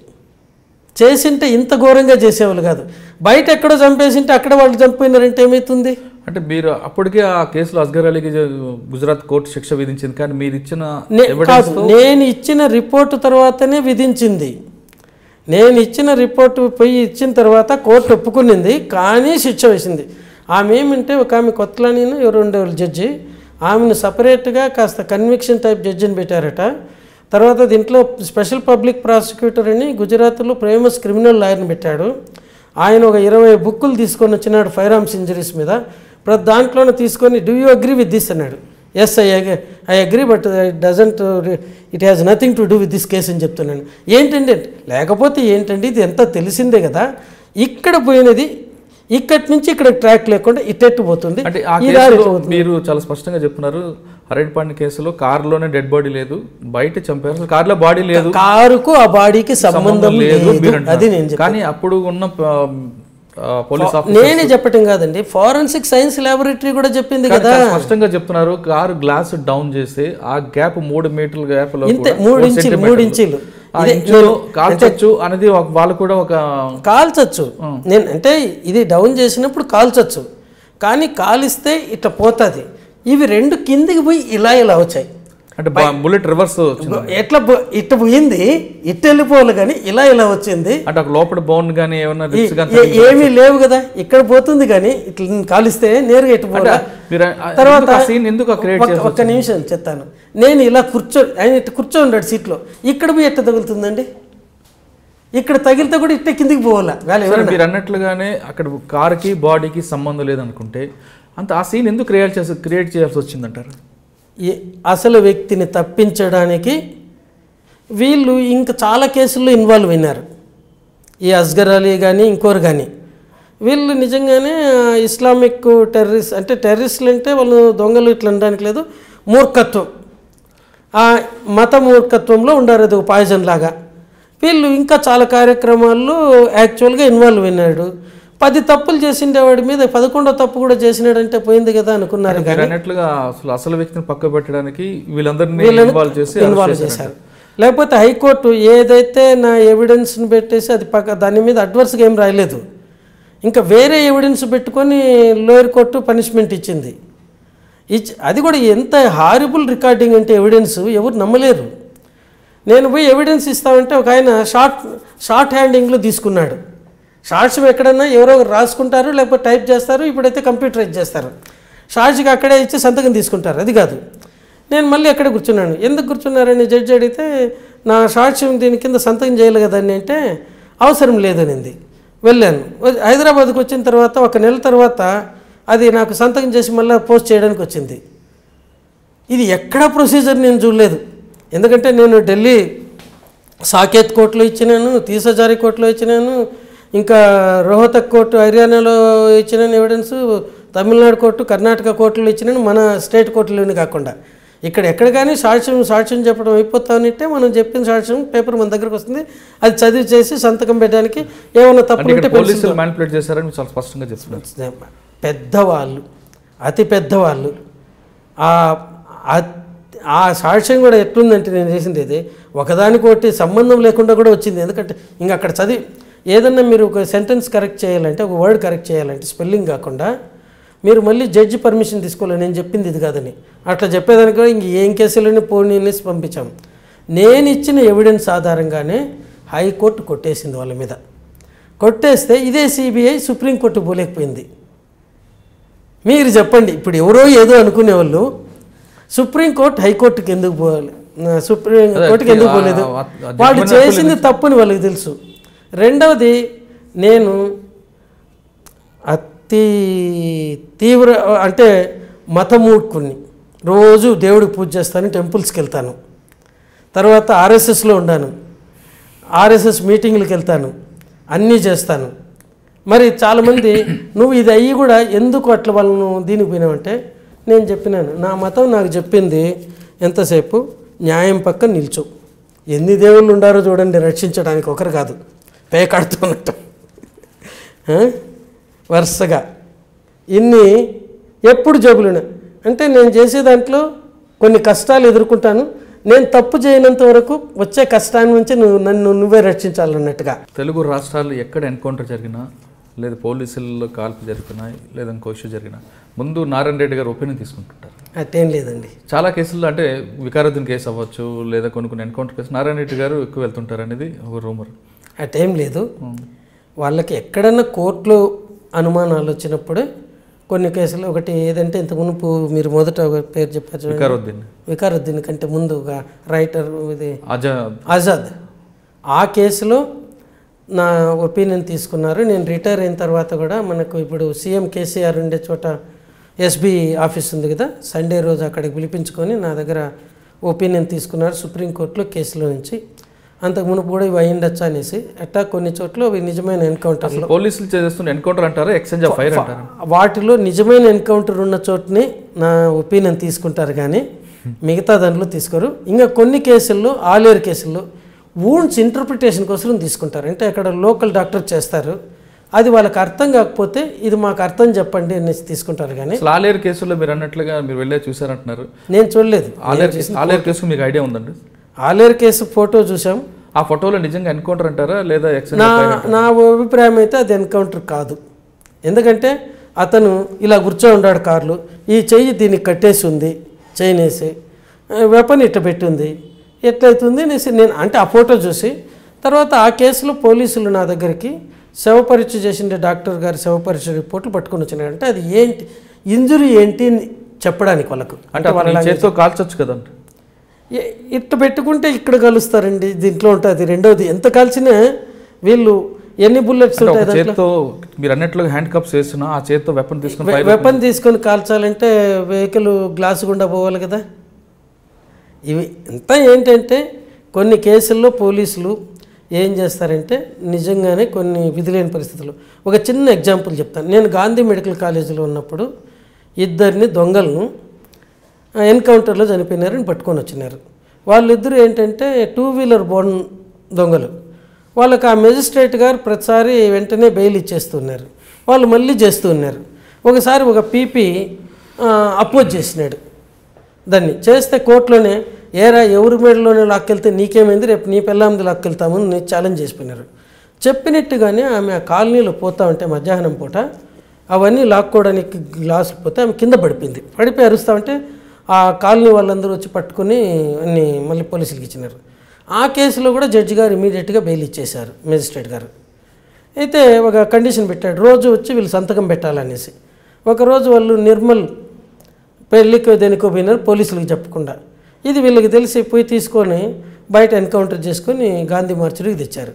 చేసింటే ఇంత ఘోరంగా చేసేవాళ్ళు కాదు. బయట ఎక్కడో చంపేసింటే అక్కడ వాళ్ళు చంపినారంటే ఏమవుతుంది అంటే మీరు అప్పటికే ఆ కేసులో అస్గర్ అలీకి గుజరాత్ కోర్టు శిక్ష విధించింది. కానీ మీరు ఇచ్చిన నేను ఇచ్చిన రిపోర్టు తర్వాతనే విధించింది. నేను ఇచ్చిన రిపోర్టు పోయి ఇచ్చిన తర్వాత కోర్టు ఒప్పుకునింది కానీ శిక్ష వేసింది. ఆమె ఏమంటే ఒక ఆమె కొత్తలాని ఎవరు ఉండేవాళ్ళు జడ్జి ఆమెను సపరేట్గా కాస్త కన్విక్షన్ టైప్ జడ్జిని పెట్టారట. తర్వాత దీంట్లో స్పెషల్ పబ్లిక్ ప్రాసిక్యూటర్ అని గుజరాత్లో ఫేమస్ క్రిమినల్ లాయర్ని పెట్టాడు. ఆయన ఒక ఇరవై బుక్కులు తీసుకొని వచ్చినాడు ఫైర్ ఆర్మ్స్ ఇంజరీస్ మీద. ప్రతి దాంట్లోనే తీసుకొని do you agree with this అన్నాడు. Yes I I agree but doesn't it has nothing to do with this case అని చెప్తున్నాను ఏంటండి? లేకపోతే ఏంటండి? ఇది ఎంత తెలిసిందే కదా. ఇక్కడ పోయినది ఇక్కడి నుంచి ఇక్కడ ట్రాక్ లేకుండా ఇట్టెట్టు పోతుంది. అంటే మీరు చాలా స్పష్టంగా చెప్తున్నారు. హరైడ్పాండి కేసులో కారులోనే డెడ్ బాడీ లేదు. బయట చంపారు. అసలు కారులో బాడీ లేదు. కారుకు ఆ బాడీకి సంబంధం లేదు. అది నేను కానీ అప్పుడు ఉన్న పోలీస్ నేనే చెప్పటం కాదండి. ఫారెన్సిక్ సైన్స్ ల్యాబొరేటరీ కూడా చెప్పింది కదా. స్పష్టంగా చెప్తున్నారు. కారు గ్లాస్ డౌన్ చేసి ఆ గ్యాప్ మూడు మీటర్ల గ్యాప్లో మూడు ఇంచులు. మూడు ఇంచులు. కాల్చొచ్చు అనేది వాళ్ళు కూడా ఒక కాల్చొచ్చు. నేను అంటే ఇది డౌన్ చేసినప్పుడు కాల్చొచ్చు. కానీ కాలిస్తే ఇట్లా పోతుంది. ఇవి రెండు కిందికి పోయి ఇలా ఇలా వచ్చాయి. అంటే బుల్లెట్ రివర్స్ ఎట్లా ఇట్ట పోయింది ఇట్ట వెళ్ళిపోవాలి కానీ ఇలా ఇలా వచ్చింది. అంటే ఒక లోపల బోన్ కానీ ఏమన్నా ఏమీ లేవు కదా ఇక్కడ పోతుంది కానీ ఇట్లా కాలిస్తే నేరుగా ఆ- తర్వాత సీన్ ఎందుకు క్రియేట్ ఒక్క- నిమిషం చెప్తాను. నేను ఇలా కూర్చో ఆయన ఇట్ట కూర్చో ఉన్నాడు సీట్లో. ఇక్కడ పోయి ఎట్ట తగులుతుందండి? ఇక్కడ తగిలితే కూడా ఇట్ట కిందికి పోవాలా? మీరు అన్నట్లుగానే అక్కడ కార్కి బాడీకి సంబంధం లేదనుకుంటే అంత ఆ సీన్ ఎందుకు క్రియేట్ చేసి క్రియేట్ చేయాల్సి వచ్చిందంటారు? అసలు వ్యక్తిని తప్పించడానికి వీళ్ళు ఇంకా చాలా కేసుల్లో ఇన్వాల్వ్ అయినారు. ఈ అస్గర్ అలీ కానీ ఇంకోరు కానీ వీళ్ళు నిజంగానే ఇస్లామిక్ టెర్రరిస్ట్ అంటే టెర్రరిస్టులు అంటే వాళ్ళు దొంగలు ఇట్లా అనడానికి లేదు మూర్ఖత్వం. ఆ మత మూర్ఖత్వంలో ఉండారు అది ఒక పాయిజన్ లాగా. వీళ్ళు ఇంకా చాలా కార్యక్రమాల్లో యాక్చువల్గా ఇన్వాల్వ్ అయినాడు. పది తప్పులు చేసిండే వాడి మీద పదకొండో తప్పు కూడా చేసినాడంటే పోయింది కదా అనుకున్నారు అన్నట్లుగా అసలు అసలు వ్యక్తిని పక్క పెట్టడానికి వీళ్ళందరినీ ఇన్వాల్వ్ చేసి ఇన్వాల్వ్ చేశారు. లేకపోతే హైకోర్టు ఏదైతే నా ఎవిడెన్స్ని పెట్టేసి అది పక్క దాని మీద అడ్వర్స్గా ఏం రాయలేదు. ఇంకా వేరే ఎవిడెన్స్ పెట్టుకొని లోయర్ కోర్టు పనిష్మెంట్ ఇచ్చింది. ఇచ్చి అది కూడా ఎంత హారిబుల్ రికార్డింగ్ అంటే ఎవిడెన్స్ ఎవరు నమ్మలేరు. నేను పోయి ఎవిడెన్స్ ఇస్తామంటే ఒక ఆయన షార్ట్ షార్ట్ హ్యాండింగ్లో తీసుకున్నాడు. షార్ట్స్ ఎక్కడన్నా ఎవరో రాసుకుంటారు లేకపోతే టైప్ చేస్తారు ఇప్పుడైతే కంప్యూటరైజ్ చేస్తారు. షార్ట్స్కి అక్కడే ఇచ్చి సంతకం తీసుకుంటారు అది కాదు. నేను మళ్ళీ అక్కడే కూర్చున్నాను? ఎందుకు కూర్చున్నారని జడ్జి అడిగితే నా షార్ట్స్ దీని కింద సంతకం చేయాలి కదండి అంటే అవసరం లేదనింది. వెళ్ళాను. హైదరాబాద్కి వచ్చిన తర్వాత ఒక నెల తర్వాత అది నాకు సంతకం చేసి మళ్ళీ పోస్ట్ చేయడానికి వచ్చింది. ఇది ఎక్కడ ప్రొసీజర్ నేను చూడలేదు. ఎందుకంటే నేను ఢిల్లీ సాకేత్ కోర్టులో ఇచ్చినాను తీసజారి కోర్టులో ఇచ్చినాను ఇంకా రోహతక్ కోర్టు హర్యానాలో ఇచ్చినాను ఎవిడెన్స్ తమిళనాడు కోర్టు కర్ణాటక కోర్టులో ఇచ్చినాను మన స్టేట్ కోర్టులోని కాకుండా. ఇక్కడ ఎక్కడ కానీ సాక్ష్యం సాక్ష్యం చెప్పడం అయిపోతానంటే మనం చెప్పిన సాక్ష్యం పేపర్ మన దగ్గరకు వస్తుంది. అది చదివి చేసి సంతకం పెట్టడానికి ఏమైనా ఉంటే పోలీసులు మ్యానిపులేట్ చేశారని చాలా స్పష్టంగా చెప్తున్నారు. పెద్దవాళ్ళు అతి పెద్దవాళ్ళు ఆ సాక్ష్యం కూడా ఎట్లుందంటే నేను చేసింది ఇది ఒకదానికొకటి సంబంధం లేకుండా కూడా వచ్చింది. ఎందుకంటే ఇంకా అక్కడ చదివి ఏదన్నా మీరు ఒక సెంటెన్స్ కరెక్ట్ చేయాలంటే ఒక వర్డ్ కరెక్ట్ చేయాలంటే స్పెల్లింగ్ కాకుండా మీరు మళ్ళీ జడ్జి పర్మిషన్ తీసుకోవాలి. నేను చెప్పింది ఇది కాదని. అట్లా చెప్పేదానికి కూడా ఇంక ఏం కేసులని పోనీ పంపించాం. నేను ఇచ్చిన ఎవిడెన్స్ ఆధారంగానే హైకోర్టు కొట్టేసింది వాళ్ళ మీద. కొట్టేస్తే ఇదే సిబిఐ సుప్రీంకోర్టు పోలేకపోయింది. మీరు చెప్పండి ఇప్పుడు ఎవరో ఏదో అనుకునే వాళ్ళు సుప్రీంకోర్టు హైకోర్టుకి ఎందుకు పోవాలి? సుప్రీం కోర్టుకి ఎందుకు పోలేదు? వాళ్ళు చేసింది తప్పుని వాళ్ళకి తెలుసు. రెండవది నేను అతి తీవ్ర అంటే మతమూర్ఖుని రోజు దేవుడికి పూజ చేస్తాను టెంపుల్స్కి వెళ్తాను. తర్వాత ఆర్ఎస్ఎస్లో ఉన్నాను ఆర్ఎస్ఎస్ మీటింగ్లకు వెళ్తాను. అన్నీ చేస్తాను. మరి చాలామంది నువ్వు ఇది అయ్యి కూడా ఎందుకు అట్లా వాళ్ళను దీనికి పోయినావంటే నేను చెప్పినాను నా మతం నాకు చెప్పింది ఎంతసేపు? న్యాయం పక్కన నిల్చో. ఎన్ని దేవుళ్ళు ఉండారో చూడండి రక్షించడానికి ఒకరు కాదు. పేకాడుతున్నట్టు? వరుసగా. ఇన్ని ఎప్పుడు జబ్బులున్నా? అంటే నేను చేసే దాంట్లో కొన్ని కష్టాలు ఎదుర్కొంటాను. నేను తప్పు చేయనంత వరకు వచ్చే కష్టాన్ని నుంచి నువ్వు నన్ను నువ్వే రక్షించాలన్నట్టుగా. తెలుగు రాష్ట్రాలు ఎక్కడ ఎన్కౌంటర్ జరిగినా లేదా పోలీసుల్లో కాల్పు జరిగినా లేదా ఇంకో ఇష్యూ జరిగినా ముందు నారాయణ రెడ్డి గారు ఒపీనియన్ తీసుకుంటుంటారు. అట్టేం లేదండి. చాలా కేసుల్లో అంటే వికారుద్దీన్ కేసు అవ్వచ్చు లేదా కొన్ని కొన్ని ఎన్కౌంటర్ కేసు నారాయణ రెడ్డి గారు ఎక్కువ వెళ్తుంటారు అనేది ఒక రూమర్. అట్టేం లేదు. వాళ్ళకి ఎక్కడన్నా కోర్టులో అనుమానాలు వచ్చినప్పుడు కొన్ని కేసులు ఒకటి ఏదంటే ఇంత మునుపు మీరు మొదట ఒక పేరు చెప్పారు. వికారుద్దీన్. వికారుద్దీన్ కంటే ముందు ఒక రైటర్ ఇది ఆజాద్ ఆ కేసులో నా ఒపీనియన్ తీసుకున్నారు. నేను రిటైర్ అయిన తర్వాత కూడా మనకు ఇప్పుడు సీఎం కేసీఆర్ ఉండే చోట ఎస్బీ ఆఫీస్ ఉంది కదా సండే రోజు అక్కడికి పిలిపించుకొని నా దగ్గర ఒపీనియన్ తీసుకున్నారు సుప్రీంకోర్టులో కేసులో నుంచి. అంతకు మునుపు కూడా ఇవి అయ్యిండొచ్చు అనేసి అట్టా కొన్ని చోట్ల ఇవి నిజమైన ఎన్కౌంటర్లు. పోలీసులు చేస్తున్న ఎన్కౌంటర్ అంటారా ఎక్స్చేంజ్ ఆఫ్ ఫైర్ అంటారా? వాటిలో నిజమైన ఎన్కౌంటర్ ఉన్న చోటని నా ఒపీనియన్ తీసుకుంటారు కానీ మిగతా దాంట్లో తీసుకోరు. ఇంకా కొన్ని కేసుల్లో ఆలేరు కేసుల్లో వూండ్స్ ఇంటర్ప్రిటేషన్ కోసం తీసుకుంటారు. అంటే అక్కడ లోకల్ డాక్టర్ చేస్తారు. అది వాళ్ళకి అర్థం కాకపోతే ఇది మాకు అర్థం చెప్పండి అనేసి తీసుకుంటారు కానీ ఆలేరు కేసులో మీరు అన్నట్లుగా మీరు వెళ్ళే చూసారంటున్నారు నేను చూడలేదు. ఆలేరు ఆలేరు కేసు మీకు ఐడియా ఉందండి? ఆలేరు కేసు ఫోటో చూసాం ఆ ఫోటోలో నిజంగా ఎన్కౌంటర్ అంటారా లేదా నా నా అభిప్రాయం అయితే అది ఎన్కౌంటర్ కాదు. ఎందుకంటే అతను ఇలా కూర్చో ఉన్నాడు కార్లు. ఈ చెయ్యి దీనికి కట్టేసి ఉంది చైన్ వేసి వెపన్ ఇట్ట పెట్టుంది. ఎట్లయితుంది అనేసి నేను అంటే ఆ ఫోటో చూసి తర్వాత ఆ కేసులో పోలీసులు నా దగ్గరికి శవ పరీక్ష చేసిన డాక్టర్ గారి శవ పరీక్ష రిపోర్ట్లు పట్టుకొని వచ్చినాడు అంటే అది ఏంటి ఇంజురీ ఏంటి అని చెప్పడానికి వాళ్ళకు. అంటే ఈ చేతితో కాల్చొచ్చు కదండి ఇట్ట పెట్టుకుంటే ఇక్కడ కలుస్తారండి దీంట్లో ఉంటుంది. రెండోది ఎంత కాల్చినా వీళ్ళు ఎన్ని బుల్లెట్స్ ఉంటాయి చేతితో మీరు అన్నట్లుగా హ్యాండ్ కప్స్ వేస్తున్నా ఆ చేతితో వెపన్ తీసుకుని వెపన్ తీసుకొని కాల్చాలంటే వెహికల్ గ్లాసు గుండా పోవాలి కదా. ఇవి ఇంత ఏంటంటే కొన్ని కేసుల్లో పోలీసులు ఏం చేస్తారంటే నిజంగానే కొన్ని విధిలేని పరిస్థితులు. ఒక చిన్న ఎగ్జాంపుల్ చెప్తాను. నేను గాంధీ మెడికల్ కాలేజీలో ఉన్నప్పుడు ఇద్దరిని దొంగలను ఎన్కౌంటర్లో చనిపోయినారని పట్టుకొని వచ్చినారు. వాళ్ళిద్దరూ ఏంటంటే టూ వీలర్ బోన్ దొంగలు. వాళ్ళకి ఆ మెజిస్ట్రేట్ గారు ప్రతిసారి వెంటనే బెయిల్ ఇచ్చేస్తున్నారు. వాళ్ళు మళ్ళీ చేస్తూ ఉన్నారు. ఒకసారి ఒక పీపీ అపోజ్ చేసినాడు. దాన్ని చేస్తే కోర్టులోనే ఏరా ఎవరి మేడలోనే లాక్కెళ్తే నీకేమైంది? రేపు నీ పిల్లాంది లాక్కెళ్తామని నేను ఛాలెంజ్ చేసిపోయినారు. చెప్పినట్టుగానే ఆమె ఆ కాలనీలో పోతా ఉంటే మధ్యాహ్నం పూట అవన్నీ లాక్కోవడానికి గ్లాసులు పోతే ఆమె కింద పడిపోయింది. పడిపోయి అరుస్తా ఉంటే ఆ కాలనీ వాళ్ళందరూ వచ్చి పట్టుకొని అన్ని మళ్ళీ పోలీసులకు ఇచ్చినారు. ఆ కేసులో కూడా జడ్జి గారు ఇమీడియట్గా బెయిల్ ఇచ్చేశారు మేజిస్ట్రేట్ గారు. అయితే ఒక కండిషన్ పెట్టాడు. రోజు వచ్చి వీళ్ళు సంతకం పెట్టాలనేసి. ఒకరోజు వాళ్ళు నిర్మల్ పెళ్ళికి దేనికో పోయినారు పోలీసులకు చెప్పకుండా. ఇది వీళ్ళకి తెలిసి పోయి తీసుకొని బయట ఎన్కౌంటర్ చేసుకొని గాంధీ మార్చుడికి తెచ్చారు.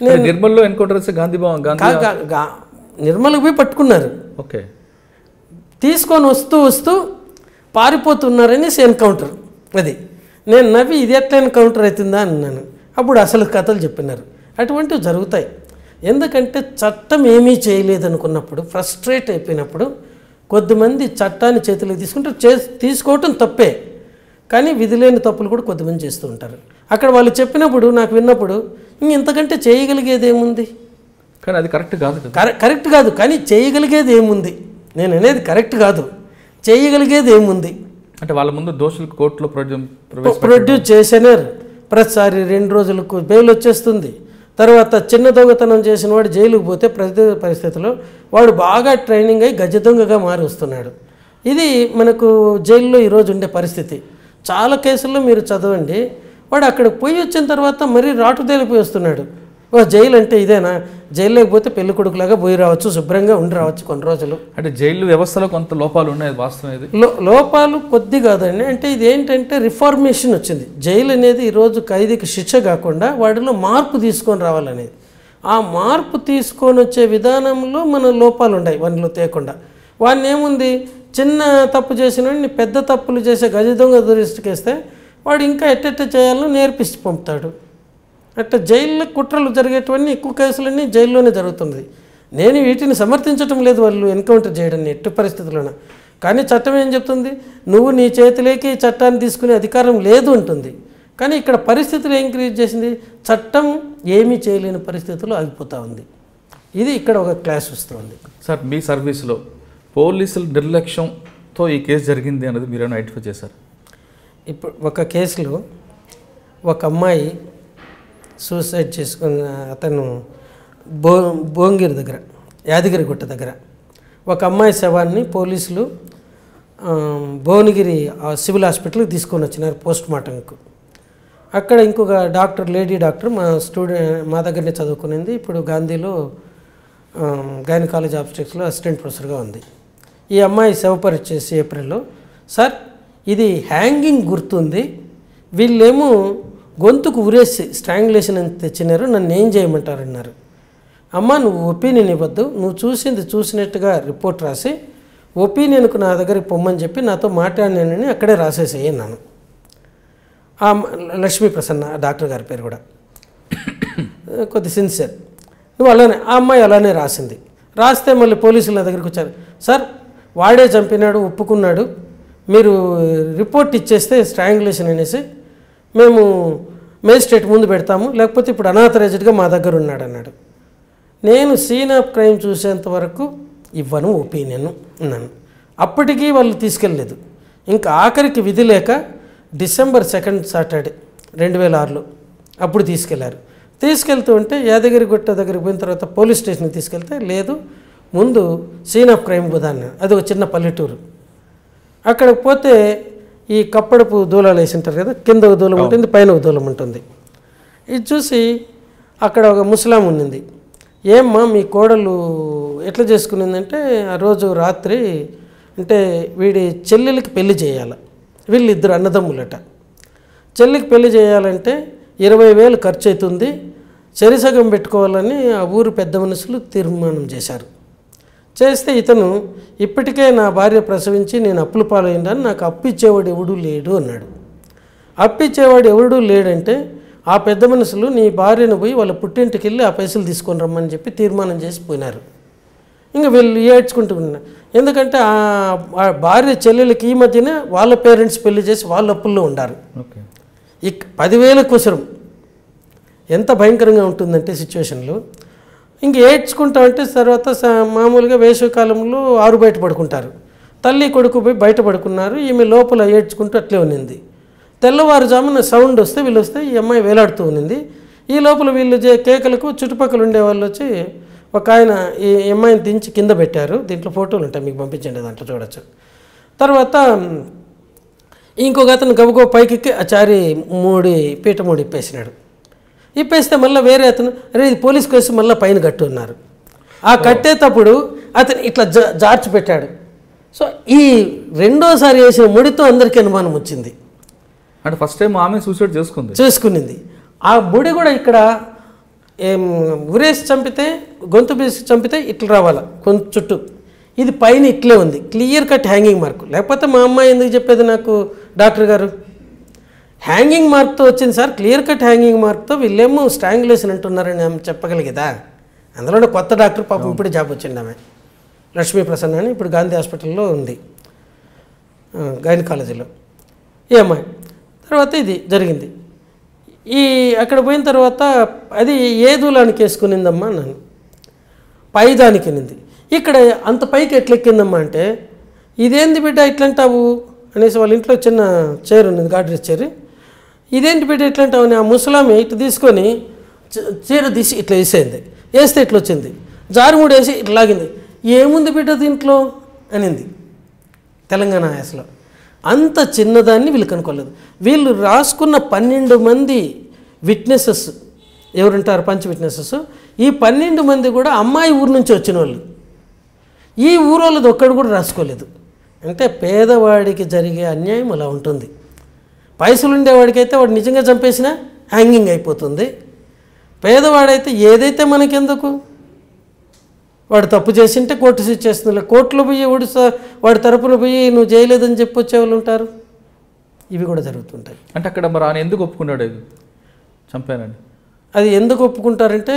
అంటే నిర్మల్లో ఎన్కౌంటర్ చేస్తే గాంధీ గాంధీ నిర్మల్కి పోయి పట్టుకున్నారు. ఓకే. తీసుకొని వస్తూ వస్తూ పారిపోతున్నారనేసి ఎన్కౌంటర్. అది. నేను నవ్వి ఇది ఎట్లా ఎన్కౌంటర్ అవుతుందా అన్నాను. అప్పుడు అసలు కథలు చెప్పినారు. అటువంటివి జరుగుతాయి. ఎందుకంటే చట్టం ఏమీ చేయలేదనుకున్నప్పుడు ఫ్రస్ట్రేట్ అయిపోయినప్పుడు కొద్దిమంది చట్టాన్ని చేతిలోకి తీసుకుంటే చే తీసుకోవటం తప్పే. కానీ విధిలేని తప్పులు కూడా కొద్దిమంది చేస్తూ ఉంటారు. అక్కడ వాళ్ళు చెప్పినప్పుడు నాకు విన్నప్పుడు ఇంక ఇంతకంటే చేయగలిగేది ఏముంది కానీ అది కరెక్ట్ కాదు కదా. కరె కరెక్ట్ కాదు. కానీ చేయగలిగేది ఏముంది నేను అనేది కరెక్ట్ కాదు. చేయగలిగేది ఏముంది? అంటే వాళ్ళ ముందు దోషులకు కోర్టులో ప్రొడ్యూస్ చేసేనారు. ప్రతిసారి రెండు రోజులకు బెయిల్ వచ్చేస్తుంది. తర్వాత చిన్న దొంగతనం చేసిన వాడు జైలుకు పోతే ప్రతి పరిస్థితిలో వాడు బాగా ట్రైనింగ్ అయి గజ దొంగగా మారి వస్తున్నాడు. ఇది మనకు జైల్లో ఈరోజు ఉండే పరిస్థితి. చాలా కేసుల్లో మీరు చదవండి. వాడు అక్కడికి పోయి వచ్చిన తర్వాత మరీ రాటు తేలిపోయి వస్తున్నాడు. ఓ జైలు అంటే ఇదేనా? జైల్లోకి పోతే పెళ్ళి కొడుకులాగా పోయి రావచ్చు శుభ్రంగా ఉండి రావచ్చు కొన్ని రోజులు. అంటే జైలు వ్యవస్థలో కొంత లోపాలు ఉన్నాయి వాస్తవం ఇది లో లోపాలు కొద్ది కాదండి. అంటే ఇది ఏంటంటే రిఫార్మేషన్ వచ్చింది. జైలు అనేది ఈరోజు ఖైదీకి శిక్ష కాకుండా వాటిలో మార్పు తీసుకొని రావాలనేది. ఆ మార్పు తీసుకొని వచ్చే విధానంలో మన లోపాలు ఉన్నాయి వాటిలో తేకుండా. వాడిని ఏముంది? చిన్న తప్పు చేసిన వాడిని పెద్ద తప్పులు చేసే గజ దొంగ దృష్టికేస్తే వాడు ఇంకా ఎట్టెట్ట చేయాలో నేర్పిస్తూ పంపుతాడు. అట్లా జైల్లో కుట్రలు జరిగేటివన్నీ ఎక్కువ కేసులన్నీ జైల్లోనే జరుగుతుంది. నేను వీటిని సమర్థించటం లేదు వాళ్ళు ఎన్కౌంటర్ చేయడం ఎట్టి పరిస్థితుల్లోన. కానీ చట్టం ఏం చెప్తుంది? నువ్వు నీ చేతిలోకి చట్టాన్ని తీసుకునే అధికారం లేదు ఉంటుంది కానీ ఇక్కడ పరిస్థితులు ఏం క్రియేట్ చేసింది? చట్టం ఏమీ చేయలేని పరిస్థితుల్లో ఆగిపోతూ ఉంది. ఇది ఇక్కడ ఒక క్లాస్ వస్తుంది. సార్ మీ సర్వీస్లో పోలీసుల నిర్లక్ష్యంతో ఈ కేసు జరిగింది అనేది మీరేమైనా ఐడెంటిఫై చేశారు? ఇప్పుడు ఒక కేసులో ఒక అమ్మాయి సూసైడ్ చేసుకున్న అతను భో భోంగిరి దగ్గర యాదగిరి గుట్ట దగ్గర. ఒక అమ్మాయి శవాన్ని పోలీసులు భువనగిరి సివిల్ హాస్పిటల్కి తీసుకొని వచ్చినారు పోస్ట్ మార్టంకు. అక్కడ ఇంకొక డాక్టర్ లేడీ డాక్టర్ మా స్టూడెంట్ మా దగ్గరనే చదువుకునేది. ఇప్పుడు గాంధీలో గైనకాలజీ ఆబ్స్టెక్స్లో అసిస్టెంట్ ప్రొఫెసర్గా ఉంది. ఈ అమ్మాయి శవ చేసి ఏప్రిల్లో సార్ ఇది హ్యాంగింగ్ గుర్తుంది. వీళ్ళేమో గొంతుకు ఉరేసి స్ట్రాంగులేషన్ అని తెచ్చినారు నన్ను ఏం చేయమంటారన్నారు. అమ్మ నువ్వు ఒపీనియన్ ఇవ్వద్దు. నువ్వు చూసింది చూసినట్టుగా రిపోర్ట్ రాసి ఒపీనియన్కు నా దగ్గరికి పొమ్మని చెప్పి నాతో మాట్లాడినానని అక్కడే రాసేసేయి అన్నాను. ఆ లక్ష్మీ ప్రసన్న డాక్టర్ గారి పేరు కూడా. (coughs) కొద్ది సిన్సియర్. నువ్వు అలానే ఆ అమ్మాయి అలానే రాసింది. రాస్తే మళ్ళీ పోలీసులు నా దగ్గరికి వచ్చారు. సార్ వాడే చంపినాడు ఒప్పుకున్నాడు. మీరు రిపోర్ట్ ఇచ్చేస్తే స్ట్రాంగులేషన్ అనేసి మేము మేజిస్ట్రేట్ ముందు పెడతాము. లేకపోతే ఇప్పుడు అనాథరైజ్డ్గా మా దగ్గర ఉన్నాడు అన్నాడు. నేను సీన్ ఆఫ్ క్రైమ్ చూసేంత వరకు ఇవ్వను ఒపీనియన్ అన్నాను. అప్పటికీ వాళ్ళు తీసుకెళ్ళలేదు. ఇంకా ఆఖరికి విధి లేక డిసెంబర్ సెకండ్ సాటర్డే రెండు వేల ఆరులో అప్పుడు తీసుకెళ్ళారు. తీసుకెళ్తూ ఉంటే యాదగిరి గుట్ట దగ్గరికి పోయిన తర్వాత పోలీస్ స్టేషన్కి తీసుకెళ్తే లేదు ముందు సీన్ ఆఫ్ క్రైమ్ కుదాన్న అది ఒక చిన్న పల్లెటూరు. అక్కడికి పోతే ఈ కప్పడపు దూలాలు వేసి ఉంటారు కదా కింద ఒక దూలం ఉంటుంది పైన ఒక దూలం ఉంటుంది. ఇది చూసి అక్కడ ఒక ముసలాం ఉన్నింది. ఏమ్మా మీ కోడలు ఎట్లా చేసుకునిందంటే ఆ రోజు రాత్రి అంటే వీడి చెల్లెలకి పెళ్ళి చేయాలి. వీళ్ళిద్దరు అన్నదమ్ములట. చెల్లికి పెళ్ళి చేయాలంటే ఇరవై వేలు ఖర్చు అవుతుంది చెరిసగం పెట్టుకోవాలని ఆ ఊరు పెద్ద మనుషులు తీర్మానం చేశారు. చేస్తే ఇతను ఇప్పటికే నా భార్య ప్రసవించి నేను అప్పుల పాలైందని నాకు అప్పు ఇచ్చేవాడు ఎవడూ లేడు అన్నాడు. అప్పు ఇచ్చేవాడు ఎవడూ లేడంటే ఆ పెద్ద మనుషులు నీ భార్యను పోయి వాళ్ళ పుట్టింటికి వెళ్ళి ఆ పైసలు తీసుకొని రమ్మని చెప్పి తీర్మానం చేసి పోయినారు. ఇంకా వీళ్ళు ఏడ్చుకుంటూ ఉన్నారు. ఎందుకంటే ఆ భార్య చెల్లెలకి ఈ మధ్యనే వాళ్ళ పేరెంట్స్ పెళ్ళి చేసి వాళ్ళ అప్పుల్లో ఉండారు. ఇక్ పదివేల కుసరం. ఎంత భయంకరంగా ఉంటుందంటే సిచ్యువేషన్లో ఇంక ఏడ్చుకుంటా అంటే తర్వాత మామూలుగా వేసవికాలంలో ఆరు బయట పడుకుంటారు. తల్లి కొడుకు పోయి బయట పడుకున్నారు. ఈమె లోపల ఏడ్చుకుంటూ అట్లే ఉన్నింది. తెల్లవారుజామున సౌండ్ వస్తే వీళ్ళు వస్తే ఈ అమ్మాయి వేలాడుతూ ఉన్నింది. ఈ లోపల వీళ్ళు చే కేకలకు చుట్టుపక్కల ఉండే వాళ్ళు వచ్చి ఒక ఆయన ఈ అమ్మాయిని దించి కింద పెట్టారు. దీంట్లో ఫోటోలు ఉంటాయి. మీకు పంపించండి దాంట్లో చూడొచ్చు. తర్వాత ఇంకొక అతను గబగో పైకి ఎక్కి ఆ చారి మూడి పీట మూడి ఇప్పేసినాడు. ఇప్పేస్తే మళ్ళీ వేరే అతను అరే ఇది పోలీస్ కేసు మళ్ళీ పైన కట్టు ఉన్నారు ఆ కట్టేటప్పుడు అతను ఇట్లా జా జార్చి పెట్టాడు. సో ఈ రెండోసారి వేసిన ముడితో అందరికీ అనుమానం వచ్చింది. అంటే ఫస్ట్ టైం ఆమె సూసైడ్ చేసుకుంది. చేసుకునింది. ఆ ముడి కూడా ఇక్కడ ఉరేసి చంపితే గొంతు పీసి చంపితే ఇట్లా రావాలా కొంచెం చుట్టూ. ఇది పైన ఇట్లే ఉంది. క్లియర్ కట్ హ్యాంగింగ్ మార్క్ లేకపోతే మా అమ్మాయి ఎందుకు చెప్పేది నాకు డాక్టర్ గారు? హ్యాంగింగ్ మార్క్తో వచ్చింది సార్. క్లియర్ కట్ హ్యాంగింగ్ మార్క్తో వీళ్ళేమో స్ట్రాంగులేషన్ అంటున్నారని ఆమె చెప్పగలిగేదా? అందులోనే కొత్త డాక్టర్ పాపం ఇప్పుడు జాబ్ వచ్చింది ఆమె. లక్ష్మీ ప్రసన్న అని ఇప్పుడు గాంధీ హాస్పిటల్లో ఉంది. గైనకాలజీలో. ఈ అమ్మాయి. తర్వాత ఇది జరిగింది. ఈ అక్కడ పోయిన తర్వాత అది ఏ దూలానికి వేసుకునిందమ్మా నన్ను పైదానికి ఎనింది. ఇక్కడ అంత పైకి ఎట్లెక్కిందమ్మా అంటే ఇదేంది బిడ్డ ఇట్లంటావు? అనేసి వాళ్ళ ఇంట్లో చిన్న చైర్ ఉంది గాడ్రేజ్ చైర్ ఇదేంటి బిడ్డ ఇట్లంటావు ఆ ముసలామి ఇటు తీసుకొని చీర తీసి ఇట్లా వేసేయింది. వేస్తే ఇట్లా వచ్చింది జారుముడు వేసి ఇట్లా లాగింది. ఏముంది బిడ్డ దీంట్లో? అనింది. తెలంగాణ ఆయాసలో. అంత చిన్నదాన్ని వీళ్ళు కనుక్కోలేదు. వీళ్ళు రాసుకున్న పన్నెండు మంది విట్నెసెస్ ఎవరుంటారు పంచ విట్నెసెస్? ఈ పన్నెండు మంది కూడా అమ్మాయి ఊరు నుంచి వచ్చిన వాళ్ళు ఈ ఊరోళ్ళది ఒక్కడు కూడా రాసుకోలేదు. అంటే పేదవాడికి జరిగే అన్యాయం అలా ఉంటుంది. పైసలు ఉండేవాడికైతే వాడు నిజంగా చంపేసినా హ్యాంగింగ్ అయిపోతుంది. పేదవాడైతే ఏదైతే మనకెందుకు? వాడు తప్పు చేసింటే కోర్టు సీజ్ చేస్తుంది కోర్టులో పోయి వాడు వాడి తరపున పోయి నువ్వు చేయలేదని చెప్పి వచ్చే వాళ్ళు ఉంటారు? ఇవి కూడా జరుగుతుంటాయి. అంటే అక్కడ మరి ఆయన ఎందుకు ఒప్పుకున్నాడు చంపానని. అది ఎందుకు ఒప్పుకుంటారంటే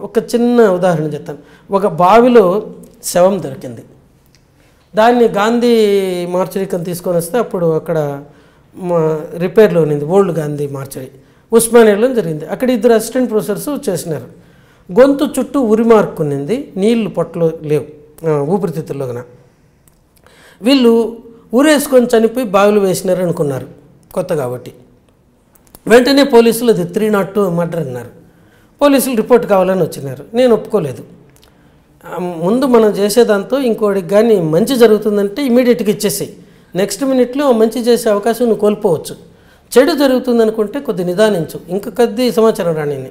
ఒక చిన్న ఉదాహరణ చెప్తాను. ఒక బావిలో శవం దొరికింది. దాన్ని గాంధీ మార్చరీకం తీసుకొని వస్తే అప్పుడు అక్కడ రిపేర్లో ఉన్నింది ఓల్డ్ గాంధీ మార్చరీ ఉస్మానియాలో జరిగింది. అక్కడ ఇద్దరు అసిస్టెంట్ ప్రొఫెసర్స్ చేసినారు. గొంతు చుట్టూ ఉరి ఉన్నింది నీళ్ళు పొట్టలో లేవు ఊపిరితిత్తుల్లోన వీళ్ళు ఊరేసుకొని చనిపోయి బావిలు వేసినారు అనుకున్నారు కొత్త కాబట్టి. వెంటనే పోలీసులు అది త్రీ నాట్ టూ మర్డర్ అన్నారు. పోలీసులు రిపోర్ట్ కావాలని వచ్చినారు. నేను ఒప్పుకోలేదు. ముందు మనం చేసేదాంతో ఇంకోటికి కానీ మంచి జరుగుతుందంటే ఇమీడియట్గా ఇచ్చేసేయి. నెక్స్ట్ మినిట్లో మంచి చేసే అవకాశం నువ్వు కోల్పోవచ్చు. చెడు జరుగుతుంది అనుకుంటే కొద్ది నిదానించు. ఇంకా కొద్ది సమాచారం రాణిని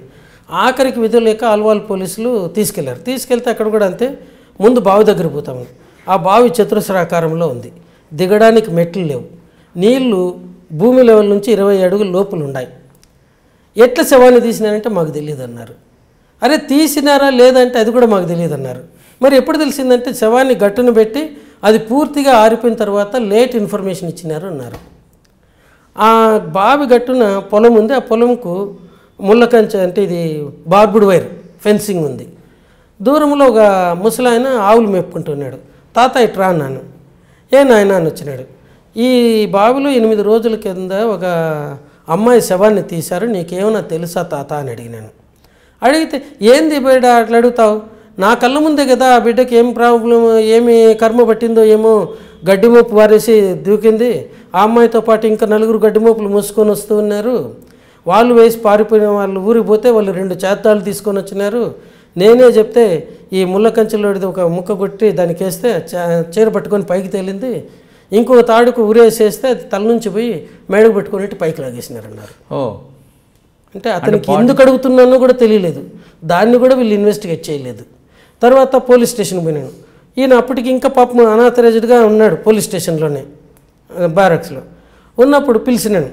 ఆఖరికి విధులు లేక ఆల్వాల్ పోలీసులు తీసుకెళ్ళారు. తీసుకెళ్తే అక్కడ కూడా అంతే ముందు బావి దగ్గర పోతాము. ఆ బావి చతురస్రాకారంలో ఉంది. దిగడానికి మెట్లు లేవు. నీళ్ళు భూమి లెవెల్ నుంచి ఇరవై అడుగుల లోపలు ఉన్నాయి. ఎట్లా శవాన్ని తీసినారంటే మాకు తెలియదు అన్నారు అరే తీసినారా లేదంటే అది కూడా మాకు తెలియదు అన్నారు మరి ఎప్పుడు తెలిసిందంటే శవాన్ని గట్టును పెట్టి అది పూర్తిగా ఆరిపోయిన తర్వాత లేట్ ఇన్ఫర్మేషన్ ఇచ్చినారు అన్నారు. ఆ బావి గట్టున పొలం ఉంది. ఆ పొలంకు ముళ్ళకంచె అంటే ఇది బార్బుడ్ వైర్ ఫెన్సింగ్ ఉంది. దూరంలో ఒక ముసలాయన ఆవులు మేపుకుంటున్నాడు. తాత ఇట్రా అన్నాను ఏ నాయన అని వచ్చినాడు. ఈ బావిలో ఎనిమిది రోజుల కింద ఒక అమ్మాయి శవాన్ని తీశారు. నీకేమైనా తెలుసా తాత అని అడిగినాను. అడిగితే ఏంది బయట అట్లా అడుగుతావు? నా కళ్ళ ముందే కదా ఆ బిడ్డకి ఏం ప్రాబ్లం ఏమి కర్మ పట్టిందో ఏమో గడ్డి మోపు వారేసి దూకింది. ఆ అమ్మాయితో పాటు ఇంకా నలుగురు గడ్డి మోపులు మూసుకొని వస్తూ ఉన్నారు. వాళ్ళు వేసి పారిపోయిన వాళ్ళు ఊరికి పోతే వాళ్ళు రెండు చేతాలు తీసుకొని వచ్చినారు. నేనే చెప్తే ఈ ముళ్ళ కంచెలోడిది ఒక ముక్క కొట్టి దానికి వేస్తే చీర పట్టుకొని పైకి తేలింది. ఇంకొక తాడుకు ఊరేసేస్తే అది తల నుంచి పోయి మేడకు పెట్టుకుని పైకి లాగేసినారన్నారు. ఓ. అంటే అతనికి ఎందుకు అడుగుతున్నానో కూడా తెలియలేదు. దాన్ని కూడా వీళ్ళు ఇన్వెస్టిగేట్ చేయలేదు. తర్వాత పోలీస్ స్టేషన్కి పోయినాను. ఈయన అప్పటికి ఇంకా పాపం అనాథరైజ్డ్గా ఉన్నాడు పోలీస్ స్టేషన్లోనే బ్యారక్స్లో ఉన్నప్పుడు పిలిచినాను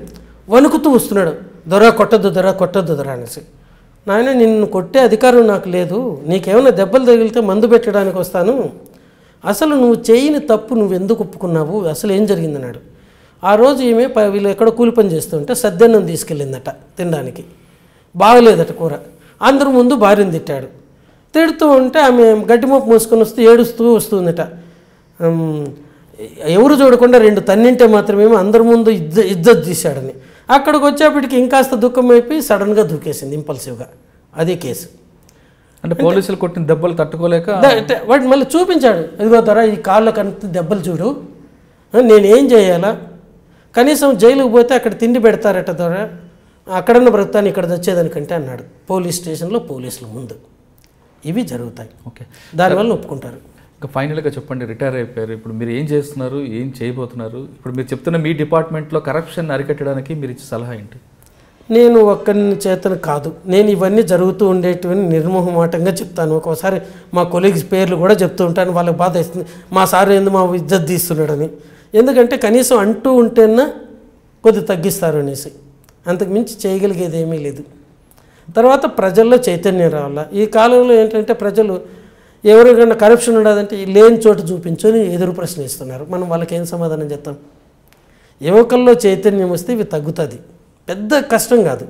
వణుకుతూ వస్తున్నాడు దొర కొట్టద్దు దొర కొట్టద్దు దొర అనేసి. నాయన నిన్ను కొట్టే అధికారం నాకు లేదు నీకేమైనా దెబ్బలు తగిలితే మందు పెట్టడానికి వస్తాను. అసలు నువ్వు చేయని తప్పు నువ్వు ఎందుకు ఒప్పుకున్నావు? అసలు ఏం జరిగిందన్నాడు. ఆ రోజు ఈమె ప- వీళ్ళు ఎక్కడ కూలి పని చేస్తుంటే సద్దన్నం తీసుకెళ్ళిందట తినడానికి. బాగలేదట కూర. అందరి ముందు భార్యను తిట్టాడు. తిడుతూ ఉంటే ఆమె గడ్డి మోపు మూసుకొని వస్తూ ఏడుస్తూ వస్తుందట. ఎవరు చూడకుండా రెండు తన్నింటే మాత్రమేమో అందరి ముందు ఇజ్జ ఇజ్జత్ తీశాడని. అక్కడికి వచ్చేప్పటికి ఇంకాస్త దుఃఖం అయిపోయి సడన్గా దూకేసింది ఇంపల్సివ్గా. అదే కేసు. అంటే పోలీసులు కొట్టిన దెబ్బలు తట్టుకోలేక వాడు మళ్ళీ చూపించాడు. ఇదిగో ధర ఈ కాళ్ళకు అంత దెబ్బలు చూడు. నేనేం చేయాలా? కనీసం జైలుకు పోతే అక్కడ తిండి పెడతారట ధర అక్కడన్న బ్రతాను ఇక్కడ తెచ్చేదానికంటే అన్నాడు. పోలీస్ స్టేషన్లో పోలీసుల ముందు. ఇవి జరుగుతాయి. ఓకే. దానివల్ల ఒప్పుకుంటారు. ఇంకా ఫైనల్గా చెప్పండి రిటైర్ అయిపోయారు. ఇప్పుడు మీరు ఏం చేస్తున్నారు ఏం చేయబోతున్నారు? ఇప్పుడు మీరు చెప్తున్న మీ డిపార్ట్మెంట్లో కరప్షన్ అరికట్టడానికి మీరు ఇచ్చే సలహా ఏంటి? నేను ఒక్కరిని చేతను కాదు. నేను ఇవన్నీ జరుగుతూ ఉండేటివని నిర్మోహమాటంగా చెప్తాను. ఒక్కోసారి మా కొలీగ్స్ పేర్లు కూడా చెప్తూ ఉంటాను. వాళ్ళకి బాధ ఇస్తుంది మా సార్ ఏంది మా ఇజ్జత్ తీస్తున్నాడని. ఎందుకంటే కనీసం అంటూ ఉంటేనా కొద్ది తగ్గిస్తారు అనేసి. అంతకు మించి చేయగలిగేది ఏమీ లేదు. తర్వాత ప్రజల్లో చైతన్యం రావాల? ఈ కాలంలో ఏంటంటే ప్రజలు ఎవరికైనా కరప్షన్ ఉండదంటే లేని చోటు చూపించుకొని ఎదురు ప్రశ్నిస్తున్నారు మనం వాళ్ళకి ఏం సమాధానం చెప్తాం? యువకుల్లో చైతన్యం వస్తే ఇవి తగ్గుతుంది. పెద్ద కష్టం కాదు.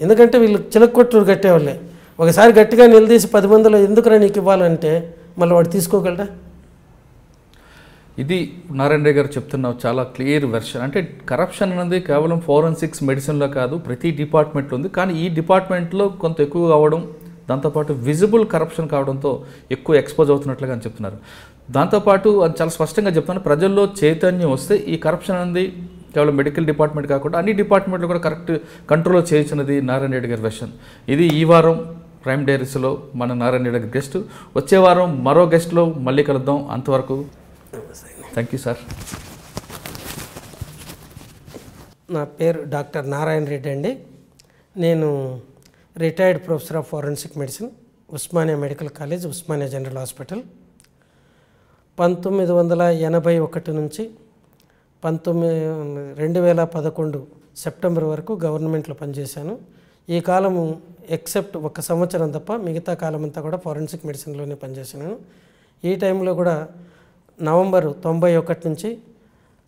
ఎందుకంటే వీళ్ళు చిలకొట్టుడు కట్టేవాళ్ళే. ఒకసారి గట్టిగా నిలదీసి పది మందిలో ఎందుకురా నీకు ఇవ్వాలంటే మళ్ళీ వాడు తీసుకోగలడా? ఇది నారాయణ గారు చెప్తున్న చాలా క్లియర్ వెర్షన్. అంటే కరప్షన్ అనేది కేవలం ఫోరెన్సిక్స్ మెడిసిన్లో కాదు ప్రతి డిపార్ట్మెంట్లో ఉంది. కానీ ఈ డిపార్ట్మెంట్లో కొంత ఎక్కువ కావడం దాంతోపాటు విజిబుల్ కరప్షన్ కావడంతో ఎక్కువ ఎక్స్పోజ్ అవుతున్నట్లుగా అని చెప్తున్నారు. దాంతోపాటు అది చాలా స్పష్టంగా చెప్తున్నాను ప్రజల్లో చైతన్యం వస్తే ఈ కరప్షన్ అనేది కేవలం మెడికల్ డిపార్ట్మెంట్ కాకుండా అన్ని డిపార్ట్మెంట్లు కూడా కరెక్ట్ కంట్రోల్లో చేయించినది నారాయణ రెడ్డి గారి వెర్షన్ ఇది ఈ వారం ప్రైమ్ డైరీస్లో మన నారాయణ రెడ్డి గారి గెస్ట్ వచ్చే వారం మరో గెస్ట్లో మళ్ళీ కలుద్దాం. అంతవరకు థ్యాంక్ యూ సార్ నా పేరు డాక్టర్ నారాయణ రెడ్డి అండి. నేను retired professor of forensic medicine Osmania medical college Osmania general hospital. పంతొమ్మిది వందల ఎనభై ఒకటి నుంచి పంతొమ్మిది రెండు వేల పదకొండు సెప్టెంబర్ వరకు గవర్నమెంట్లో పనిచేశాను. ఈ కాలము ఎక్సెప్ట్ ఒక సంవత్సరం తప్ప మిగతా కాలం అంతా కూడా ఫారెన్సిక్ మెడిసిన్లోనే పనిచేశాను. ఈ టైంలో కూడా నవంబరు తొంభై ఒకటి నుంచి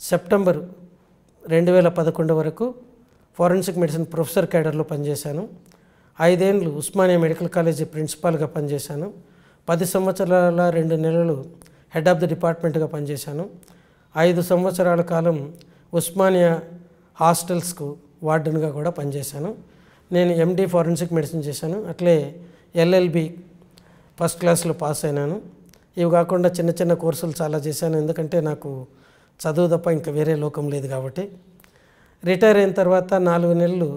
సెప్టెంబర్ రెండు వేల పదకొండు వరకు ఫారెన్సిక్ మెడిసిన్ ప్రొఫెసర్ క్యాడర్లో పనిచేశాను. ఐదేండ్లు ఉస్మానియా మెడికల్ కాలేజీ ప్రిన్సిపాల్గా పనిచేశాను. పది సంవత్సరాల రెండు నెలలు హెడ్ ఆఫ్ ది డిపార్ట్మెంట్గా పనిచేశాను. ఐదు సంవత్సరాల కాలం ఉస్మానియా హాస్టల్స్కు వార్డెన్గా కూడా పనిచేశాను. నేను ఎండి ఫారెన్సిక్ మెడిసిన్ చేశాను. అట్లే ఎల్ఎల్బి ఫస్ట్ క్లాస్లో పాస్ అయినాను. ఇవి కాకుండా చిన్న చిన్న కోర్సులు చాలా చేశాను. ఎందుకంటే నాకు చదువు తప్ప ఇంకా వేరే లోకం లేదు కాబట్టి. రిటైర్ అయిన తర్వాత నాలుగు నెలలు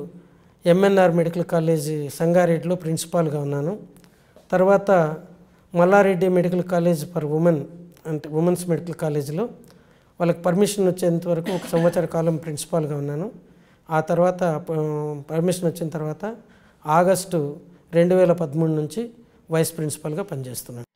ఎంఎన్ఆర్ మెడికల్ కాలేజీ సంగారెడ్డిలో ప్రిన్సిపాల్గా ఉన్నాను. తర్వాత Mallareddy medical college for women అంటే ఉమెన్స్ మెడికల్ కాలేజీలో వాళ్ళకి పర్మిషన్ వచ్చేంత వరకు ఒక సంవత్సర కాలం ప్రిన్సిపాల్గా ఉన్నాను. ఆ తర్వాత పర్మిషన్ వచ్చిన తర్వాత ఆగస్టు రెండు వేల పదమూడు నుంచి వైస్ ప్రిన్సిపాల్గా పనిచేస్తున్నాను.